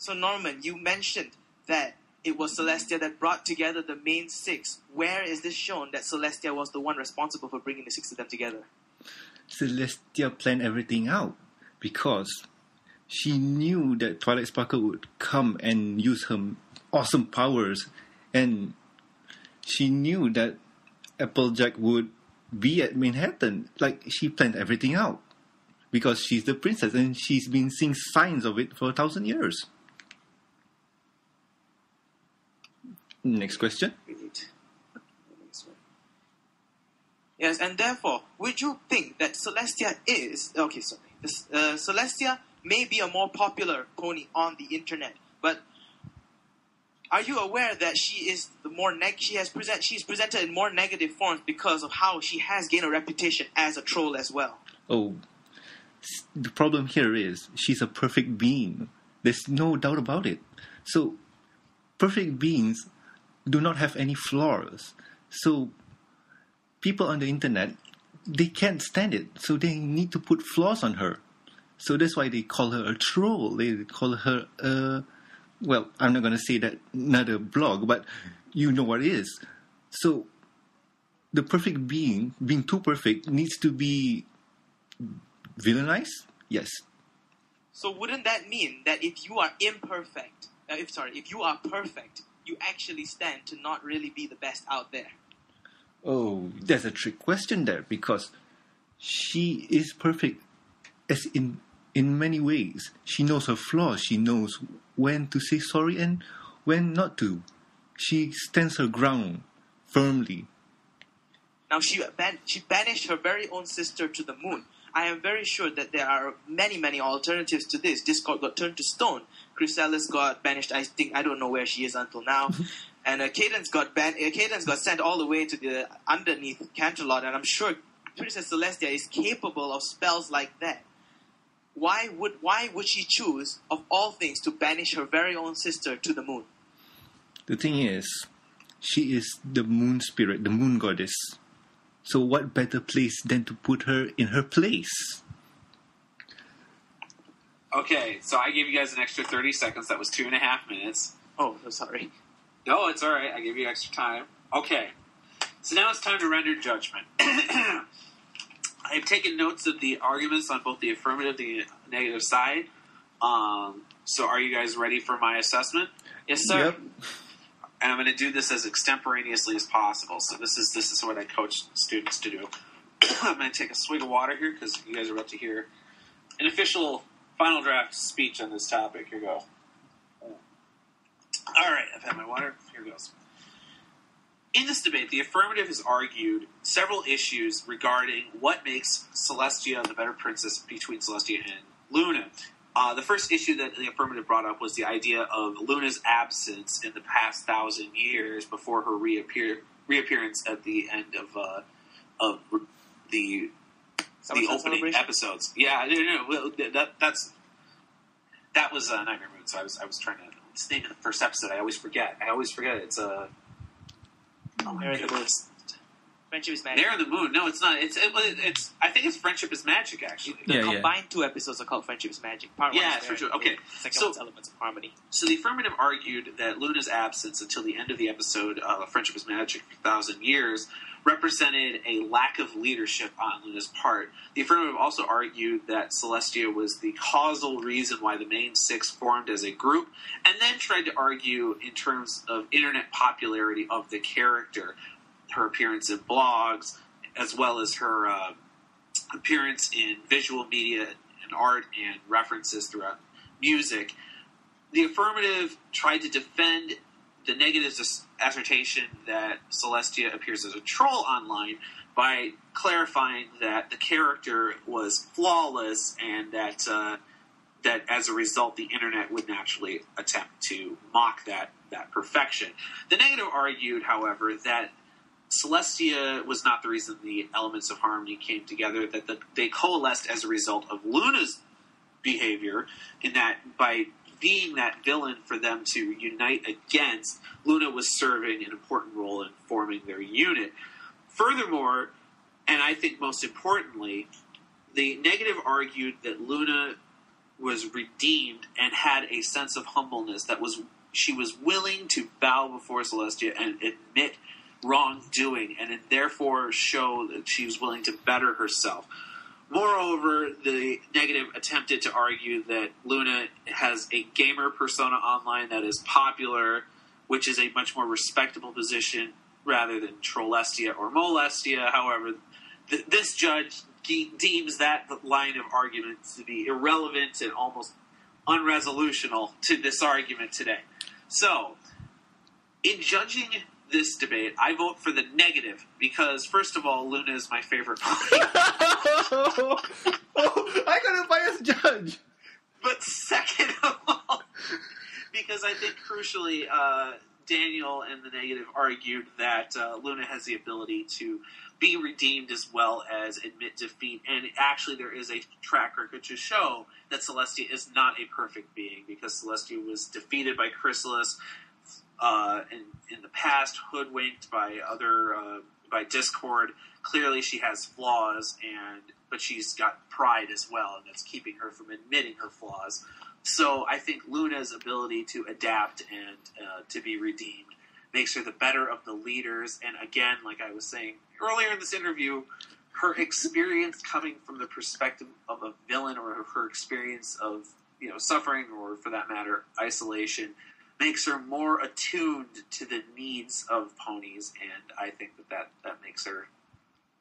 So Norman, you mentioned that it was Celestia that brought together the main six. Where is this shown that Celestia was the one responsible for bringing the six of them together? Celestia planned everything out because she knew that Twilight Sparkle would come and use her awesome powers, and she knew that Applejack would be at Manhattan. Like she planned everything out because she's the princess and she's been seeing signs of it for a thousand years. Next question. Yes, and therefore, would you think that Celestia is okay? Sorry, this, uh, Celestia may be a more popular pony on the internet, but are you aware that she is the more neg- she has present she's presented in more negative forms because of how she has gained a reputation as a troll as well? Oh, the problem here is she's a perfect being. There's no doubt about it. So, perfect beings do not have any flaws. So, people on the internet they can't stand it. So they need to put flaws on her. So that's why they call her a troll. They call her a well, I'm not going to say that another blog, but you know what it is. So the perfect being, being too perfect, needs to be villainized? Yes. So wouldn't that mean that if you are imperfect, uh, if sorry, if you are perfect, you actually stand to not really be the best out there? Oh, there's a trick question there because she is perfect as in in many ways. She knows her flaws. She knows when to say sorry and when not to. She stands her ground firmly. Now she ban- she banished her very own sister to the moon. I am very sure that there are many many alternatives to this. Discord got turned to stone. Chrysalis got banished. I think I don't know where she is until now. and uh, Cadance got ban- uh, Cadance got sent all the way to the underneath Canterlot, and I'm sure Princess Celestia is capable of spells like that. Why would why would she choose of all things to banish her very own sister to the moon? The thing is, she is the moon spirit, the moon goddess. So what better place than to put her in her place? Okay, so I gave you guys an extra 30 seconds. That was two and a half minutes. Oh, so sorry. No, it's all right. I gave you extra time. Okay, so now it's time to render judgment. I've taken notes of the arguments on both the affirmative and the negative side. Um, so, are you guys ready for my assessment? Yes, sir. Yep. And I'm going to do this as extemporaneously as possible. So, this is this is what I coach students to do. I'm going to take a swig of water here because you guys are about to hear an official final draft speech on this topic. Here we go. All right, I've had my water. Here goes. In this debate, the affirmative has argued several issues regarding what makes Celestia the better princess between Celestia and Luna. Uh, the first issue that the affirmative brought up was the idea of Luna's absence in the past thousand years before her reappear reappearance at the end of uh, of the the opening episodes. Yeah, no, no, no. Well, that that's that was uh, Nightmare Moon. So I was I was trying to what's the name of the first episode. I always forget. I always forget. It's uh, oh my There it goodness. Friendship is Magic. There in the Moon. No, it's not. It's it, it's. I think it's Friendship is Magic. Actually. The Yeah, yeah. combined two episodes are called Friendship is Magic. Part Yeah, one it's is Friendship- okay. the Second So- one's Elements of Harmony. So the affirmative argued that Luna's absence until the end of the episode of Friendship is Magic for thousand years represented a lack of leadership on Luna's part. The affirmative also argued that Celestia was the causal reason why the main six formed as a group, and then tried to argue in terms of internet popularity of the character, her appearance in blogs, as well as her uh, appearance in visual media and art and references throughout music the affirmative tried to defend the negative assertion that Celestia appears as a troll online by clarifying that the character was flawless and that uh, that as a result the internet would naturally attempt to mock that that perfection. The negative argued, however, that Celestia was not the reason the elements of harmony came together; that the, they coalesced as a result of Luna's behavior, in that by being that villain for them to unite against, Luna was serving an important role in forming their unit. Furthermore, and I think most importantly, the negative argued that Luna was redeemed and had a sense of humbleness that was she was willing to bow before Celestia and admit wrongdoing and therefore show that she was willing to better herself. Moreover, the negative attempted to argue that Luna has a gamer persona online that is popular, which is a much more respectable position rather than Trollestia or Molestia. However, th- this judge de- deems that line of argument to be irrelevant and almost unresolutional to this argument today. So, in judging this debate, I vote for the negative because, first of all, Luna is my favorite oh, I got a biased judge. But second of all, because I think crucially, uh, Daniel and the negative argued that uh, Luna has the ability to be redeemed as well as admit defeat, and actually there is a track record to show that Celestia is not a perfect being because Celestia was defeated by Chrysalis uh, in, in the past, hoodwinked by other uh, by Discord. Clearly, she has flaws, and but she's got pride as well, and that's keeping her from admitting her flaws. So I think Luna's ability to adapt and uh, to be redeemed makes her the better of the leaders. And again, like I was saying earlier in this interview, her experience coming from the perspective of a villain or her experience of you know suffering or for that matter isolation makes her more attuned to the needs of ponies and i think that that, that makes her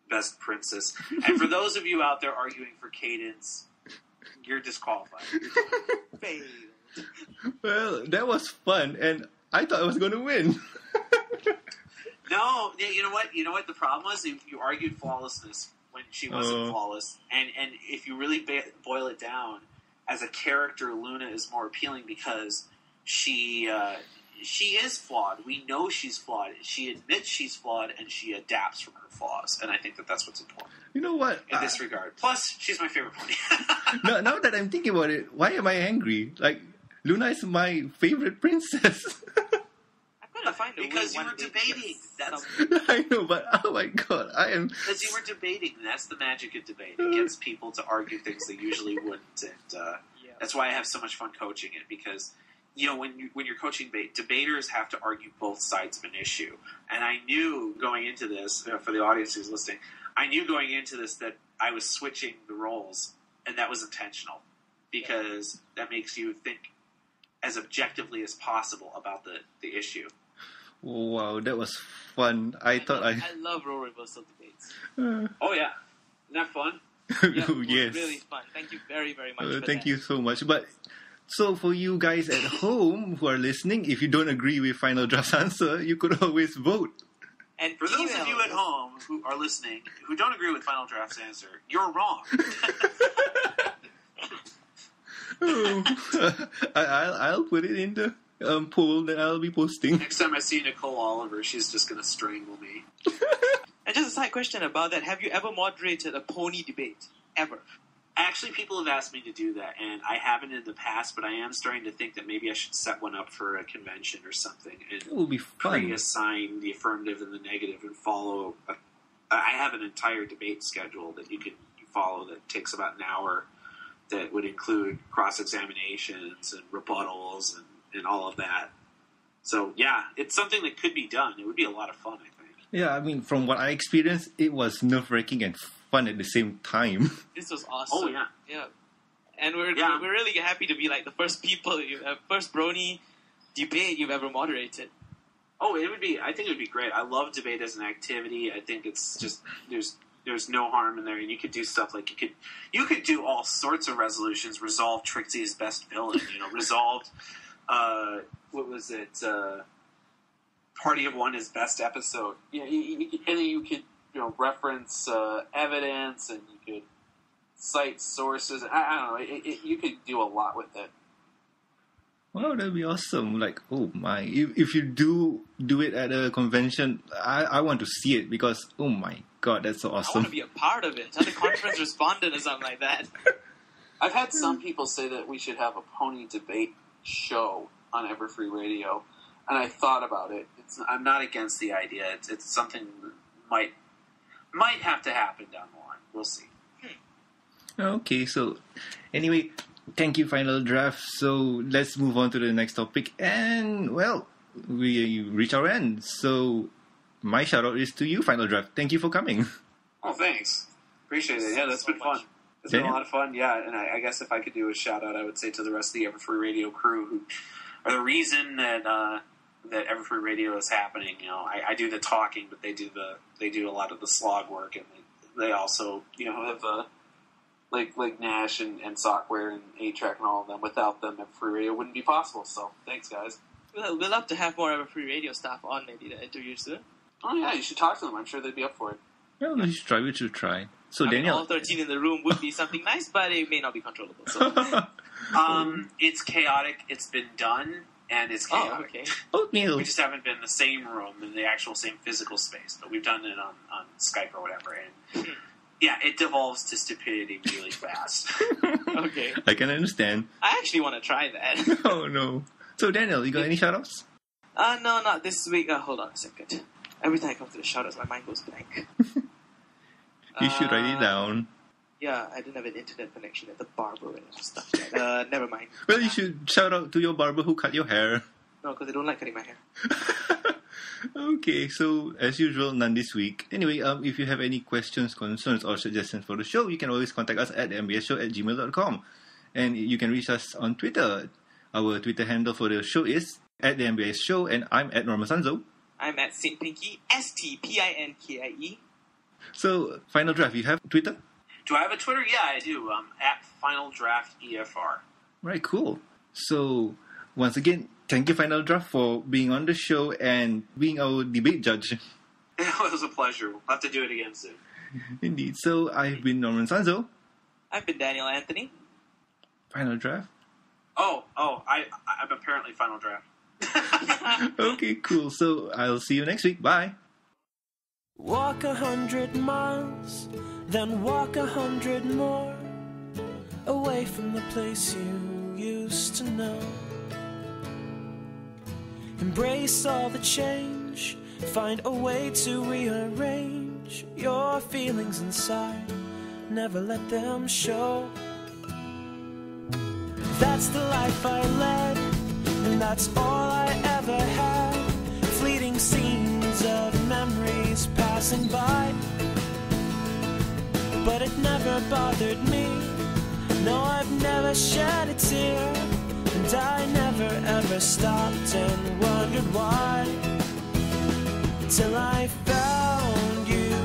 best princess and for those of you out there arguing for Cadance you're disqualified Failed. Well, that was fun, and I thought I was going to win. no you know what you know what the problem was you, you argued flawlessness when she wasn't Uh. flawless and and if you really ba- boil it down as a character luna is more appealing because she uh, she is flawed. We know she's flawed. She admits she's flawed, and she adapts from her flaws. And I think that that's what's important You know what? in this regard. Plus, she's my favorite pony. now, now that I'm thinking about it, why am I angry? Like, Luna is my favorite princess. I'm gonna find a because you were debating. That's I know, but oh my god, I am. because you were debating. That's the magic of debate. It gets people to argue things they usually wouldn't, and uh, yeah. that's why I have so much fun coaching it because. You know, when you when you're coaching debate, debaters have to argue both sides of an issue. And I knew going into this, uh, for the audience who's listening, I knew going into this that I was switching the roles, and that was intentional because that makes you think as objectively as possible about the, the issue. Wow, that was fun. I thought I. love, I love role reversal debates. Oh yeah, isn't that fun? Yeah, it was yes. really fun. Thank you very very much. Uh, for thank that. you so much. But so for you guys at home who are listening, if you don't agree with Final Draft's answer, you could always vote. And For those of you at home who are listening who don't agree with Final Draft's answer, you're wrong. Oh. I, I'll, I'll put it in the um, poll that I'll be posting. Next time I see Nicole Oliver, she's just going to strangle me. And just a side question about that: Have you ever moderated a pony debate? ever. Actually, people have asked me to do that, and I haven't in the past, but I am starting to think that maybe I should set one up for a convention or something and It will be fun. pre-assign the affirmative and the negative and follow. A, I have an entire debate schedule that you can follow that takes about an hour that would include cross-examinations and rebuttals and, and all of that. So, yeah, it's something that could be done. It would be a lot of fun, I think. Yeah, I mean, from what I experienced, it was nerve wracking and fun at the same time. This was awesome. Oh, yeah. Yeah. And we're, Yeah. we're really happy to be like the first people, you, uh, first Brony debate you've ever moderated. Oh, it would be. I think it would be great. I love debate as an activity. I think it's just there's there's no harm in there, and you could do stuff like you could you could do all sorts of resolutions. Resolve Trixie's best villain. You know, resolved. Uh, what was it? Uh, Party of One is best episode. Yeah, you, you, you- and then you could you know reference uh, evidence, and you could cite sources. I, I don't know. It, it, you could do a lot with it. Wow, that'd be awesome! Like, oh my, if, if you do do it at a convention, I, I want to see it because oh my god, that's so awesome! I want to be a part of it. I'm the conference respondent or something like that. I've had some people say that we should have a pony debate show on Everfree Radio, and I thought about it. It's, I'm not against the idea. It's, it's something that might might have to happen down the line. We'll see. Okay, so anyway, thank you, Final Draft. So let's move on to the next topic, and well, we reach our end. So my shout out is to you, Final Draft. Thank you for coming. Oh, thanks. Appreciate it. Yeah, that's So been much. fun. It's been a lot of fun. Yeah, and I, I guess if I could do a shout out, I would say to the rest of the Everfree Radio crew who are the reason that uh, that Everfree Radio is happening. You know, I, I do the talking, but they do the they do a lot of the slog work, and they, they also you know have uh, like like Nash and, and Software and Eight Track and all of them. Without them, Everfree Radio wouldn't be possible. So thanks, guys. We'll, we'll love to have more of Everfree Radio staff on maybe to interview soon. Oh yeah, you should talk to them. I'm sure they'd be up for it. Well, we should try. We should try. So I mean, Daniel, all 13 in the room would be something nice, but it may not be controllable. So. Um, it's chaotic. It's been done, and it's chaotic. oh, okay. oatmeal. We just haven't been in the same room in the actual same physical space, but we've done it on, on Skype or whatever. And Hmm. yeah, it devolves to stupidity really fast. Okay. I can understand. I actually want to try that. Oh no. So Daniel, you got any shout outs? Uh, no, not this week. Uh, hold on a second. Every time I come to the shoutouts, my mind goes blank. You should write it Uh, down. Yeah, I didn't have an internet connection at the barber and stuff. Uh, never mind. Well, you should shout out to your barber who cut your hair. No, because I don't like cutting my hair. okay, so as usual, none this week. Anyway, um, if you have any questions, concerns, or suggestions for the show, you can always contact us at mbsshow at gmail.com. And you can reach us on Twitter. Our Twitter handle for the show is at the MBS Show, and I'm at Norman Sanzo. I'm at Saint Pinky, S T P I N K I E. So, final draft, you have Twitter? Do I have a Twitter? Yeah, I do. Um, at Final Draft EFR. Right, cool. So, once again, thank you, Final Draft, for being on the show and being our debate judge. it was a pleasure. We'll have to do it again soon. Indeed. So, I've been Norman Sanzo. I've been Daniel Anthony. Final draft. Oh, oh, I, I'm apparently Final Draft. Okay, cool. So, I'll see you next week. Bye. Walk a hundred miles, then walk a hundred more away from the place you used to know. Embrace all the change, find a way to rearrange your feelings inside, never let them show. That's the life I led, and that's all I ever had. Fleeting scenes of memories passing by. But it never bothered me. No, I've never shed a tear. And I never ever stopped and wondered why. Till I found you.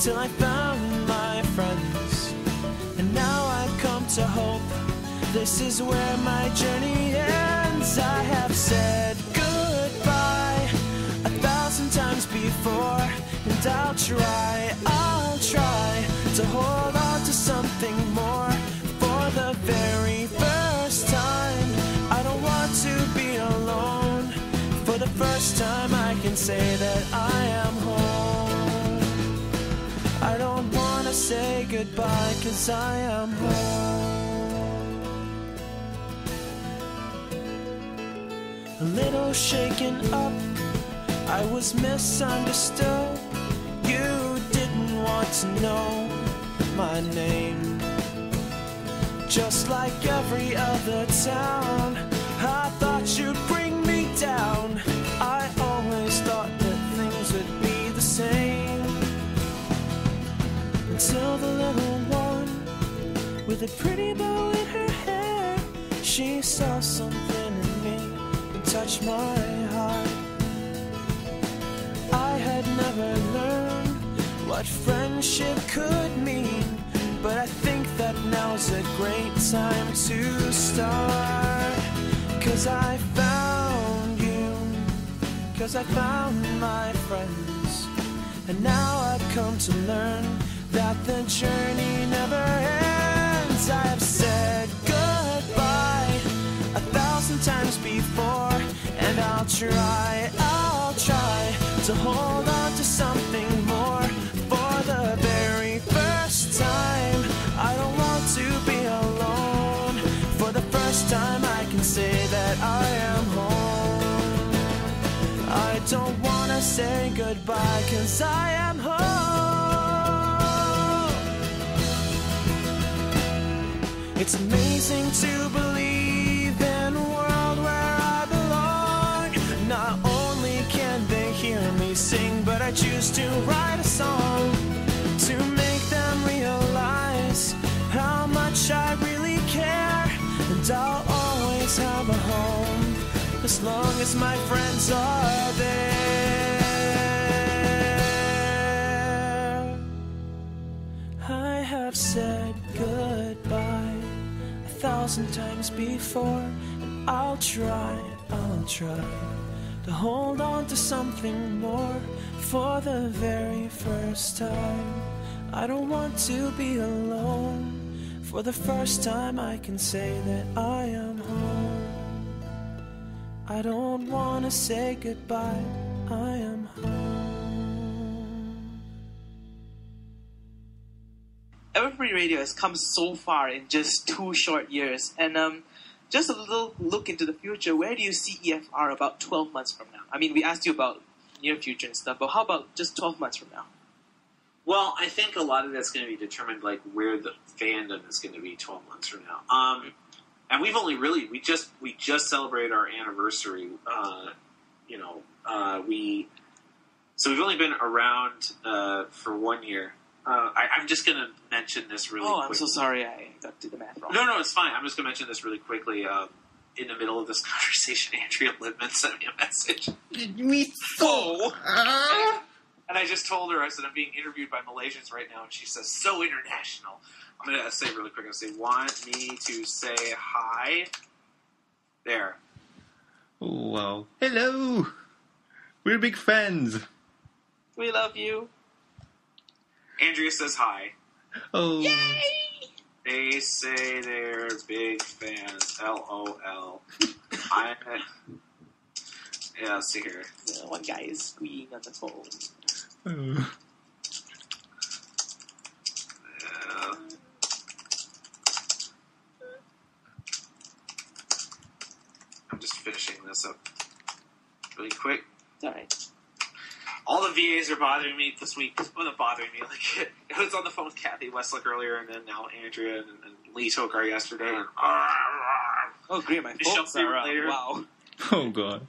Till I found my friends. And now I've come to hope. This is where my journey ends. I have said goodbye a thousand times before, and I'll try, I'll try to hold on to something more for the very first time. I don't want to be alone. For the first time, I can say that I am home. I don't want wanna say goodbye, cause I am home. A little shaken up, I was misunderstood. Want to know my name. Just like every other town, I thought you'd bring me down. I always thought that things would be the same. Until the little one with a pretty bow in her hair, she saw something in me and touched my heart. I had never what friendship could mean, but I think that now's a great time to start. Cause I found you, cause I found my friends, and now I've come to learn that the journey never ends. I have said goodbye a thousand times before, and I'll try, I'll try to hold on to something more the very first time. I don't want to be alone. For the first time, I can say that I am home. I don't wanna say goodbye, cause I am home. It's amazing to believe sing, but I choose to write a song to make them realize how much I really care. And I'll always have a home as long as my friends are there. I have said goodbye a thousand times before, and I'll try, I'll try to hold on to something more for the very first time. I don't want to be alone. For the first time, I can say that I am home. I don't want to say goodbye. I am home. Everfree Radio has come so far in just two short years, and um, just a little look into the future. Where do you see EFR about 12 months from now? I mean, we asked you about near future and stuff, but how about just 12 months from now? Well, I think a lot of that's going to be determined, like where the fandom is going to be twelve months from now. Um, and we've only really we just we just celebrated our anniversary. Uh, you know, uh, we so we've only been around uh, for one year. Uh, I, I'm just going to mention this really. oh, I'm quickly. so sorry I got to the math wrong. No, no, it's fine. I'm just going to mention this really quickly. Um, in the middle of this conversation, Andrea Libman sent me a message. Me Oh. Ah. And I just told her, I said, I'm being interviewed by Malaysians right now. And she says, so international. I'm going to say really quick. I'm going to say, want me to say hi? There. Oh, wow. Hello. We're big fans. We love you. Andrea says hi. Oh. They say they're big fans. LOL. I. Yeah, let's see here. One guy is squealing on the phone. Oh. I'm just finishing this up really quick. It's alright. All the VAs are bothering me this week. Well, not bothering me. Like I was on the phone with Kathy Weseluck earlier, and then now Andrea and, and Lee Tokar yesterday. And Oh, great, my Michelle folks are later. Wow. oh, God.